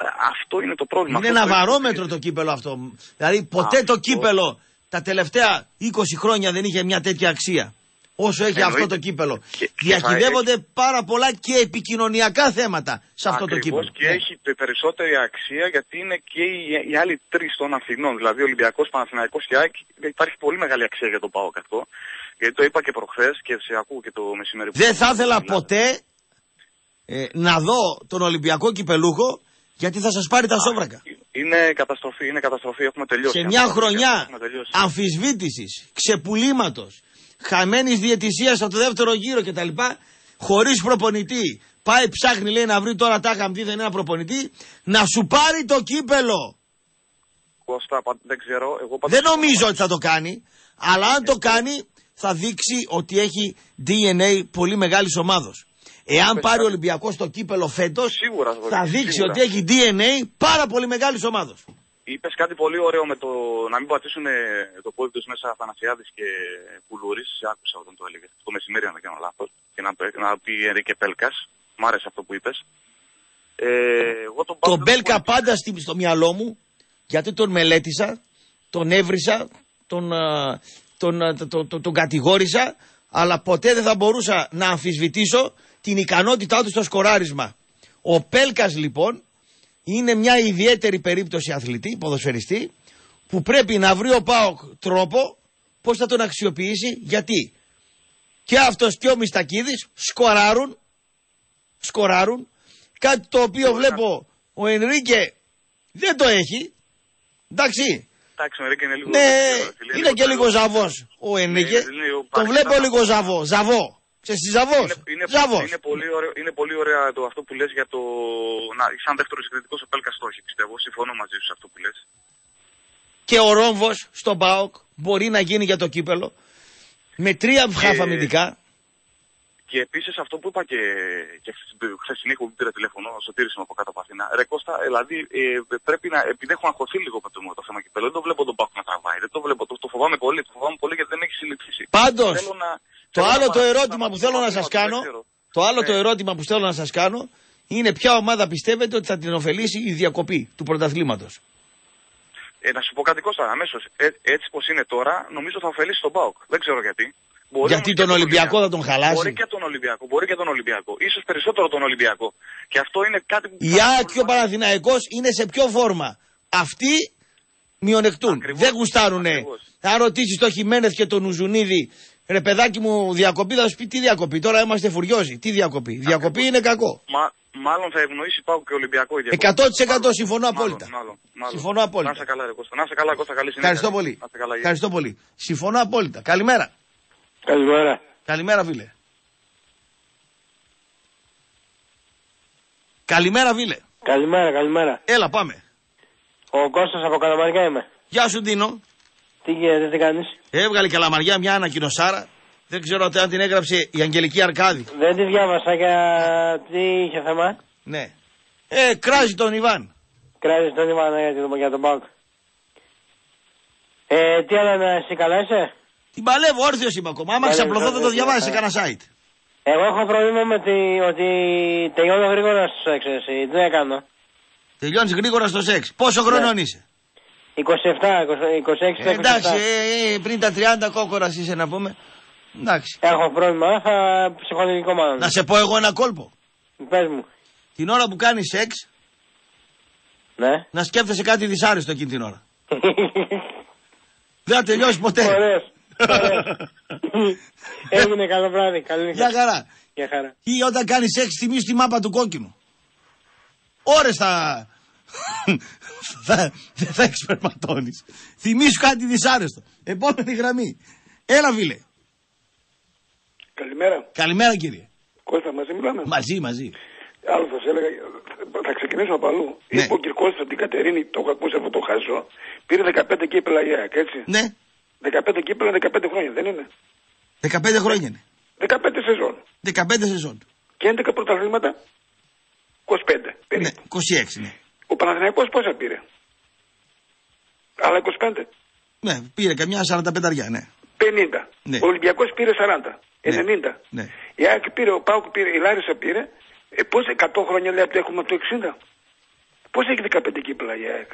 Ε, Αυτό είναι το πρόβλημα. Είναι Αυτό ένα το- βαρόμετρο το κύπελο αυτό. Δηλαδή ποτέ το κύπελο τα τελευταία 20 χρόνια δεν είχε μια τέτοια αξία. Όσο έχει Εννοείται. αυτό το κύπελο. Και- και Διακυδεύονται πάρα πολλά και επικοινωνιακά θέματα σε αυτό το Ακριβώς κύπελο. και έχει τε- περισσότερη αξία γιατί είναι και οι, οι άλλοι τρεις των Αθηνών. Δηλαδή Ολυμπιακός, Παναθηναϊκός και ΑΕΚ. Υπάρχει πολύ μεγάλη αξία για τον ΠΑΟΚ αυτό. Γιατί το είπα και προχθές και σε ακούω και το μεσημέρι. που- Δεν θα ήθελα ποτέ ε, να δω τον Ολυμπιακό κυπελούχο γιατί θα σας πάρει τα σόβρακα. Είναι καταστροφή, είναι καταστροφή. Έχουμε τελειώσει. Σε Αυτό μια το χρονιά Έχουμε τελειώσει. αμφισβήτησης, ξεπουλήματος, χαμένης διαιτησίας από το δεύτερο γύρο κτλ. Χωρίς προπονητή. Πάει ψάχνει λέει να βρει τώρα τα χαμπτή δεν είναι ένα προπονητή. Να σου πάρει το κύπελο. Κώστα, πα- δεν ξέρω. Εγώ πάντως- Δεν νομίζω ότι θα το κάνει. Αλλά αν το κάνει θα δείξει ότι έχει DNA πολύ μεγάλης ομάδος. Εάν πάρει ο Ολυμπιακός το κύπελο φέτος Σίγουρα, θα Ζωρή, δείξει σίγουρα. ότι έχει DNA πάρα πολύ μεγάλης ομάδος. Είπες κάτι πολύ ωραίο με το να μην πατήσουν ε, το πόδι τους μέσα Αθανασιάδης και Πουλούρη. Σε άκουσα όταν το έλεγες. Το μεσημέρι, αν δεν κάνω λάθος. Και να, το, να πει Ερίκε Πέλκας. Μ' άρεσε αυτό που είπες. Ε, εγώ τον Τον Μπέλκα πάντα στη- στο μυαλό μου, γιατί τον μελέτησα, τον έβρισα, τον, α, τον, α, τον, τον, τον κατηγόρησα, αλλά ποτέ δεν θα μπορούσα να αμφισβητήσω την ικανότητά του στο σκοράρισμα. Ο Πέλκας λοιπόν είναι μια ιδιαίτερη περίπτωση αθλητή, ποδοσφαιριστή, που πρέπει να βρει ο ΠΑΟΚ τρόπο πώς θα τον αξιοποιήσει, γιατί; Και αυτός και ο Μιστακίδης σκοράρουν, σκοράρουν, κάτι το οποίο βλέπω ο Ενρίκε δεν το έχει, εντάξει, Εντάξει, ο Ερίκε είναι λίγο. ναι, δύσκολο, φίλε, είναι και λίγο τρελός. ζαβός ο Ενρίκε, είναι λίγο τον βλέπω παριστάνα. λίγο ζαβό, ζαβό, ξέρεις τι ζαβός, Είναι, ζαβός. είναι, πολύ ωραίο, είναι πολύ ωραία το, αυτό που λες για το. Να, σαν δεύτερο συγκριτικό ο Πέλκα το έχει, πιστεύω. Συμφωνώ μαζί σου σε αυτό που λες. Και ο Ρόμβος στον ΠΑΟΚ μπορεί να γίνει για το κύπελο με τρία χαφ αμυντικά. Και επίσης αυτό που είπα και, και χθες την που πήρα τηλέφωνο, ο Σωτήρης είμαι από κάτω από Αθήνα. Ρε Κώστα, δηλαδή ε, πρέπει να. Επειδή έχω αγχωθεί λίγο με το, με το θέμα και δεν το βλέπω τον Πάκο να τραβάει. Δεν το βλέπω, το, το φοβάμαι πολύ. Το φοβάμαι πολύ γιατί δεν έχει συλληφθήσει. Πάντως, Θέλω να- το θέλω άλλο να το παρα- ερώτημα που θέλω να σας δεν κάνω, ξέρω. το άλλο το Ναι. ερώτημα που θέλω να σας κάνω είναι ποια ομάδα πιστεύετε ότι θα την ωφελήσει η διακοπή του πρωταθλήματος. Ε, να σου πω κάτι Κώστα, αμέσως. Ε, έτσι πως είναι τώρα, νομίζω θα ωφελήσει τον Πάοκ. Δεν ξέρω γιατί. Μπορεί Γιατί όμως και τον Ολυμπιακό θα τον χαλάσει. Μπορεί και τον Ολυμπιακό. Μπορεί και τον Ολυμπιακό. Ίσως περισσότερο τον Ολυμπιακό. Και αυτό είναι κάτι που. Η ΑΕΚ και ο Παναθηναϊκός είναι σε ποιο φόρμα. Αυτοί μειονεκτούν. Δεν γουστάρουνε. Αν ρωτήσεις το Χιμένεθ και τον Ουζουνίδη, ρε παιδάκι μου, διακοπή, θα σου πει τι διακοπή. Τώρα είμαστε φουριόζοι. Τι διακοπή. Διακοπή είναι κακό. Μα, μάλλον θα ευνοήσει Πάοκ και Ολυμπιακό. η διακοπή. 100% συμφωνώ Μάλλον, απόλυτα. Μάλλον, μάλλον. Συμφωνώ απόλυτα. Να σε καλά, ρε Κώστα. Να σε καλά, Κώστα. Καλή συνέχεια. Ευχαριστώ πολύ. Να σε καλά, γεια. Ευχαριστώ πολύ. Συμφωνώ απόλυτα. Καλημέρα. Καλημέρα. Καλημέρα, φίλε. Καλημέρα, φίλε. Καλημέρα, καλημέρα. Έλα, πάμε. Ο Κώστας από Καλαμαριά είμαι. Γεια σου, Ντίνο. Τι γίνεται, τι κάνεις; Έβγαλε καλαμαριά μια ανακοινωσάρα. Δεν ξέρω αν την έγραψε η Αγγελική Αρκάδη. Δεν τη διάβασα για τι είχε θέμα; Ναι. Ε, κράζει τον Ιβάν. Κράζεις τον Ιβάνα για τον, για τον Πάουκ. Ε, τι άλλο να εσύ καλά είσαι; Την παλεύω, όρθιος είμαι ακόμα. Άμα Παλεύεις, ξαπλωθώ θα το όρθιος, διαβάσει σε ε. κανένα site. Εγώ έχω πρόβλημα με τη, ότι τελειώνω γρήγορα στους έξι εσύ. Τι να κάνω; Τελειώνεις γρήγορα στο σεξ. Πόσο χρονών είσαι; 27, 26, 26, 27. Ε, εντάξει, ε, ε, πριν τα 30 κόκορα είσαι να πούμε. Εντάξει. Έχω πρόβλημα, θα ψυχολογικό μάλλον. Να σε πω εγώ ένα κόλπο. Πες μου. Την ώρα που κάνεις σεξ, Ναι. να σκέφτεσαι κάτι δυσάρεστο εκείνη την ώρα. Δεν θα τελειώσει ποτέ. Ωραίος. Ωραίος. Έγινε καλό βράδυ. Καλή νύχτα. Για χαρά. Για χαρά. Ή όταν κάνεις σεξ, θυμίσου τη μάπα του κόκκινου. Ωρε θα. Θα δεν θα εξπερματώνεις. Θυμήσου κάτι δυσάρεστο. Επόμενη γραμμή. Έλα, φίλε. Καλημέρα. Καλημέρα, κύριε. Κώστα, μαζί μιλάμε; Μαζί, μαζί. Άλλο θα σε έλεγα, θα ξεκινήσω από αλλού. Ναι. Είπε ο κ. Κώστα την Κατερίνη, το έχω ακούσει αυτό το χάσο, πήρε 15 κύπελα η ΑΕΚ, έτσι. Ναι. 15 κύπελα, 15 χρόνια, δεν είναι; 15 χρόνια είναι. 15 σεζόν. 15 σεζόν. Και 11 πρωταθλήματα, 25 περίπου. 26, ναι. Ο Παναθηναϊκός πόσα πήρε; Άλλα 25. Ναι, πήρε καμιά 45 αριά, ναι. 50. Ναι. Ο Ολυμπιακός πήρε 40. 90. ναι. Η ΑΕΚ πήρε, ο Πάουκ πήρε, η Λάρισα πήρε. Ε, πώς 100 χρόνια λέει από το έχουμε από το 60. Πώς έχει 15 κύπελα η ΑΕΚ;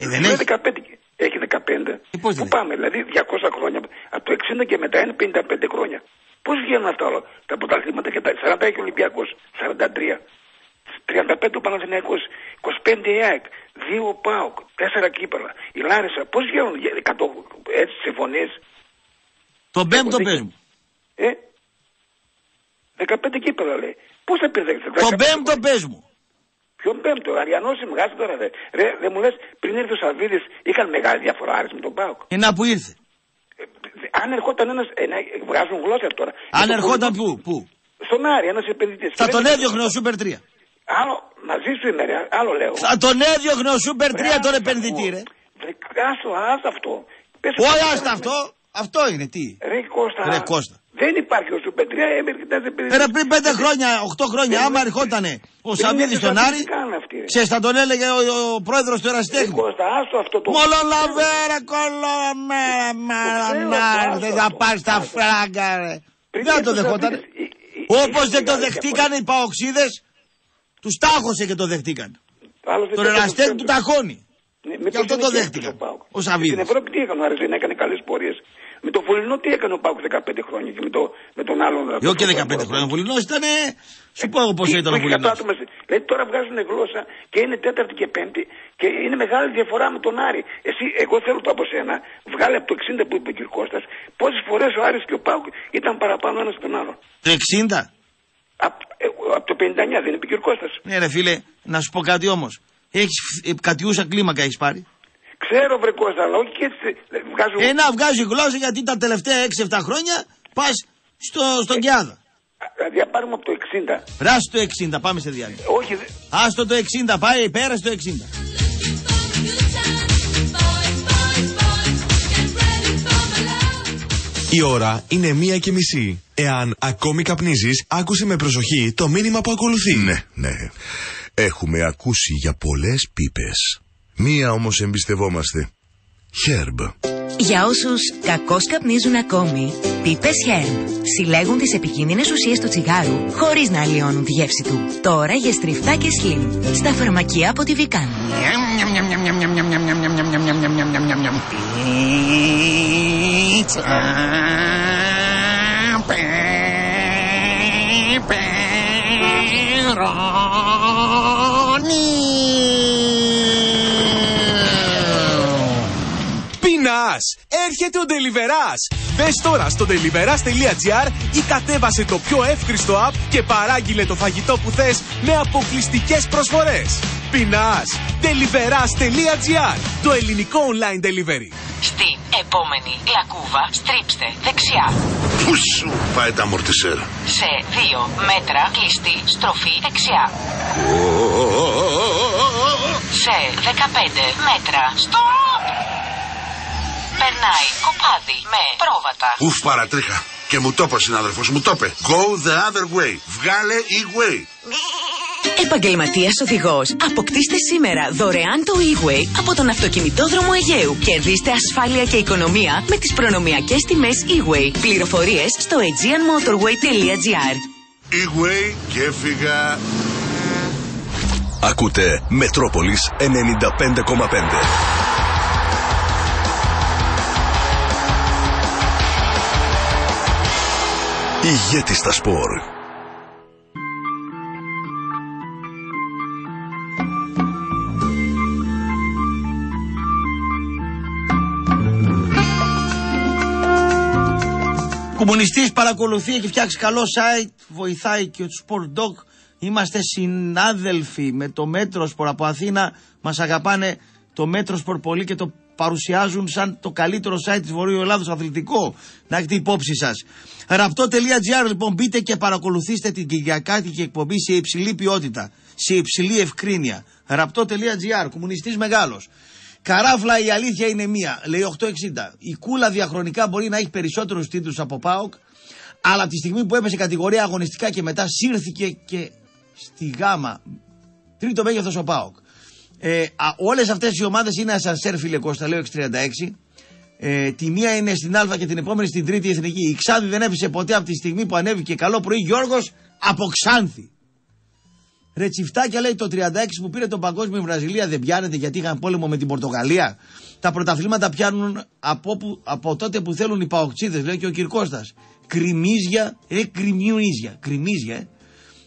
Ε, δεν Λέει έχει. 15, έχει 15. πώς Πού πάμε, δηλαδή 200 χρόνια. Από το 60 και μετά είναι 55 χρόνια. Πώς βγαίνουν αυτά όλα τα πρωταθλήματα και τα 40 έχει ο Ολυμπιακός, 43. 35 ο Παναθηναϊκός, 25 η ΑΕΚ, 2 ο ΠΑΟΚ, 4 κύπελα. Η Λάρισα, πώς βγαίνουν για 100 έτσι συμφωνίες. Τον πέμπτο πες μου. Ε, 15 κύπελα λέει. Πώς θα πήρε 15 Τον πέμπτο πες μου. Ποιον πέμπτο, ο Αριανός είμαι, γάσε τώρα ρε. Ρε, δεν μου λες, πριν έρθει ο Σαββίδης, είχαν μεγάλη διαφορά Άρης με τον ΠΑΟΚ. Ε, να που ήρθε. Αν ερχόταν ένας, ε, να βγάζουν γλώσσα τώρα. Αν Με το ερχόταν πολιτικό- πού, πού. Στον Άρη, ένας επενδυτής. Θα Και τον δεν- έδιωχνε ο Σούπερ 3. Άλλο, μαζί σου είμαι ρε, άλλο λέω. Θα τον έδιωχνε ο Σούπερ 3 τον επενδυτή, ρε. Βρε, Άσο, άσο αυτό. Πες Όχι, αυτό. άστα αυτό. Αυτό είναι, τι; Ρε Κώστα. Ρε Κώστα. Δεν υπάρχει ο Σουπετρία, έμερε επενδυτής. Πέρα πριν 5 χρόνια, 8 χρόνια, άμα ερχότανε ο Δεν Σαββίδης είναι στον Σαββίδης, Άρη, τι κάνουν αυτοί, ρε. ξέρεις θα τον έλεγε ο, ο πρόεδρος του Εραστέχνη. Κώστα, άσο αυτό το... Μόλο λαβέρα, κολομέρα, μέρα, μέρα, δεν θα πάρεις τα φράγκα, ρε. Δεν το δεχόταν. Όπως δεν το δεχτήκαν οι παοξίδες, τους τάχωσε και το δεχτήκαν. Άλλος δεν Τον το Εραστέχνη δέχεται. του ταχώνει. Ναι, Και μήπως αυτό είναι το και δέχτηκαν. αυτός ο Πάοκ. Ο Σαββίδης. Στην Ευρώπη τι έκανε ο Άρης, δεν έκανε καλές πορείες. Με το Φωλινό τι έκανε ο Πάουκ 15 χρόνια και με, το, με τον άλλον. Εγώ και 15 χρόνια. Ο Βουλινός ήταν. Σου πω εγώ πόσο ήταν ο Βουλινός. Δηλαδή τώρα βγάζουν γλώσσα και είναι τέταρτη και πέμπτη και είναι μεγάλη διαφορά με τον Άρη. Εσύ, εγώ θέλω το από σένα, βγάλε από το 60 που είπε ο κ. Κώστας, πόσες φορές ο Άρης και ο Πάουκ ήταν παραπάνω ένας τον άλλο. Το 60. Από, ε, από το 59 δεν είπε ο κ. Κώστας. Ναι, ρε φίλε, να σου πω κάτι όμως. Έχεις κατιούσα κλίμακα έχεις πάρει; Ξέρω βρε Κώστα, αλλά όχι και έτσι ε, βγάζουν... Ε, να βγάζει γλώσσα γιατί τα τελευταία 6-7 χρόνια πας στο, στον Κιάδα. Δηλαδή αν πάρουμε από το 60, Ράσου το 60, πάμε σε διάλειμμα. όχι δε- Άστο το 60, πάει, πέρασε το 60. Η ώρα είναι μία και μισή. Εάν ακόμη καπνίζεις, άκουσε με προσοχή το μήνυμα που ακολουθεί. Ναι, ναι. Έχουμε ακούσει για πολλές πίπες. Μία όμως εμπιστευόμαστε. Herb. Για όσους κακώς καπνίζουν ακόμη, πίπες Herb συλλέγουν τις επικίνδυνες ουσίες του τσιγάρου χωρίς να αλλοιώνουν τη γεύση του. Τώρα για στριφτά και slim, στα φαρμακεία από τη Βικάν. Πεινάς! Έρχεται ο Deliverás! Μπες τώρα στο deliveras.gr ή κατέβασε το πιο εύχριστο app και παράγγειλε το φαγητό που θες με αποκλειστικές προσφορές. Πεινάς! Deliveras.gr Το ελληνικό online delivery. Στην επόμενη λακκούβα στρίψτε δεξιά. Πού σου πάει τα αμορτισέρ. Σε 2 μέτρα κλειστή στροφή δεξιά. Σε 15 μέτρα στο... Περνάει κοπάδι με πρόβατα. Ουφ παρατρίχα. Και μου το είπε ο συνάδελφος, μου το είπε. Go the other way. Βγάλε e-way. Επαγγελματία οδηγός. Αποκτήστε σήμερα δωρεάν το e-way από τον αυτοκινητόδρομο Αιγαίου. Κερδίστε ασφάλεια και οικονομία με τις προνομιακές τιμές e-way. Πληροφορίες στο aegeanmotorway.gr. E-way και έφυγα. Ακούτε Μετρόπολης 95,5. Ηγέτης στα σπορ. Κομμουνιστής παρακολουθεί, έχει φτιάξει καλό site, βοηθάει και του Sport Dog. Είμαστε συνάδελφοι με το Μέτρο Σπορ από Αθήνα. Μας αγαπάνε το Μέτρο Σπορ πολύ και το παρουσιάζουν σαν το καλύτερο site της Βορείου Ελλάδος αθλητικό. Να έχετε υπόψη σας. Ραπτό.gr λοιπόν μπείτε και παρακολουθήστε την Κυριακάτικη εκπομπή σε υψηλή ποιότητα, σε υψηλή ευκρίνεια. Ραπτό.gr, κομμουνιστής μεγάλος. Καράφλα η αλήθεια είναι μία, λέει 860. Η κούλα διαχρονικά μπορεί να έχει περισσότερους τίτλους από ΠΑΟΚ, αλλά από τη στιγμή που έπεσε κατηγορία αγωνιστικά και μετά σύρθηκε και στη γάμα. Τρίτο μέγεθος ο ΠΑΟΚ. Ε, α, όλες αυτές οι ομάδες είναι ασανσέρ φίλε Κώστα, λέω 636. Ε, τη μία είναι στην Α και την επόμενη στην Τρίτη Εθνική. Η Ξάνθη δεν έπεσε ποτέ από τη στιγμή που ανέβηκε. Καλό πρωί Γιώργος από Ξάνθη. Ρε τσιφτάκια λέει το 36 που πήρε τον παγκόσμιο η Βραζιλία δεν πιάνεται γιατί είχαν πόλεμο με την Πορτογαλία. Τα πρωταθλήματα πιάνουν από, που, από τότε που θέλουν οι παοκτσίδες λέει και ο Κυρκώστας. Κρυμίζια, ε κρυμιούνίζια, κρυμίζια ε.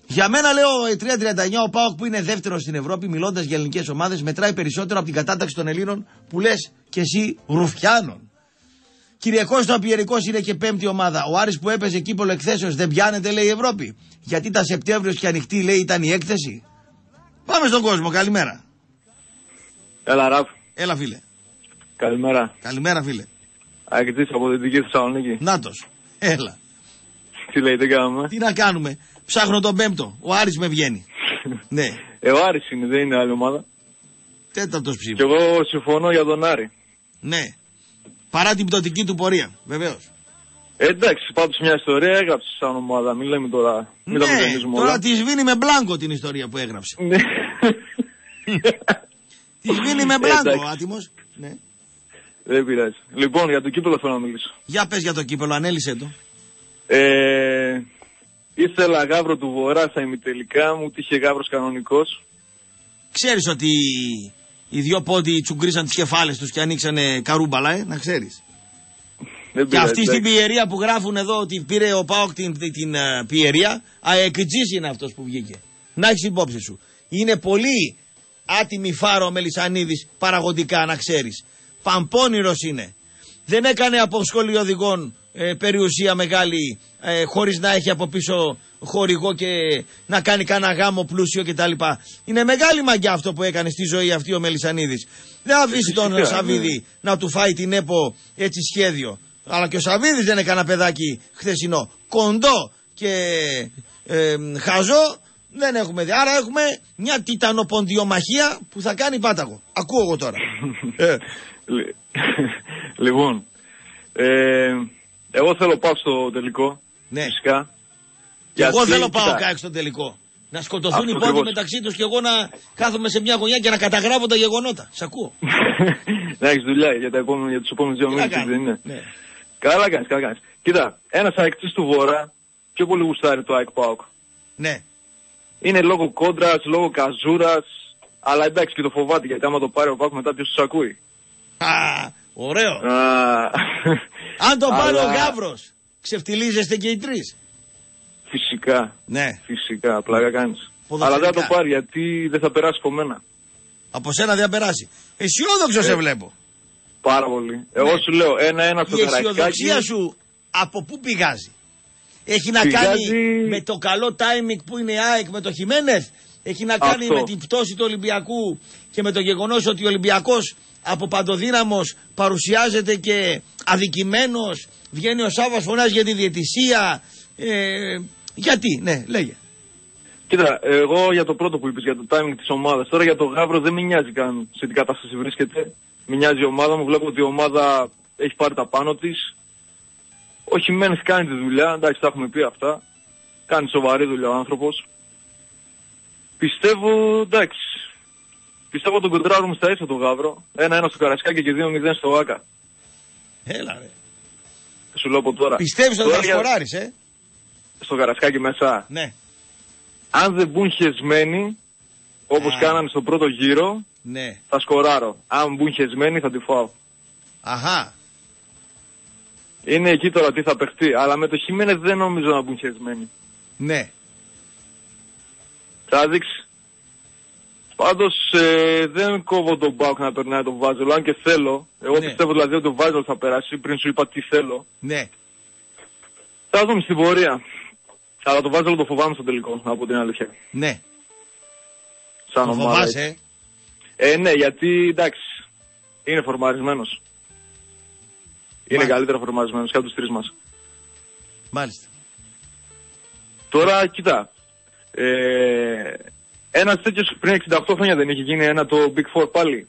Για μένα λέω ε, 3-39 ο Πάοκ που είναι δεύτερος στην Ευρώπη μιλώντας για ελληνικές ομάδες μετράει περισσότερο από την κατάταξη των Ελλήνων που λες και εσύ Ρουφιάνων. Κυριακός το Απιερικό είναι και πέμπτη ομάδα. Ο Άρης που έπαιζε κύπολο εκθέσεως δεν πιάνεται, λέει η Ευρώπη. Γιατί τα Σεπτέμβριος και ανοιχτή, λέει, ήταν η έκθεση. Πάμε στον κόσμο, καλημέρα. Έλα, Ραφ. Έλα, φίλε. Καλημέρα. Καλημέρα, φίλε. Αγγλικής από Δυτική Θεσσαλονίκη. Νάτος. Έλα. Τι λέει, τι κάνουμε. Τι να κάνουμε; Ψάχνω τον πέμπτο. Ο Άρης με βγαίνει. ναι. Ε, ο Άρης είναι, δεν είναι άλλη ομάδα. Τέταρτος ψήφος. Και εγώ συμφωνώ για τον Άρη. Ναι. Παρά την πτωτική του πορεία. Βεβαίως. Ε, εντάξει, πάντω μια ιστορία έγραψε σαν ομάδα. Μην λέμε τώρα. Μην τα Ναι, μηδενίζουμε τώρα όλα. τη σβήνει με μπλάνκο την ιστορία που έγραψε. Ναι. τη σβήνει με μπλάνκο ο Εντάξει. άτιμος. Ναι. Δεν πειράζει. Λοιπόν, για το κύπελο θέλω να μιλήσω. Για πες για το κύπελο, ανέλησε το. Ε, ήθελα γάβρο του Βορρά στα ημιτελικά μου, τύχε γάβρος κανονικός. Ξέρεις ότι οι δυο πόντι τσουγκρίσαν τις κεφάλες τους και ανοίξανε καρούμπαλα, ε, να ξέρεις. Δεν Και πειράζει. αυτή στην εντάξει. πιερία που γράφουν εδώ ότι πήρε ο Πάοκ την, την, την ε, πιερία, αεκτζή είναι αυτός που βγήκε. Να έχεις υπόψη σου. Είναι πολύ άτιμη φάρο ο Μελισανίδης παραγωγικά, να ξέρεις. Παμπώνυρος είναι. Δεν έκανε από σχολείο οδηγών ε, περιουσία μεγάλη ε, χωρίς να έχει από πίσω χορηγό και να κάνει κανένα γάμο πλούσιο κτλ. Είναι μεγάλη μαγιά αυτό που έκανε στη ζωή αυτή ο Μελισανίδης. Δεν θα αφήσει τον Φυσικά, Σαββίδη ναι. να του φάει την ΕΠΟ έτσι σχέδιο. Αλλά και ο Σαββίδης δεν έκανε παιδάκι χθεσινό. Κοντό και ε, χαζό δεν έχουμε δει. Άρα έχουμε μια τιτανοποντιομαχία που θα κάνει πάταγο. Ακούω εγώ τώρα. Ε. Λι- λοιπόν, ε, Εγώ θέλω πάω στο τελικό. Ναι. Φυσικά. Και εγώ Γιατί, θέλω πάω κοίτα, κάτω στο τελικό. Να σκοτωθούν Αυτό οι πόντοι ακριβώς. μεταξύ τους και εγώ να κάθομαι σε μια γωνιά και να καταγράφω τα γεγονότα. Σ' ακούω. Να έχεις δουλειά για, τα επόμενα, για τους επόμενους δύο Τι να μήνες, κάνω. δεν είναι; Ναι. Καλά κάνεις, καλά κάνεις. Κοίτα, ένας αεκτής του Βορρά πιο πολύ γουστάρει το ΑΕΚ ΠΑΟΚ. Ναι. Είναι λόγω κόντρας, λόγω καζούρας. Αλλά εντάξει και το φοβάται γιατί άμα το πάρει ο ΠΑΟΚ μετά ποιος τους ακούει. Α, ωραίο. Α, Αν το πάρει ο Αλλά- Γάβρο, ξεφτιλίζεστε και οι τρεις. Φυσικά. Ναι. Φυσικά, πλάκα κάνεις. Ποδοσφαιρικά. Αλλά δεν θα το πάρει γιατί δεν θα περάσει από μένα. Από σένα δεν θα περάσει. Αισιόδοξος Ε, σε βλέπω. Πάρα πολύ. Εγώ σου λέω ένα-ένα στο Η αισιοδοξία καραϊσκάκι. σου από πού πηγάζει; Έχει να Πηγάζει- κάνει με το καλό timing που είναι η ΑΕΚ με το Χιμένεθ; Έχει να κάνει Αυτό. με την πτώση του Ολυμπιακού και με το γεγονός ότι ο Ολυμπιακός από παντοδύναμος παρουσιάζεται και αδικημένος. Βγαίνει ο Σάββας φωνάζει για τη διαιτησία. Ε, γιατί, ναι, λέγε. Κοίτα, εγώ για το πρώτο που είπες, για το timing της ομάδας. Τώρα για το Γάβρο δεν με νοιάζει καν σε τι κατάσταση βρίσκεται. Με νοιάζει η ομάδα μου. Βλέπω ότι η ομάδα έχει πάρει τα πάνω της. Ο Χιμένες κάνει τη δουλειά. Εντάξει, τα έχουμε πει αυτά. Κάνει σοβαρή δουλειά ο άνθρωπος. Πιστεύω, εντάξει. Πιστεύω τον κοντράρουμε στα ίσα το Γάβρο. Ένα-ένα στο Καρασκάκι και 2-0 στο Άκα. Έλα ρε. Σου λέω από τώρα. Πιστεύεις ότι Τώρα θα για- σκοράρεις, ε; Στο Καρασκάκι μέσα. Ναι. Αν δεν μπουν χεσμένοι, όπως Α. κάνανε στο πρώτο γύρο, Ναι. θα σκοράρω. Αν μπουν χεσμένοι θα τη φάω. Αχά. Είναι εκεί τώρα τι θα παιχτεί. Αλλά με το Χιμένες δεν νομίζω να μπουν χεσμένοι. Ναι. Θα δείξεις. Πάντως ε, δεν κόβω τον Μπάουκ να περνάει τον Βάζελο. Αν και θέλω. Εγώ Ναι. πιστεύω δηλαδή ότι ο Βάζελος θα περάσει. Πριν σου είπα τι θέλω. Ναι. Θα δούμε στην πορεία. Αλλά το Βάζελο το φοβάμαι στο τελικό. Από την αλήθεια. Ναι. Σαν Το ομάδα. φοβάσαι, ε; Ε, ναι, γιατί εντάξει. Είναι φορμαρισμένος. Είναι Μάλιστα. καλύτερα φορμαρισμένος και από τους τρεις μας. Μάλιστα. Τώρα, κοίτα. Ε, ένας τέτοιος πριν 68 χρόνια δεν είχε γίνει ένα το Big Four πάλι.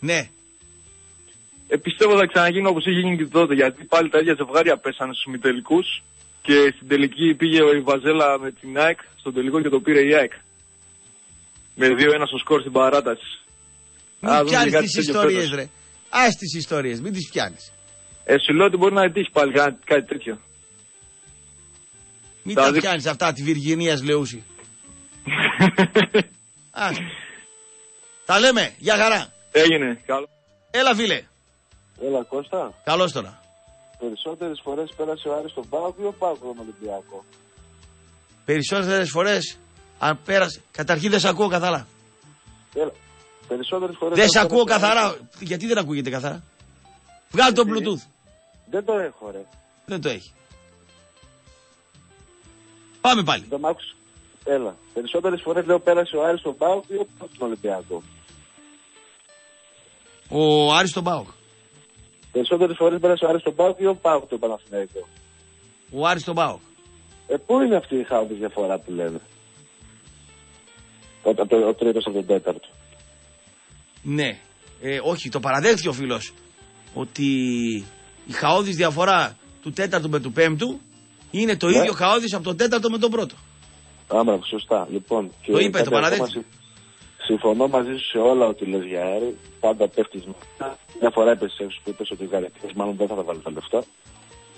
Ναι. Ε, πιστεύω θα ξαναγίνει όπως είχε γίνει και τότε. Γιατί πάλι τα ίδια ζευγάρια πέσανε στους μητελικούς και στην τελική πήγε ο Ιβαζέλα με την ΑΕΚ στον τελικό και το πήρε η ΑΕΚ. Με 2-1 στο σκορ στην παράταση. Α, Μην δούμε πιάνεις κάτι τις τέτοιο ιστορίες φέτος. ρε. Ας τις ιστορίες, μην τις πιάνεις. Ε, σου λέω ότι μπορεί να τύχει πάλι κάτι, κάτι τέτοιο. Μην Θα τα δει- πιάνεις αυτά τη Βιργινίας Λεούση. Ας. Τα λέμε, για χαρά. Έγινε. Καλό. Έλα φίλε. Έλα Κώστα, Καλώς τώρα. περισσότερες φορές πέρασε ο Άρης στον Πάοκ ή ο Πάοκ τον Ολυμπιακό; Περισσότερες φορές, αν πέρασε, καταρχήν δεν σε ακούω καθαρά. Έλα, περισσότερες φορές... Δεν σε πέρασε ακούω ο Άρης- καθαρά. Γιατί δεν ακούγεται καθαρά; Βγάλ το Bluetooth. Δεν το έχω ρε. Δεν το έχει. Πάμε πάλι. Δεν μ' άκουσες. Έλα, περισσότερες φορές λέω πέρασε ο Άρης στον Πάοκ ή ο Πάοκ τον Ολυμπιακό. Ο Άρης τον Πάοκ. Περισσότερες φορές πέρασε ο Άρης στον Πάοκ ή ο Πάοκ τον Παναθηναϊκό. Ο Άρης τον Πάοκ. Ε, πού είναι αυτή η χαώδη διαφορά που λένε; Ο, ο, ο τρίτος από τον τέταρτο. Ναι. Ε, όχι, το παραδέχθηκε ο φίλος ότι η χαώδης διαφορά του τέταρτου με του πέμπτου είναι το Ναι. ίδιο χαόδης από τον τέταρτο με τον πρώτο. Άμα, σωστά. Λοιπόν, και Το είπε, κάτι το ακόμα παραδέχτηκε. συμ- Συμφωνώ μαζί σου σε όλα ότι λες για αέρι. Πάντα πέφτεις μέσα. Μια φορά είπες έξω που είπες ότι οι γαλακτικές μάλλον δεν θα τα βάλει τα λεφτά.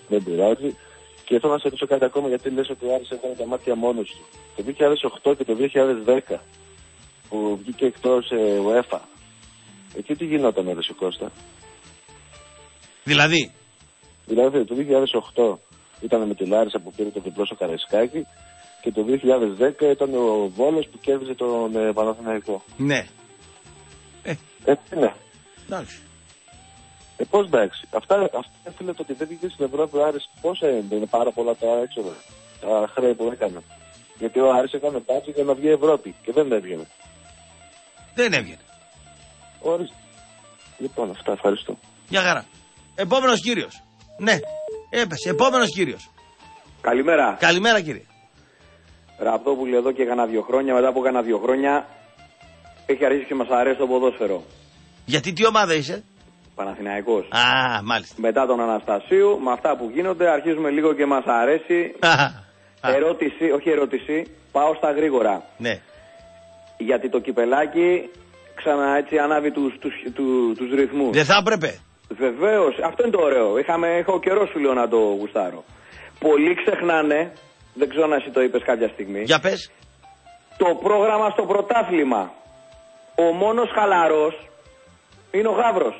Δεν πειράζει. Και θέλω να σε ρωτήσω κάτι ακόμα γιατί λες ότι ο Άρης έκανε τα μάτια μόνος του. Το 2008 και το 2010 που βγήκε εκτός ε, UEFA. Εκεί τι γινόταν ρε σου Κώστα; Δηλαδή, Δηλαδή το 2008 ήταν με τη Λάρισα που πήρε το διπλό στο Καραϊσκάκι και το 2010 ήταν ο Βόλος που κέρδιζε τον ε, Παναθηναϊκό. ναι. Ε, ναι. Εντάξει. Ε, πώς εντάξει. Αυτά, αυτά φίλε το ότι δεν βγήκε στην Ευρώπη ο Άρης πόσα είναι, είναι πάρα πολλά τα έξοδα. Τα χρέη που έκανε. Γιατί ο Άρης έκανε πάτσι για να βγει Ευρώπη και δεν έβγαινε. Δεν έβγαινε. Ορίστε. Λοιπόν, αυτά ευχαριστώ. Μια χαρά. Επόμενος κύριος. Ναι. Έπεσε. Επόμενος κύριος. Καλημέρα. Καλημέρα κύριε. Ραπτόπουλη εδώ και κάνα δύο χρόνια. Μετά από κάνα δύο χρόνια έχει αρχίσει και μας αρέσει το ποδόσφαιρο. Γιατί τι ομάδα είσαι; Παναθηναϊκός. Α, μάλιστα. Μετά τον Αναστασίου, με αυτά που γίνονται, αρχίζουμε λίγο και μας αρέσει. ερώτηση, όχι ερώτηση, πάω στα γρήγορα. Ναι. Γιατί το κυπελάκι ξανά έτσι ανάβει τους, τους, του- τους ρυθμούς. Δεν θα έπρεπε. Βεβαίως, αυτό είναι το ωραίο. Είχαμε, έχω καιρό σου λέω να το γουστάρω. Πολλοί ξεχνάνε, δεν ξέρω αν εσύ το είπες κάποια στιγμή. Για πες. Το πρόγραμμα στο πρωτάθλημα. Ο μόνος χαλαρός είναι ο Γαύρο.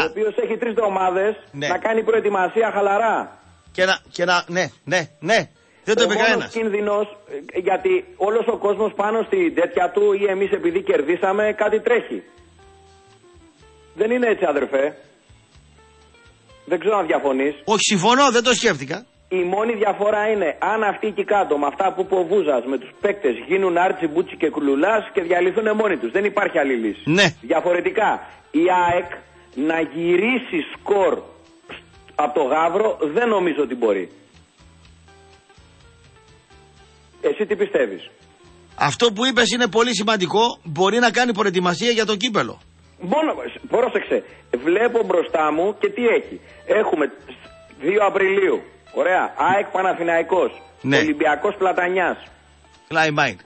Ο οποίος έχει τρεις εβδομάδες Ναι. να κάνει προετοιμασία χαλαρά. Και να, και να, ναι, ναι, ναι. Δεν το ο είπε μόνος κανένας. κίνδυνος, ε, γιατί όλος ο κόσμος πάνω στην τέτοια του ή εμείς επειδή κερδίσαμε κάτι τρέχει. Δεν είναι έτσι, αδερφέ. Δεν ξέρω αν διαφωνείς. Όχι, συμφωνώ, δεν το σκέφτηκα. Η μόνη διαφορά είναι αν αυτοί εκεί κάτω με αυτά που είπε ο Βούζα με τους παίκτες γίνουν Άρτσι, Μπούτσι και Κουλουλάς και διαλυθούν μόνοι τους. Δεν υπάρχει άλλη λύση. Ναι. Διαφορετικά, η ΑΕΚ να γυρίσει σκορ από το Γαύρο δεν νομίζω ότι μπορεί. Εσύ τι πιστεύεις; Αυτό που είπες είναι πολύ σημαντικό. Μπορεί να κάνει προετοιμασία για το κύπελο. Μόνο, πρόσεξε, βλέπω μπροστά μου και τι έχει. Έχουμε 2 Απριλίου, ωραία, ΑΕΚ Παναθηναϊκός, Ναι. Ολυμπιακός Πλατανιάς. Κλάιμπάιν.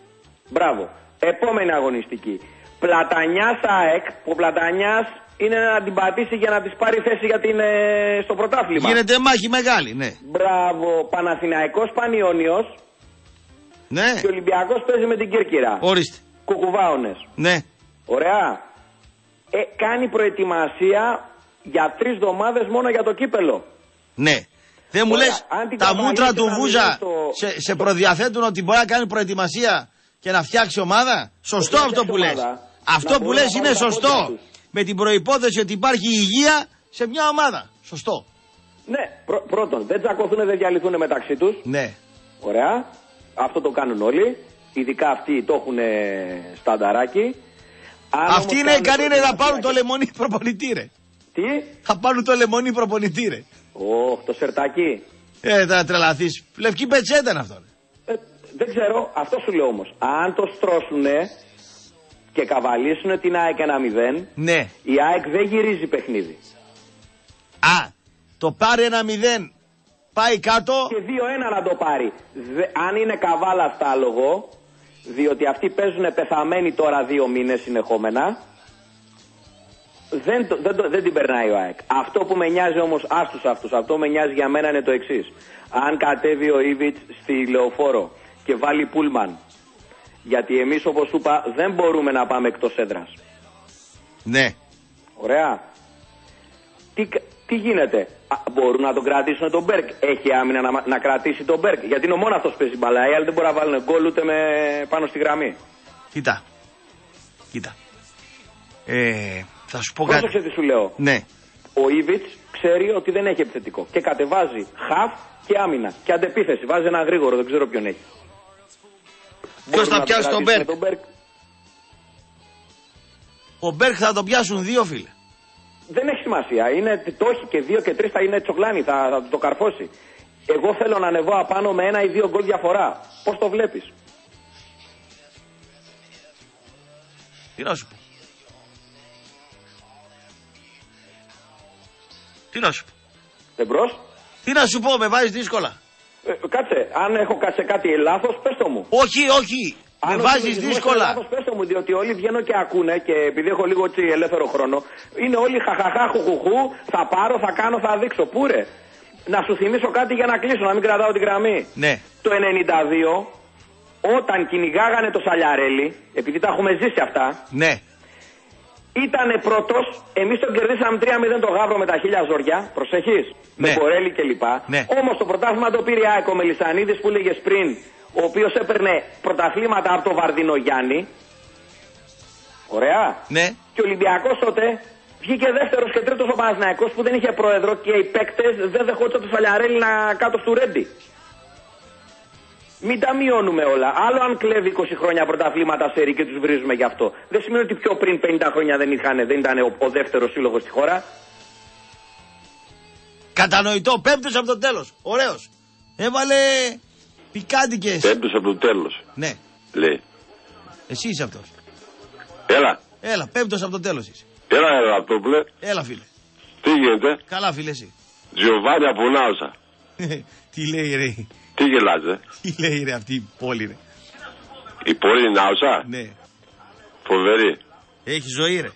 Μπράβο. Επόμενη αγωνιστική. Πλατανιάς ΑΕΚ, που ο Πλατανιάς είναι να την πατήσει για να της πάρει θέση για την, ε, στο πρωτάθλημα. Γίνεται μάχη μεγάλη, ναι. Μπράβο, Παναθηναϊκός Πανιόνιος Ναι. και ο Ολυμπιακός παίζει με την Κύρκυρα. Ορίστε. Κουκουβάονες. Ναι. Ωραία. Ε, κάνει προετοιμασία για τρεις εβδομάδες μόνο για το κύπελο. Ναι. Δεν μου Ωραία, λες, αν την τα καβαλήσει μούτρα του να Βούζα μείνει στο- σε, σε προδιαθέτουν ότι μπορεί να κάνει προετοιμασία και να φτιάξει ομάδα; Σωστό Όχι να αυτό που φτιάξει λες. ομάδα. Αυτό Να που μπορούν λες να είναι πάρουν τα πόδια σωστό. τους. Με την προϋπόθεση ότι υπάρχει υγεία σε μια ομάδα. Σωστό. Ναι, πρω- πρώτον, δεν τσακωθούν, δεν διαλυθούν μεταξύ τους. Ναι. Ωραία. Αυτό το κάνουν όλοι. Ειδικά αυτοί το έχουν στανταράκι. Αν Αυτοί όμως είναι κάνουν ικανοί είναι να προετοιμασία πάρουν το και- λεμονί προπονητή ρε. Τι; Θα πάρουν το λεμονί προπονητή ρε. Ωχ, το σερτάκι. Ε, θα τρελαθείς. Λευκή πετσέτα είναι αυτό. ρε. Ε, δεν ξέρω, αυτό σου λέω όμως. Αν το στρώσουνε και καβαλήσουν την ΑΕΚ ένα 0, Ναι. η ΑΕΚ δεν γυρίζει παιχνίδι. Α, το πάρει ένα μηδέν. Πάει κάτω. Και 2-1 να το πάρει. Δε- αν είναι καβάλα άλογο, διότι αυτοί παίζουν πεθαμένοι τώρα δύο μήνες συνεχόμενα, δεν, το- δεν, το- δεν την περνάει ο ΑΕΚ. Αυτό που με νοιάζει όμως, άστους αυτούς, αυτό που με νοιάζει για μένα είναι το εξής. Αν κατέβει ο Ήβιτς στη λεωφόρο και βάλει πούλμαν, γιατί εμείς όπως σου είπα δεν μπορούμε να πάμε εκτός έδρας. Ναι. Ωραία. Τι, κα- τι γίνεται; Α, μπορούν να τον κρατήσουν τον Μπέρκ. Έχει άμυνα να, μα- να κρατήσει τον Μπέρκ. Γιατί είναι ο μόνο αυτό που παίζει μπαλά. Οι άλλοι δεν μπορούν να βάλουν γκολ ούτε με, πάνω στη γραμμή. Κοίτα. Κοίτα. Ε, θα σου πω κάτι. Πρόσεξε τι σου λέω. Ναι. Ο Ίβιτς ξέρει ότι δεν έχει επιθετικό. Και κατεβάζει χαφ και άμυνα. Και αντεπίθεση. Βάζει ένα γρήγορο, δεν ξέρω ποιον έχει. Ποιος Μπορούν θα να πιάσει τον κρατήσουν Μπέρκ; Μπέρκ. Ο Μπέρκ θα τον πιάσουν δύο φίλε. Δεν έχει σημασία. Είναι, το έχει και δύο και τρεις θα είναι τσογλάνι. Θα, θα το καρφώσει. Εγώ θέλω να ανεβώ απάνω με ένα ή δύο γκολ διαφορά. Πώς το βλέπεις; Τι να σου πω. Τι να σου πω. Εμπρός. Τι να σου πω, με βάζεις δύσκολα. Ε, κάτσε, αν έχω κα- σε κάτι λάθος, πες το μου. Όχι, όχι. Με βάζεις δύσκολα. Λάθος, πες το μου, διότι όλοι βγαίνουν και ακούνε και επειδή έχω λίγο έτσι ελεύθερο χρόνο, είναι όλοι χαχαχά, χουχουχού, θα πάρω, θα κάνω, θα δείξω. Πού ρε; Να σου θυμίσω κάτι για να κλείσω, να μην κρατάω την γραμμή. Ναι. Το 92, όταν κυνηγάγανε το Σαλιαρέλι, επειδή τα έχουμε ζήσει αυτά, Ναι. Ήταν πρώτος. Εμείς τον κερδίσαμε 3-0 το γάβρο με τα χίλια ζωριά. Προσεχή. Με Ναι. Μπορέλη κλπ. Ναι. Όμως το πρωτάθλημα το πήρε ΑΕΚ ο Μελισανίδης που έλεγε πριν, ο οποίος έπαιρνε πρωταθλήματα από το Βαρδίνο Γιάννη. Ωραία. Ναι. Και ο Ολυμπιακός τότε βγήκε δεύτερος και τρίτος ο Παναθηναϊκός που δεν είχε πρόεδρο και οι παίκτες δεν δεχόντουσαν το Σαλιαρέλι να κάτω του Ρέντι. Μην τα μειώνουμε όλα. Άλλο αν κλέβει 20 χρόνια πρωταθλήματα σε και τους βρίζουμε γι' αυτό. Δεν σημαίνει ότι πιο πριν 50 χρόνια δεν, είχαν, δεν ήταν ο, ο δεύτερος σύλλογος στη χώρα. Κατανοητό. Πέμπτος από το τέλος. Ωραίος. Έβαλε πικάντικες. Πέμπτος από το τέλος. Ναι. Λέει. Εσύ είσαι αυτός. Έλα. Έλα, πέμπτος από το τέλος είσαι. Έλα, έλα, Ραπτόπουλε. Έλα, φίλε. Τι γίνεται; Καλά, φίλε, εσύ. Τζιοβάνι από Νάουσα. Τι λέει, ρε. Τι γελάς, ε; Τι λέει, ρε, αυτή η πόλη, ρε. Η πόλη είναι Νάουσα. Ναι. Φοβερή. Έχει ζωή, ρε.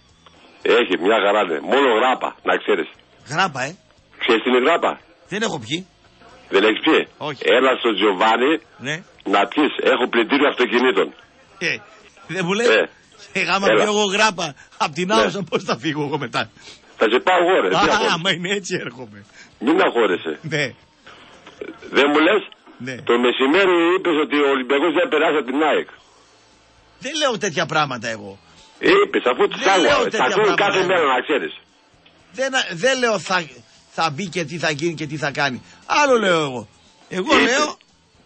Έχει, μια χαρά είναι. Μόνο γράπα, να ξέρεις. Γράπα, ε. Ξέρεις τι είναι γράπα; Δεν έχω πιει. Δεν έχεις πει. Όχι. Έλα στο Τζιοβάνι Ναι. να πεις. Έχω πλυντήριο αυτοκινήτων. Ε, δεν μου λες; Ε, Ε, γάμα Έλα. πιω εγώ γράπα απ' την Ναι. Άουσα, πώς θα φύγω εγώ μετά; θα σε πάω εγώ, ρε. Τι Α, αγχώνεσαι. άμα είναι έτσι έρχομαι. Μην αγχώρεσαι. Ναι. Δεν μου λες; Ναι. Το μεσημέρι είπες ότι ο Ολυμπιακός δεν περάσει από την ΑΕΚ. Δεν λέω τέτοια πράγματα εγώ. Είπες αφού τους Δεν λέω άκουγα. τέτοια Τα ακούω πράγματα, κάθε εγώ. μέρα να ξέρεις. Δεν, δεν λέω θα, θα μπει και τι θα γίνει και τι θα κάνει. Άλλο λέω εγώ. Εγώ Είπε. λέω,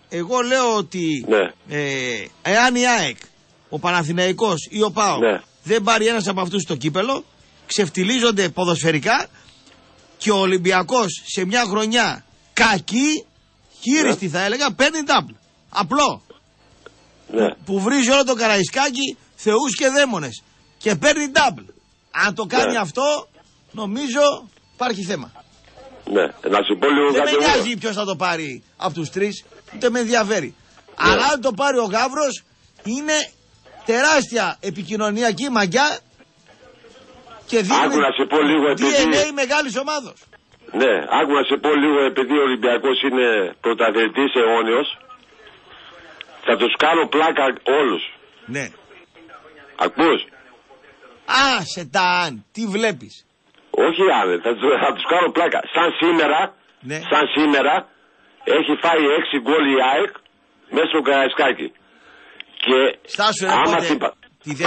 εγώ λέω ότι Ναι. ε, εάν η ΑΕΚ, ο Παναθηναϊκός ή ο ΠΑΟ Ναι. δεν πάρει ένας από αυτούς το κύπελο, ξεφτιλίζονται ποδοσφαιρικά και ο Ολυμπιακός σε μια χρονιά κακή, χείριστη θα έλεγα, παίρνει double. Απλό. Ναι. Που βρίζει όλο το καραϊσκάκι θεούς και δαίμονες και παίρνει double. Αν το κάνει Ναι. αυτό, νομίζω υπάρχει θέμα. Ναι. Να σου πω λίγο Δεν κάτι με εγώ. νοιάζει ποιος θα το πάρει από τους τρεις, ούτε με ενδιαφέρει. Αλλά αν το πάρει ο Γαύρος, είναι τεράστια επικοινωνιακή μαγιά και δίνει Άκου να σε πω λίγο επειδή... DNA μεγάλης ομάδος. Ναι, άκου να σε πω λίγο επειδή ο Ολυμπιακός είναι πρωταθλητής αιώνιος. Θα τους κάνω πλάκα όλους. Ναι. Ακούς; Άσε τα αν, τι βλέπεις; Όχι άλλε, θα, τους- θα τους κάνω πλάκα. Σαν σήμερα, Ναι. σαν σήμερα, έχει φάει 6 γκολ η ΑΕΚ μέσα στο Καραϊσκάκι. Και Στάσου, ρε, άμα, πότε, θυμα- τη δεύτερη-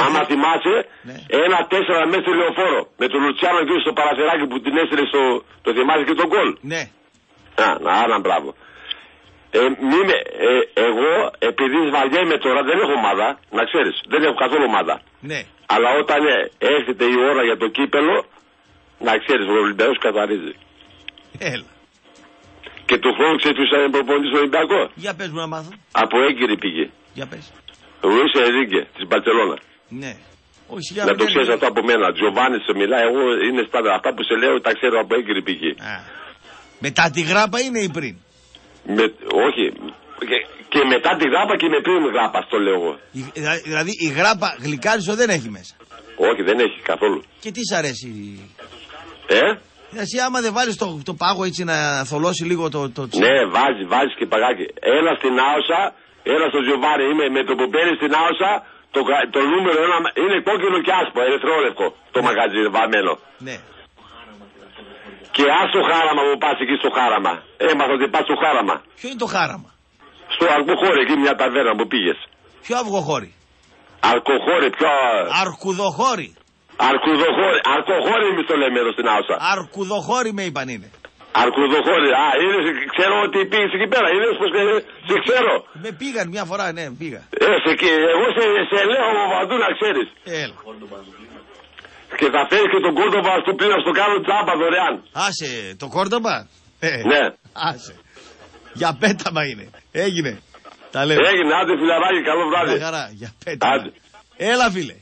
άμα θυμάσαι, Ναι. ένα τέσσερα μέσα στο λεωφόρο. Με τον Λουτσιάνο εκεί στο παραθυράκι που την έστειλε στο. Το θυμάσαι και τον γκολ; Ναι. Α, να, άρα μπράβο. Ε, μη με- ε, εγώ, επειδή βαριέμαι τώρα, δεν έχω ομάδα, να ξέρεις, δεν έχω καθόλου ομάδα. Ναι. Αλλά όταν ε, έρχεται η ώρα για το κύπελο, να ξέρεις, ο Ολυμπιακός καθαρίζει. Έλα. Και του χρόνου ξέρεις ποιος θα είναι προπονητής στο Ολυμπιακό. Για πες μου να μάθω. Από έγκυρη πηγή. Για πες. Ρουίς Ενρίγκε, της Μπαρτσελώνα. Ναι. Όχι, σιγά Να μην το είναι- ξέρεις αυτό από μένα. Τζοβάνι σε μιλάει, εγώ είναι στάδια. Αυτά που σε λέω τα ξέρω από έγκυρη πηγή. Μετά τη γράπα είναι ή πριν; Με, όχι. Και, και μετά τη γράπα και με πριν γράπα, το λέω εγώ. Η- δηλα- δηλαδή η γράπα γλυκάρισο δεν έχει μέσα. Όχι, δεν έχει καθόλου. Και τι σ' αρέσει; Ε; Εσύ άμα δεν βάλεις το, το πάγο έτσι να θολώσει λίγο το, το τσί- Ναι, βάζει, βάζεις και παγάκι. Έλα στην Άωσα, έλα στο Τζιοβάνι. Είμαι με το που παίρνει στην Άωσα, το, κα- το νούμερο ένα είναι κόκκινο και άσπρο, ερυθρόλευκο το μαγαζί βαμμένο. Ναι. Και ας το χάραμα που πας εκεί στο χάραμα. Έμαθα ότι πας στο χάραμα. Ποιο είναι το χάραμα; Στο Αρκοχώρι, εκεί μια ταβέρνα που πήγες. Ποιο αυγοχώρι; Αρκοχώρι, πιο. Αρκουδοχώρι. Αρκουδοχώρι, αρκοχώρι εμεί το λέμε εδώ στην Άωσα. Αρκουδοχώρι με είπαν είναι. Αρκουδοχώρι, α, είναι, ξέρω ότι πήγες εκεί πέρα. Είδε πω σε ξέρω. Με πήγαν μια φορά, ναι, πήγα. Ε, σε, και εγώ σε, σε λέω από παντού να ξέρεις. Έλα. Και θα φέρει και τον Κόρτοβα στο πλοίο να στο κάνω τσάμπα δωρεάν. Άσε, το κόρτομπα. Ε, Ναι. Άσε. Για πέταμα είναι. Έγινε. Τα λέω. Έγινε, άντε φιλαράκι, καλό βράδυ. Μια χαρά, για πέταμα. Άντε. Έλα φίλε.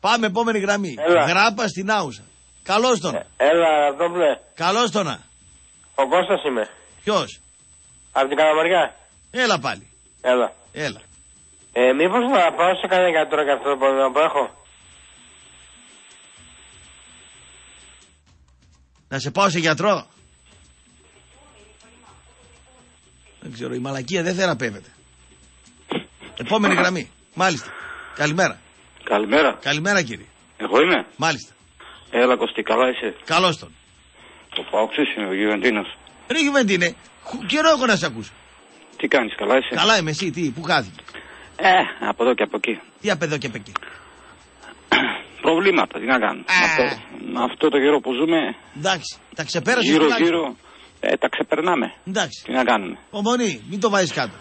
Πάμε επόμενη γραμμή. Έλα. Γράπα στην Άουσα. Καλώς τον. Έλα, Ραπτόπουλε. Καλώς τον. να. Ο Κώστας είμαι. Ποιος; Από την Καλαμαριά. Έλα πάλι. Έλα. Έλα. Ε, μήπως να πάω σε κανένα γιατρό για αυτό το πρόβλημα που έχω; Να σε πάω σε γιατρό; Δεν ξέρω, η μαλακία δεν θεραπεύεται. Επόμενη γραμμή. Μάλιστα. Καλημέρα. Καλημέρα. Καλημέρα κύριε. Εγώ είμαι. Μάλιστα. Έλα Κωστή, καλά είσαι; Καλώς τον. Το Παόξης είναι ο Γιουβεντίνος. Ρε Γιουβεντίνε, χου- καιρό έχω να σε ακούσω. Τι κάνεις, καλά είσαι; Καλά είμαι εσύ, τι, πού χάθηκε; Ε, από εδώ και από εκεί. Τι απ' εδώ και απ' εκεί; Προβλήματα, τι να κάνω. Με αυτό, με αυτό το καιρό που ζούμε, Εντάξει, τα ξεπέρασε γύρω γύρω, ε, τα ξεπερνάμε. Εντάξει. Τι να κάνουμε; Ομονή, μην το βάζεις κάτω.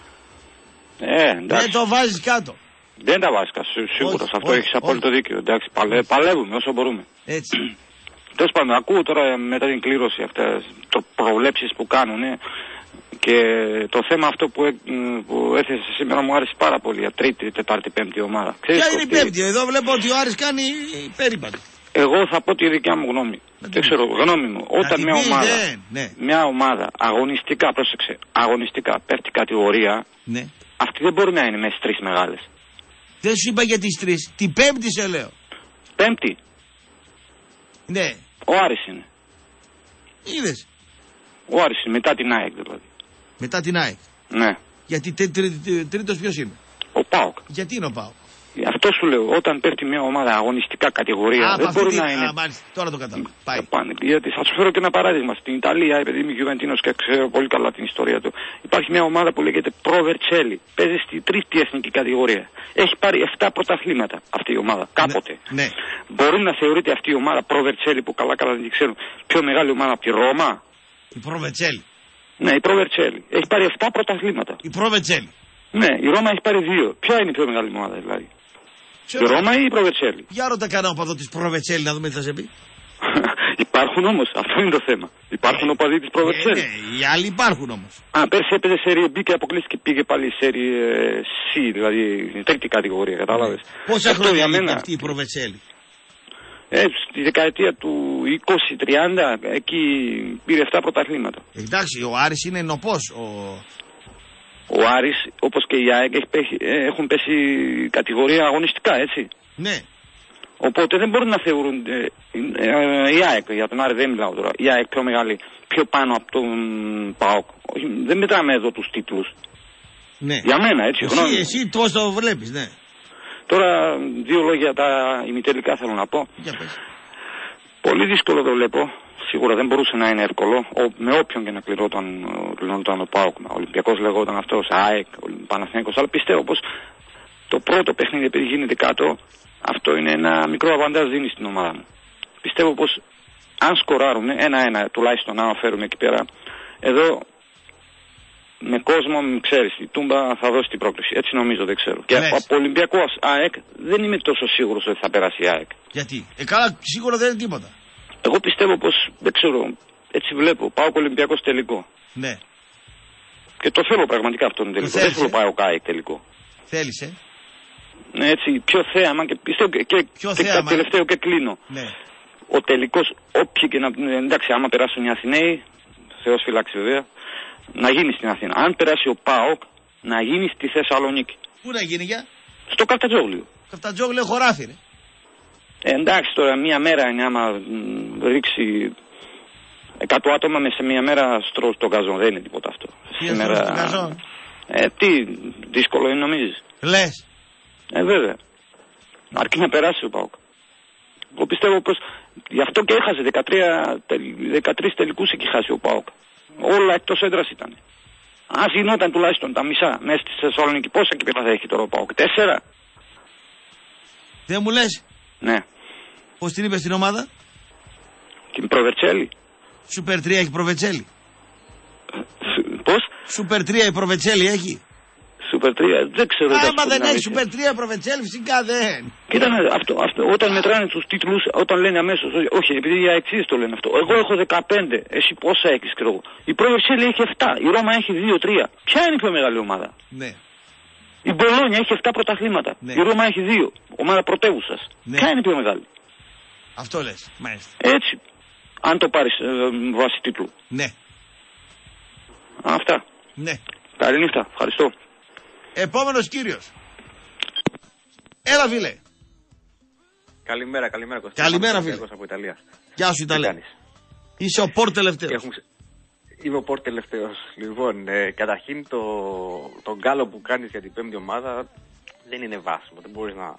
Ε, εντάξει. Δεν το βάζεις κάτω. Δεν τα βάζεις σίγουρα. Όχι, Αυτό όχι, έχεις απόλυτο δίκιο. Εντάξει, παλε, παλεύουμε όσο μπορούμε. Έτσι. Τέλος πάντων, ακούω τώρα μετά την κλήρωση αυτέ τι προβλέψεις που κάνουν. Και το θέμα αυτό που, έ- μ, που έθεσε σήμερα μου άρεσε πάρα πολύ. Για τρίτη, τετάρτη, πέμπτη ομάδα. Ξέρεις, Ποια είναι η Κωστή, πέμπτη, εδώ βλέπω ότι ο Άρης κάνει περίπατο. Εγώ θα πω τη δικιά μου γνώμη. Δεν ξέρω, γνώμη μου. Όταν την μια πεις, ομάδα, δεν, ναι. μια ομάδα αγωνιστικά, πρόσεξε, αγωνιστικά πέφτει κατηγορία, Ναι. αυτή δεν μπορεί να είναι μέσα στις τρεις μεγάλες. Δεν σου είπα για τις τρεις. Την πέμπτη σε λέω. Πέμπτη, Ναι. ο Άρης είναι. Είδες. Ο Άρης είναι, μετά την ΑΕΚ δηλαδή. Μετά την ΑΕΚ. Ναι. Γιατί τε- τρι- τρι- τρίτος ποιος είναι; Ο ΠΑΟΚ. Γιατί είναι ο Πάο. Αυτό σου λέω, όταν πέφτει μια ομάδα αγωνιστικά κατηγορία, Α, δεν από μπορεί αυτή να την- είναι. Α, μάλιστα. Τώρα το κατάλαβα. Πάει. Πάνε. Γιατί θα σου φέρω και ένα παράδειγμα. Στην Ιταλία, επειδή είμαι Γιουβεντίνος και ξέρω πολύ καλά την ιστορία του, υπάρχει μια ομάδα που λέγεται Pro Vercelli. Παίζει στη τρίτη εθνική κατηγορία. Έχει πάρει 7 πρωταθλήματα αυτή η ομάδα. Κάποτε. Ναι. Μπορεί να θεωρείται αυτή η ομάδα Pro Vercelli που καλά καλά δεν την ξέρουν πιο μεγάλη ομάδα από τη Ρώμα; Η Προβετσέλη. Ναι, η Pro Vercelli. Έχει πάρει 7 πρωταθλήματα. Η Προβετσέλη. Ναι, η Ρώμα έχει πάρει 2. Ποια είναι η πιο μεγάλη ομάδα δηλαδή; Η Ρώμα ή η Pro Vercelli. Για ρώτα κανένα οπαδό της Προβετσέλη να δούμε τι θα σε πει. Υπάρχουν όμως, αυτό είναι το θέμα. Υπάρχουν οπαδοί της Pro Vercelli. Ναι, οι άλλοι υπάρχουν όμως. Α, πέρσι έπαιζε σε Serie B και αποκλείστηκε πήγε πάλι σε Serie ε, C, δηλαδή η τρίτη κατηγορία, κατάλαβες. Πόσα Αυτό χρόνια για είναι μένα. αυτή η Προβετσέλη; Ε, στη δεκαετία του 20-30 εκεί πήρε 7 πρωταθλήματα. Εντάξει, ο Άρης είναι νοπός. Ο... Ο Άρης, όπως και η ΑΕΚ, έχει πέσει- ε, έχουν πέσει κατηγορία αγωνιστικά, έτσι. Ναι. Οπότε δεν μπορούν να θεωρούν ε, ε, η ΑΕΚ, για τον Άρη δεν μιλάω τώρα, η ΑΕΚ πιο μεγάλη, πιο πάνω από τον ΠΑΟΚ. Όχι, δεν μετράμε εδώ τους τίτλους. Ναι. Για μένα, έτσι, γνώμη Εσύ, μου. εσύ πώς το βλέπεις, ναι. Τώρα δύο λόγια τα ημιτελικά θέλω να πω. Για πες. Πολύ δύσκολο το βλέπω. Σίγουρα δεν μπορούσε να είναι εύκολο. Ο, με όποιον και να κληρώταν, κληρώταν ο Πάοκ. Ο Ολυμπιακός λεγόταν αυτός, ΑΕΚ, ο Παναθηναϊκός. Αλλά πιστεύω πως το πρώτο παιχνίδι επειδή γίνεται κάτω, αυτό είναι ένα μικρό αβαντάζ δίνει στην ομάδα μου. Πιστεύω πως αν σκοράρουν ένα-ένα τουλάχιστον να φέρουμε εκεί πέρα, εδώ με κόσμο, ξέρεις, η Τούμπα θα δώσει την πρόκληση. Έτσι νομίζω, δεν ξέρω. Και Λες. από Ολυμπιακός ΑΕΚ δεν είμαι τόσο σίγουρος ότι θα περάσει η ΑΕΚ. Γιατί; Ε, καλά, σίγουρα δεν είναι τίποτα. Εγώ πιστεύω πως, δεν ξέρω, έτσι βλέπω. Πάω Ολυμπιακός τελικό. Ναι. Και το θέλω πραγματικά αυτόν τον τελικό. Δεν θέλεις, θέλω ε; πάω ΑΕΚ τελικό. Θέλεις, ε; Ναι, έτσι, πιο θέαμα και πιστεύω και, και, Πιο και θέαμα, ε. τελευταίο και κλείνω. Ναι. Ο τελικός, όποιοι και να. Εντάξει, άμα περάσουν οι Αθηναίοι, Θεός φυλάξει βέβαια, να γίνει στην Αθήνα. Αν περάσει ο ΠΑΟΚ, να γίνει στη Θεσσαλονίκη. Πού να γίνει για; Στο Καφτατζόγλιο. Καφτατζόγλιο χωράφι, ρε. Ε, εντάξει τώρα, μία μέρα είναι άμα μ, ρίξει 100 άτομα μέσα σε μία μέρα στρώ στον καζόν. Δεν είναι τίποτα αυτό. Τι αστρώ στον καζόν; Ε, τι δύσκολο είναι νομίζεις; Λες. Ε, βέβαια. Αρκεί να περάσει ο ΠΑΟΚ. Εγώ πιστεύω πως γι' αυτό και έχασε 13, τελ- 13 τελικούς έχει χάσει ο ΠΑΟΚ. Όλα εκτός έδρας ήταν. Αν γινόταν τουλάχιστον τα μισά μέσα στη Θεσσαλονίκη, πόσα κύπελα θα έχει τώρα ο ΠΑΟΚ; Τέσσερα; Δεν μου λες. Ναι. Πώς την είπες στην ομάδα; Την Προβερτσέλη. Σούπερ 3 έχει προβετσέλη. Πώς; Σούπερ 3 η προβετσέλη έχει. Σούπερ 3, δεν ξέρω. θα σου Άμα πω δεν την έχει αλήθεια. Σούπερ 3 η προβετσέλη, φυσικά δεν. Κοίτα, να, αυτό, αυτό, όταν μετράνε τους τίτλους, όταν λένε αμέσως. Όχι, επειδή οι αεξίδε το λένε αυτό. Εγώ έχω 15. Εσύ πόσα έχεις, ξέρω εγώ. Η Προβερσέλη έχει 7. Η Ρώμα έχει 2-3. Ποια είναι η πιο μεγάλη ομάδα; Ναι. Η Μπολόνια έχει 7 πρωταθλήματα. Ναι. Η Ρώμα έχει 2. Ομάδα πρωτεύουσα. Ναι. Ποια είναι η πιο μεγάλη; Αυτό λες. Μάλιστα. Έτσι. Αν το πάρεις ε, βάσει τίτλου. Ναι. Αυτά. Ναι. Καληνύχτα. Ευχαριστώ. Επόμενος κύριος. Έλα φίλε. Καλημέρα, καλημέρα Κώστα. Καλημέρα, Είμαι φίλε. Κωστάκος από Ιταλία. Γεια σου Τι Ιταλία. κάνεις; Είσαι ο Πόρ τελευταίος. Έχουμε... ξε- Είμαι ο Πόρ τελευταίος. Λοιπόν, ε, καταρχήν το, το γκάλο που κάνεις για την πέμπτη ομάδα δεν είναι βάσιμο. Δεν μπορείς να,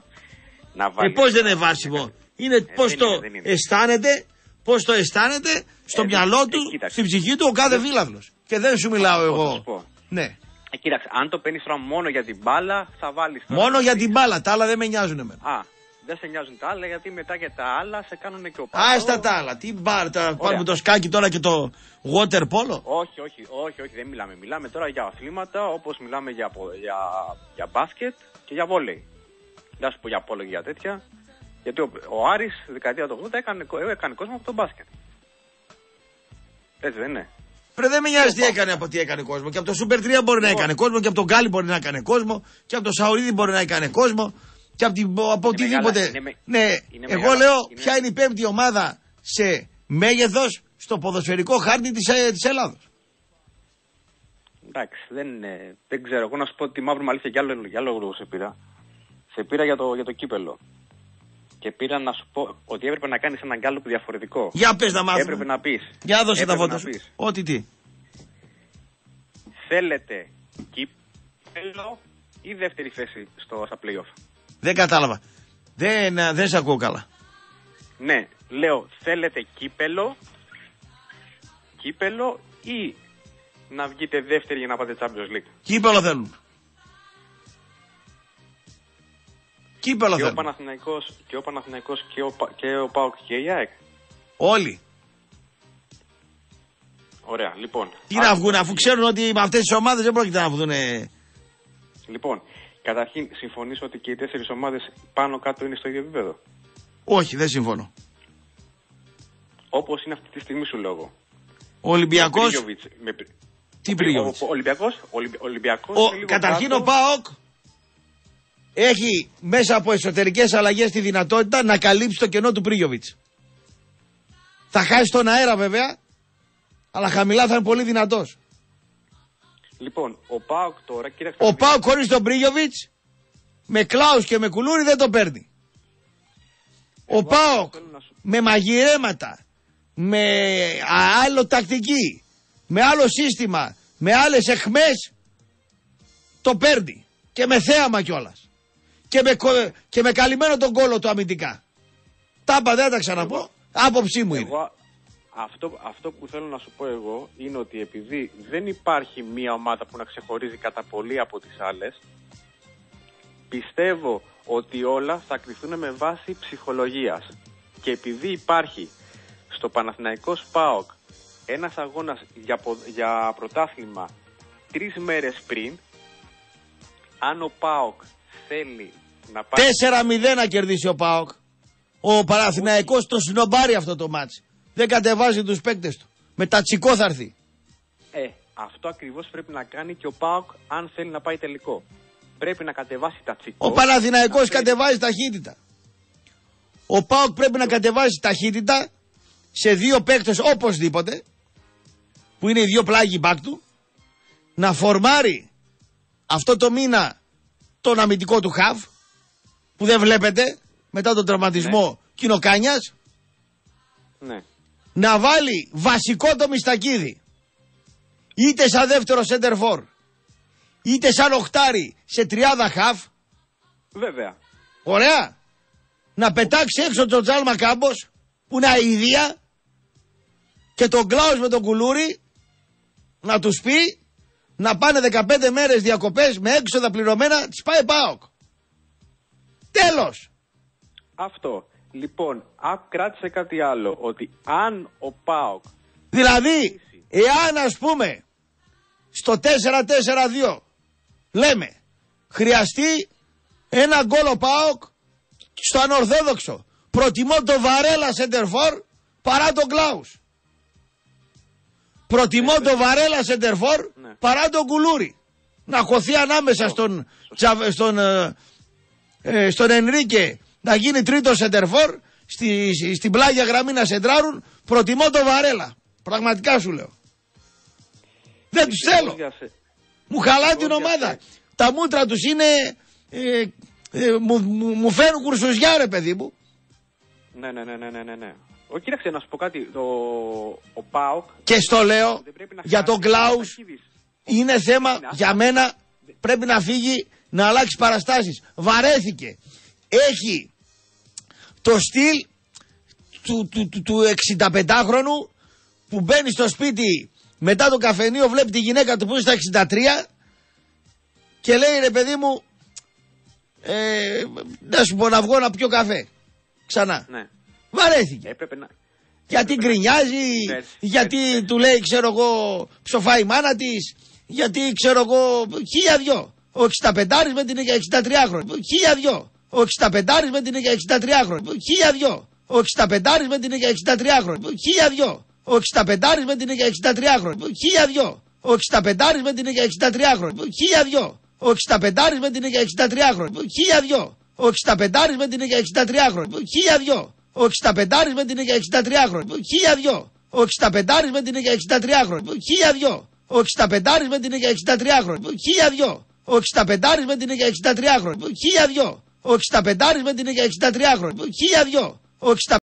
να Ε, βάλεις. πώς δεν είναι βάσιμο; Είναι πώς δεν το είναι, δεν είναι. αισθάνεται, πώς το αισθάνεται στο Ε, μυαλό ε, του, κοίταξε. στην ψυχή του ο κάθε φίλαβλος. Και δεν σου μιλάω Θα εγώ. σου πω. Ναι. Ε, κοίταξε, αν το παίρνεις τώρα μόνο για την μπάλα, θα βάλεις. Μόνο για την μπάλα, τα άλλα δεν με νοιάζουν εμένα. Α, δεν σε νοιάζουν τα άλλα γιατί μετά και τα άλλα σε κάνουν και ο Άστα τα άλλα. Τι μπάλα, τα πάρουμε το σκάκι τώρα και το water polo. Όχι, όχι, όχι, όχι, δεν μιλάμε. Μιλάμε τώρα για αθλήματα όπως μιλάμε για, πο- για, για μπάσκετ και για βόλεϊ. Δεν θα σου πω για πόλο και για τέτοια. Γιατί ο, ο Άρης δεκαετία του 80 έκανε, κο- έκανε κόσμο από το μπάσκετ. Έτσι δεν είναι. Πρε δεν με νοιάζει τι έκανε από τι έκανε κόσμο. Και από το Super 3 μπορεί να έκανε κόσμο, και από τον Γκάλι μπορεί να έκανε κόσμο, και από το Σαουρίδη μπορεί να έκανε κόσμο, και από, την, από οτιδήποτε. μεγάλα- είναι με- ναι, είναι εγώ μεγάλα- λέω είναι- ποια είναι η πέμπτη ομάδα σε μέγεθος στο ποδοσφαιρικό χάρτη της της Ελλάδος. Εντάξει, δεν, ε, δεν ξέρω. Εγώ να σου πω ότι μαύρη αλήθεια για άλλο, για άλλο λόγο σε πήρα. Σε πήρα για το, για το κύπελο. Και πήρα να σου πω ότι έπρεπε να κάνεις έναν γκάλωπ διαφορετικό. Για πες να μάθουμε. Έπρεπε να πεις. Για δώσε τα φώτα σου. Ό,τι τι. Θέλετε κύπελο ή δεύτερη θέση στο, στα playoff; Δεν κατάλαβα. Δεν, ε, δεν σε ακούω καλά. Ναι, λέω θέλετε κύπελο, κύπελο ή να βγείτε δεύτερη για να πάτε Champions League; Κύπελο θέλουν. Κύπελο Και ο θέλουν. Παναθηναϊκός και ο, Παναθηναϊκός και ο, Πα- και ο ΠΑΟΚ και η ΑΕΚ. Όλοι. Ωραία, λοιπόν. Τι να βγουν, αφού ξέρουν ότι με αυτές τις ομάδες δεν πρόκειται να βγουν. ε, Λοιπόν, καταρχήν συμφωνήσω ότι και οι τέσσερις ομάδες πάνω κάτω είναι στο ίδιο επίπεδο; Όχι, δεν συμφωνώ. Όπως είναι αυτή τη στιγμή σου λόγο. Ο Ολυμπιακό. Με Πρίγιοβιτς, με πρι- Τι ο- Πρίγιοβιτς; Ο Ολυμπιακός; Ολυμπιακός Ο, είναι λίγο καταρχήν κάτω. ο ΠΑΟΚ έχει μέσα από εσωτερικές αλλαγές τη δυνατότητα να καλύψει το κενό του Πρίγιοβιτς. Θα χάσει τον αέρα βέβαια, αλλά χαμηλά θα είναι πολύ δυνατός. Λοιπόν, ο ΠΑΟΚ τώρα, κοίταξε. Ο ΠΑΟΚ χωρίς τον Πρίγιοβιτς, με Κλάους και με Κουλούρι δεν το παίρνει. Ο ΠΑΟΚ με μαγειρέματα, με α- άλλο τακτική, με άλλο σύστημα, με άλλες εχμές, το παίρνει. Και με θέαμα κιόλας. Και με, κο- και με καλυμμένο τον κόλο του αμυντικά. Τα είπα, δεν τα ξαναπώ. Άποψή μου είναι. Εγώ, αυτό, αυτό που θέλω να σου πω εγώ είναι ότι επειδή δεν υπάρχει μία ομάδα που να ξεχωρίζει κατά πολύ από τις άλλες, πιστεύω ότι όλα θα κρυθούν με βάση ψυχολογίας. Και επειδή υπάρχει στο Παναθηναϊκό ΣΠΑΟΚ ένας αγώνας για, πο- για πρωτάθλημα τρεις μέρες πριν, αν ο ΠΑΟΚ θέλει να πάει... 4-0 να κερδίσει ο ΠΑΟΚ. Ο Παναθηναϊκός το συνομπάρει αυτό το μάτς. Δεν κατεβάζει τους παίκτες του. Με τα τσικό θα έρθει. Ε, αυτό ακριβώς πρέπει να κάνει και ο ΠΑΟΚ αν θέλει να πάει τελικό. Πρέπει να κατεβάσει τα τσικό. Ο Παναθηναϊκός κατεβάζει ταχύτητα. Ο ΠΑΟΚ πρέπει να κατεβάζει ταχύτητα σε δύο παίκτες οπωσδήποτε που είναι οι δύο πλάγοι μπακ του να φορμάρει αυτό το μήνα τον αμυντικό του χαβ που δεν βλέπετε μετά τον τραυματισμό Κινοκάνιας Ναι. Να βάλει βασικό το Μιστακίδη είτε σαν δεύτερο center for είτε σαν οχτάρι σε τριάδα χαβ Βέβαια. Ωραία. Να πετάξει έξω τον Τζάλμα Κάμπος που είναι αηδία και τον Κλάους με τον κουλούρι να τους πει να πάνε 15 μέρες διακοπές με έξοδα πληρωμένα τις πάει ΠΑΟΚ. Τέλος. Αυτό. Λοιπόν, α, κράτησε κάτι άλλο. Ότι αν ο ΠΑΟΚ Δηλαδή, εάν ας πούμε στο 4-4-2 λέμε χρειαστεί ένα γκολ ο ΠΑΟΚ στο ανορθόδοξο. Προτιμώ το Βαρέλα Σεντερφόρ παρά τον Κλάους. Προτιμώ το Βαρέλα Σεντερφόρ παρά τον Κουλούρι. Να χωθεί ανάμεσα στον, Τζαβ- στον, ε, ε, στον Ενρίκε να γίνει τρίτο Σεντερφόρ στη, στην πλάγια γραμμή να σεντράρουν. Προτιμώ το Βαρέλα. Πραγματικά σου λέω. Δεν τους θέλω. Μου χαλά την ομάδα. Τα μούτρα τους είναι... ε, ε, μου, μου, μου φέρνουν κουρσουζιά ρε παιδί μου. Ναι, ναι, ναι, ναι, ναι, ναι, ναι. Ο, κοίταξε να σου πω κάτι. Το, ο ΠΑΟΚ Και στο λέω για τον Κλάους είναι θέμα για μένα πρέπει να φύγει να αλλάξει παραστάσεις. Βαρέθηκε. Έχει το στυλ του, του, του, του 65χρονου που μπαίνει στο σπίτι μετά το καφενείο βλέπει τη γυναίκα του που είναι στα 63 και λέει ρε παιδί μου ε, να σου πω να βγω να πιω καφέ. Ξανά. Ναι. Βαρέθηκε. Έπρεπε να... Γιατί γκρινιάζει, Πέρσι, γιατί του λέει ξέρω εγώ ψοφάει η μάνα της, γιατί ξέρω εγώ χίλια δυο. Ο 65 με την 63 χρόνια. Χίλια δυο. Ο 65 με την 63 χρόνια. Χίλια δυο. Ο 65 με την 63 χρόνια. Χίλια δυο. Ο Ο 65 με την είναι για 63 χρόνια. 1002. Ο 65 με την είναι για 63 χρόνια. 1002. Ο 65 με την είναι για 63 χρόνια. 1002. Ο 65 με την είναι για 63 χρόνια. 1002. Ο 65 με την είναι για 63 χρόνια. 1002. Ο 65 με την είναι για 63 χρόνια. 1002. Ο 65 με την είναι για 63 χρόνια. 1002. Ο 65 με την είναι για 63 χρόνια. 1002. Ο 65 με την είναι για 63 χρόνια. 1002. Ο 65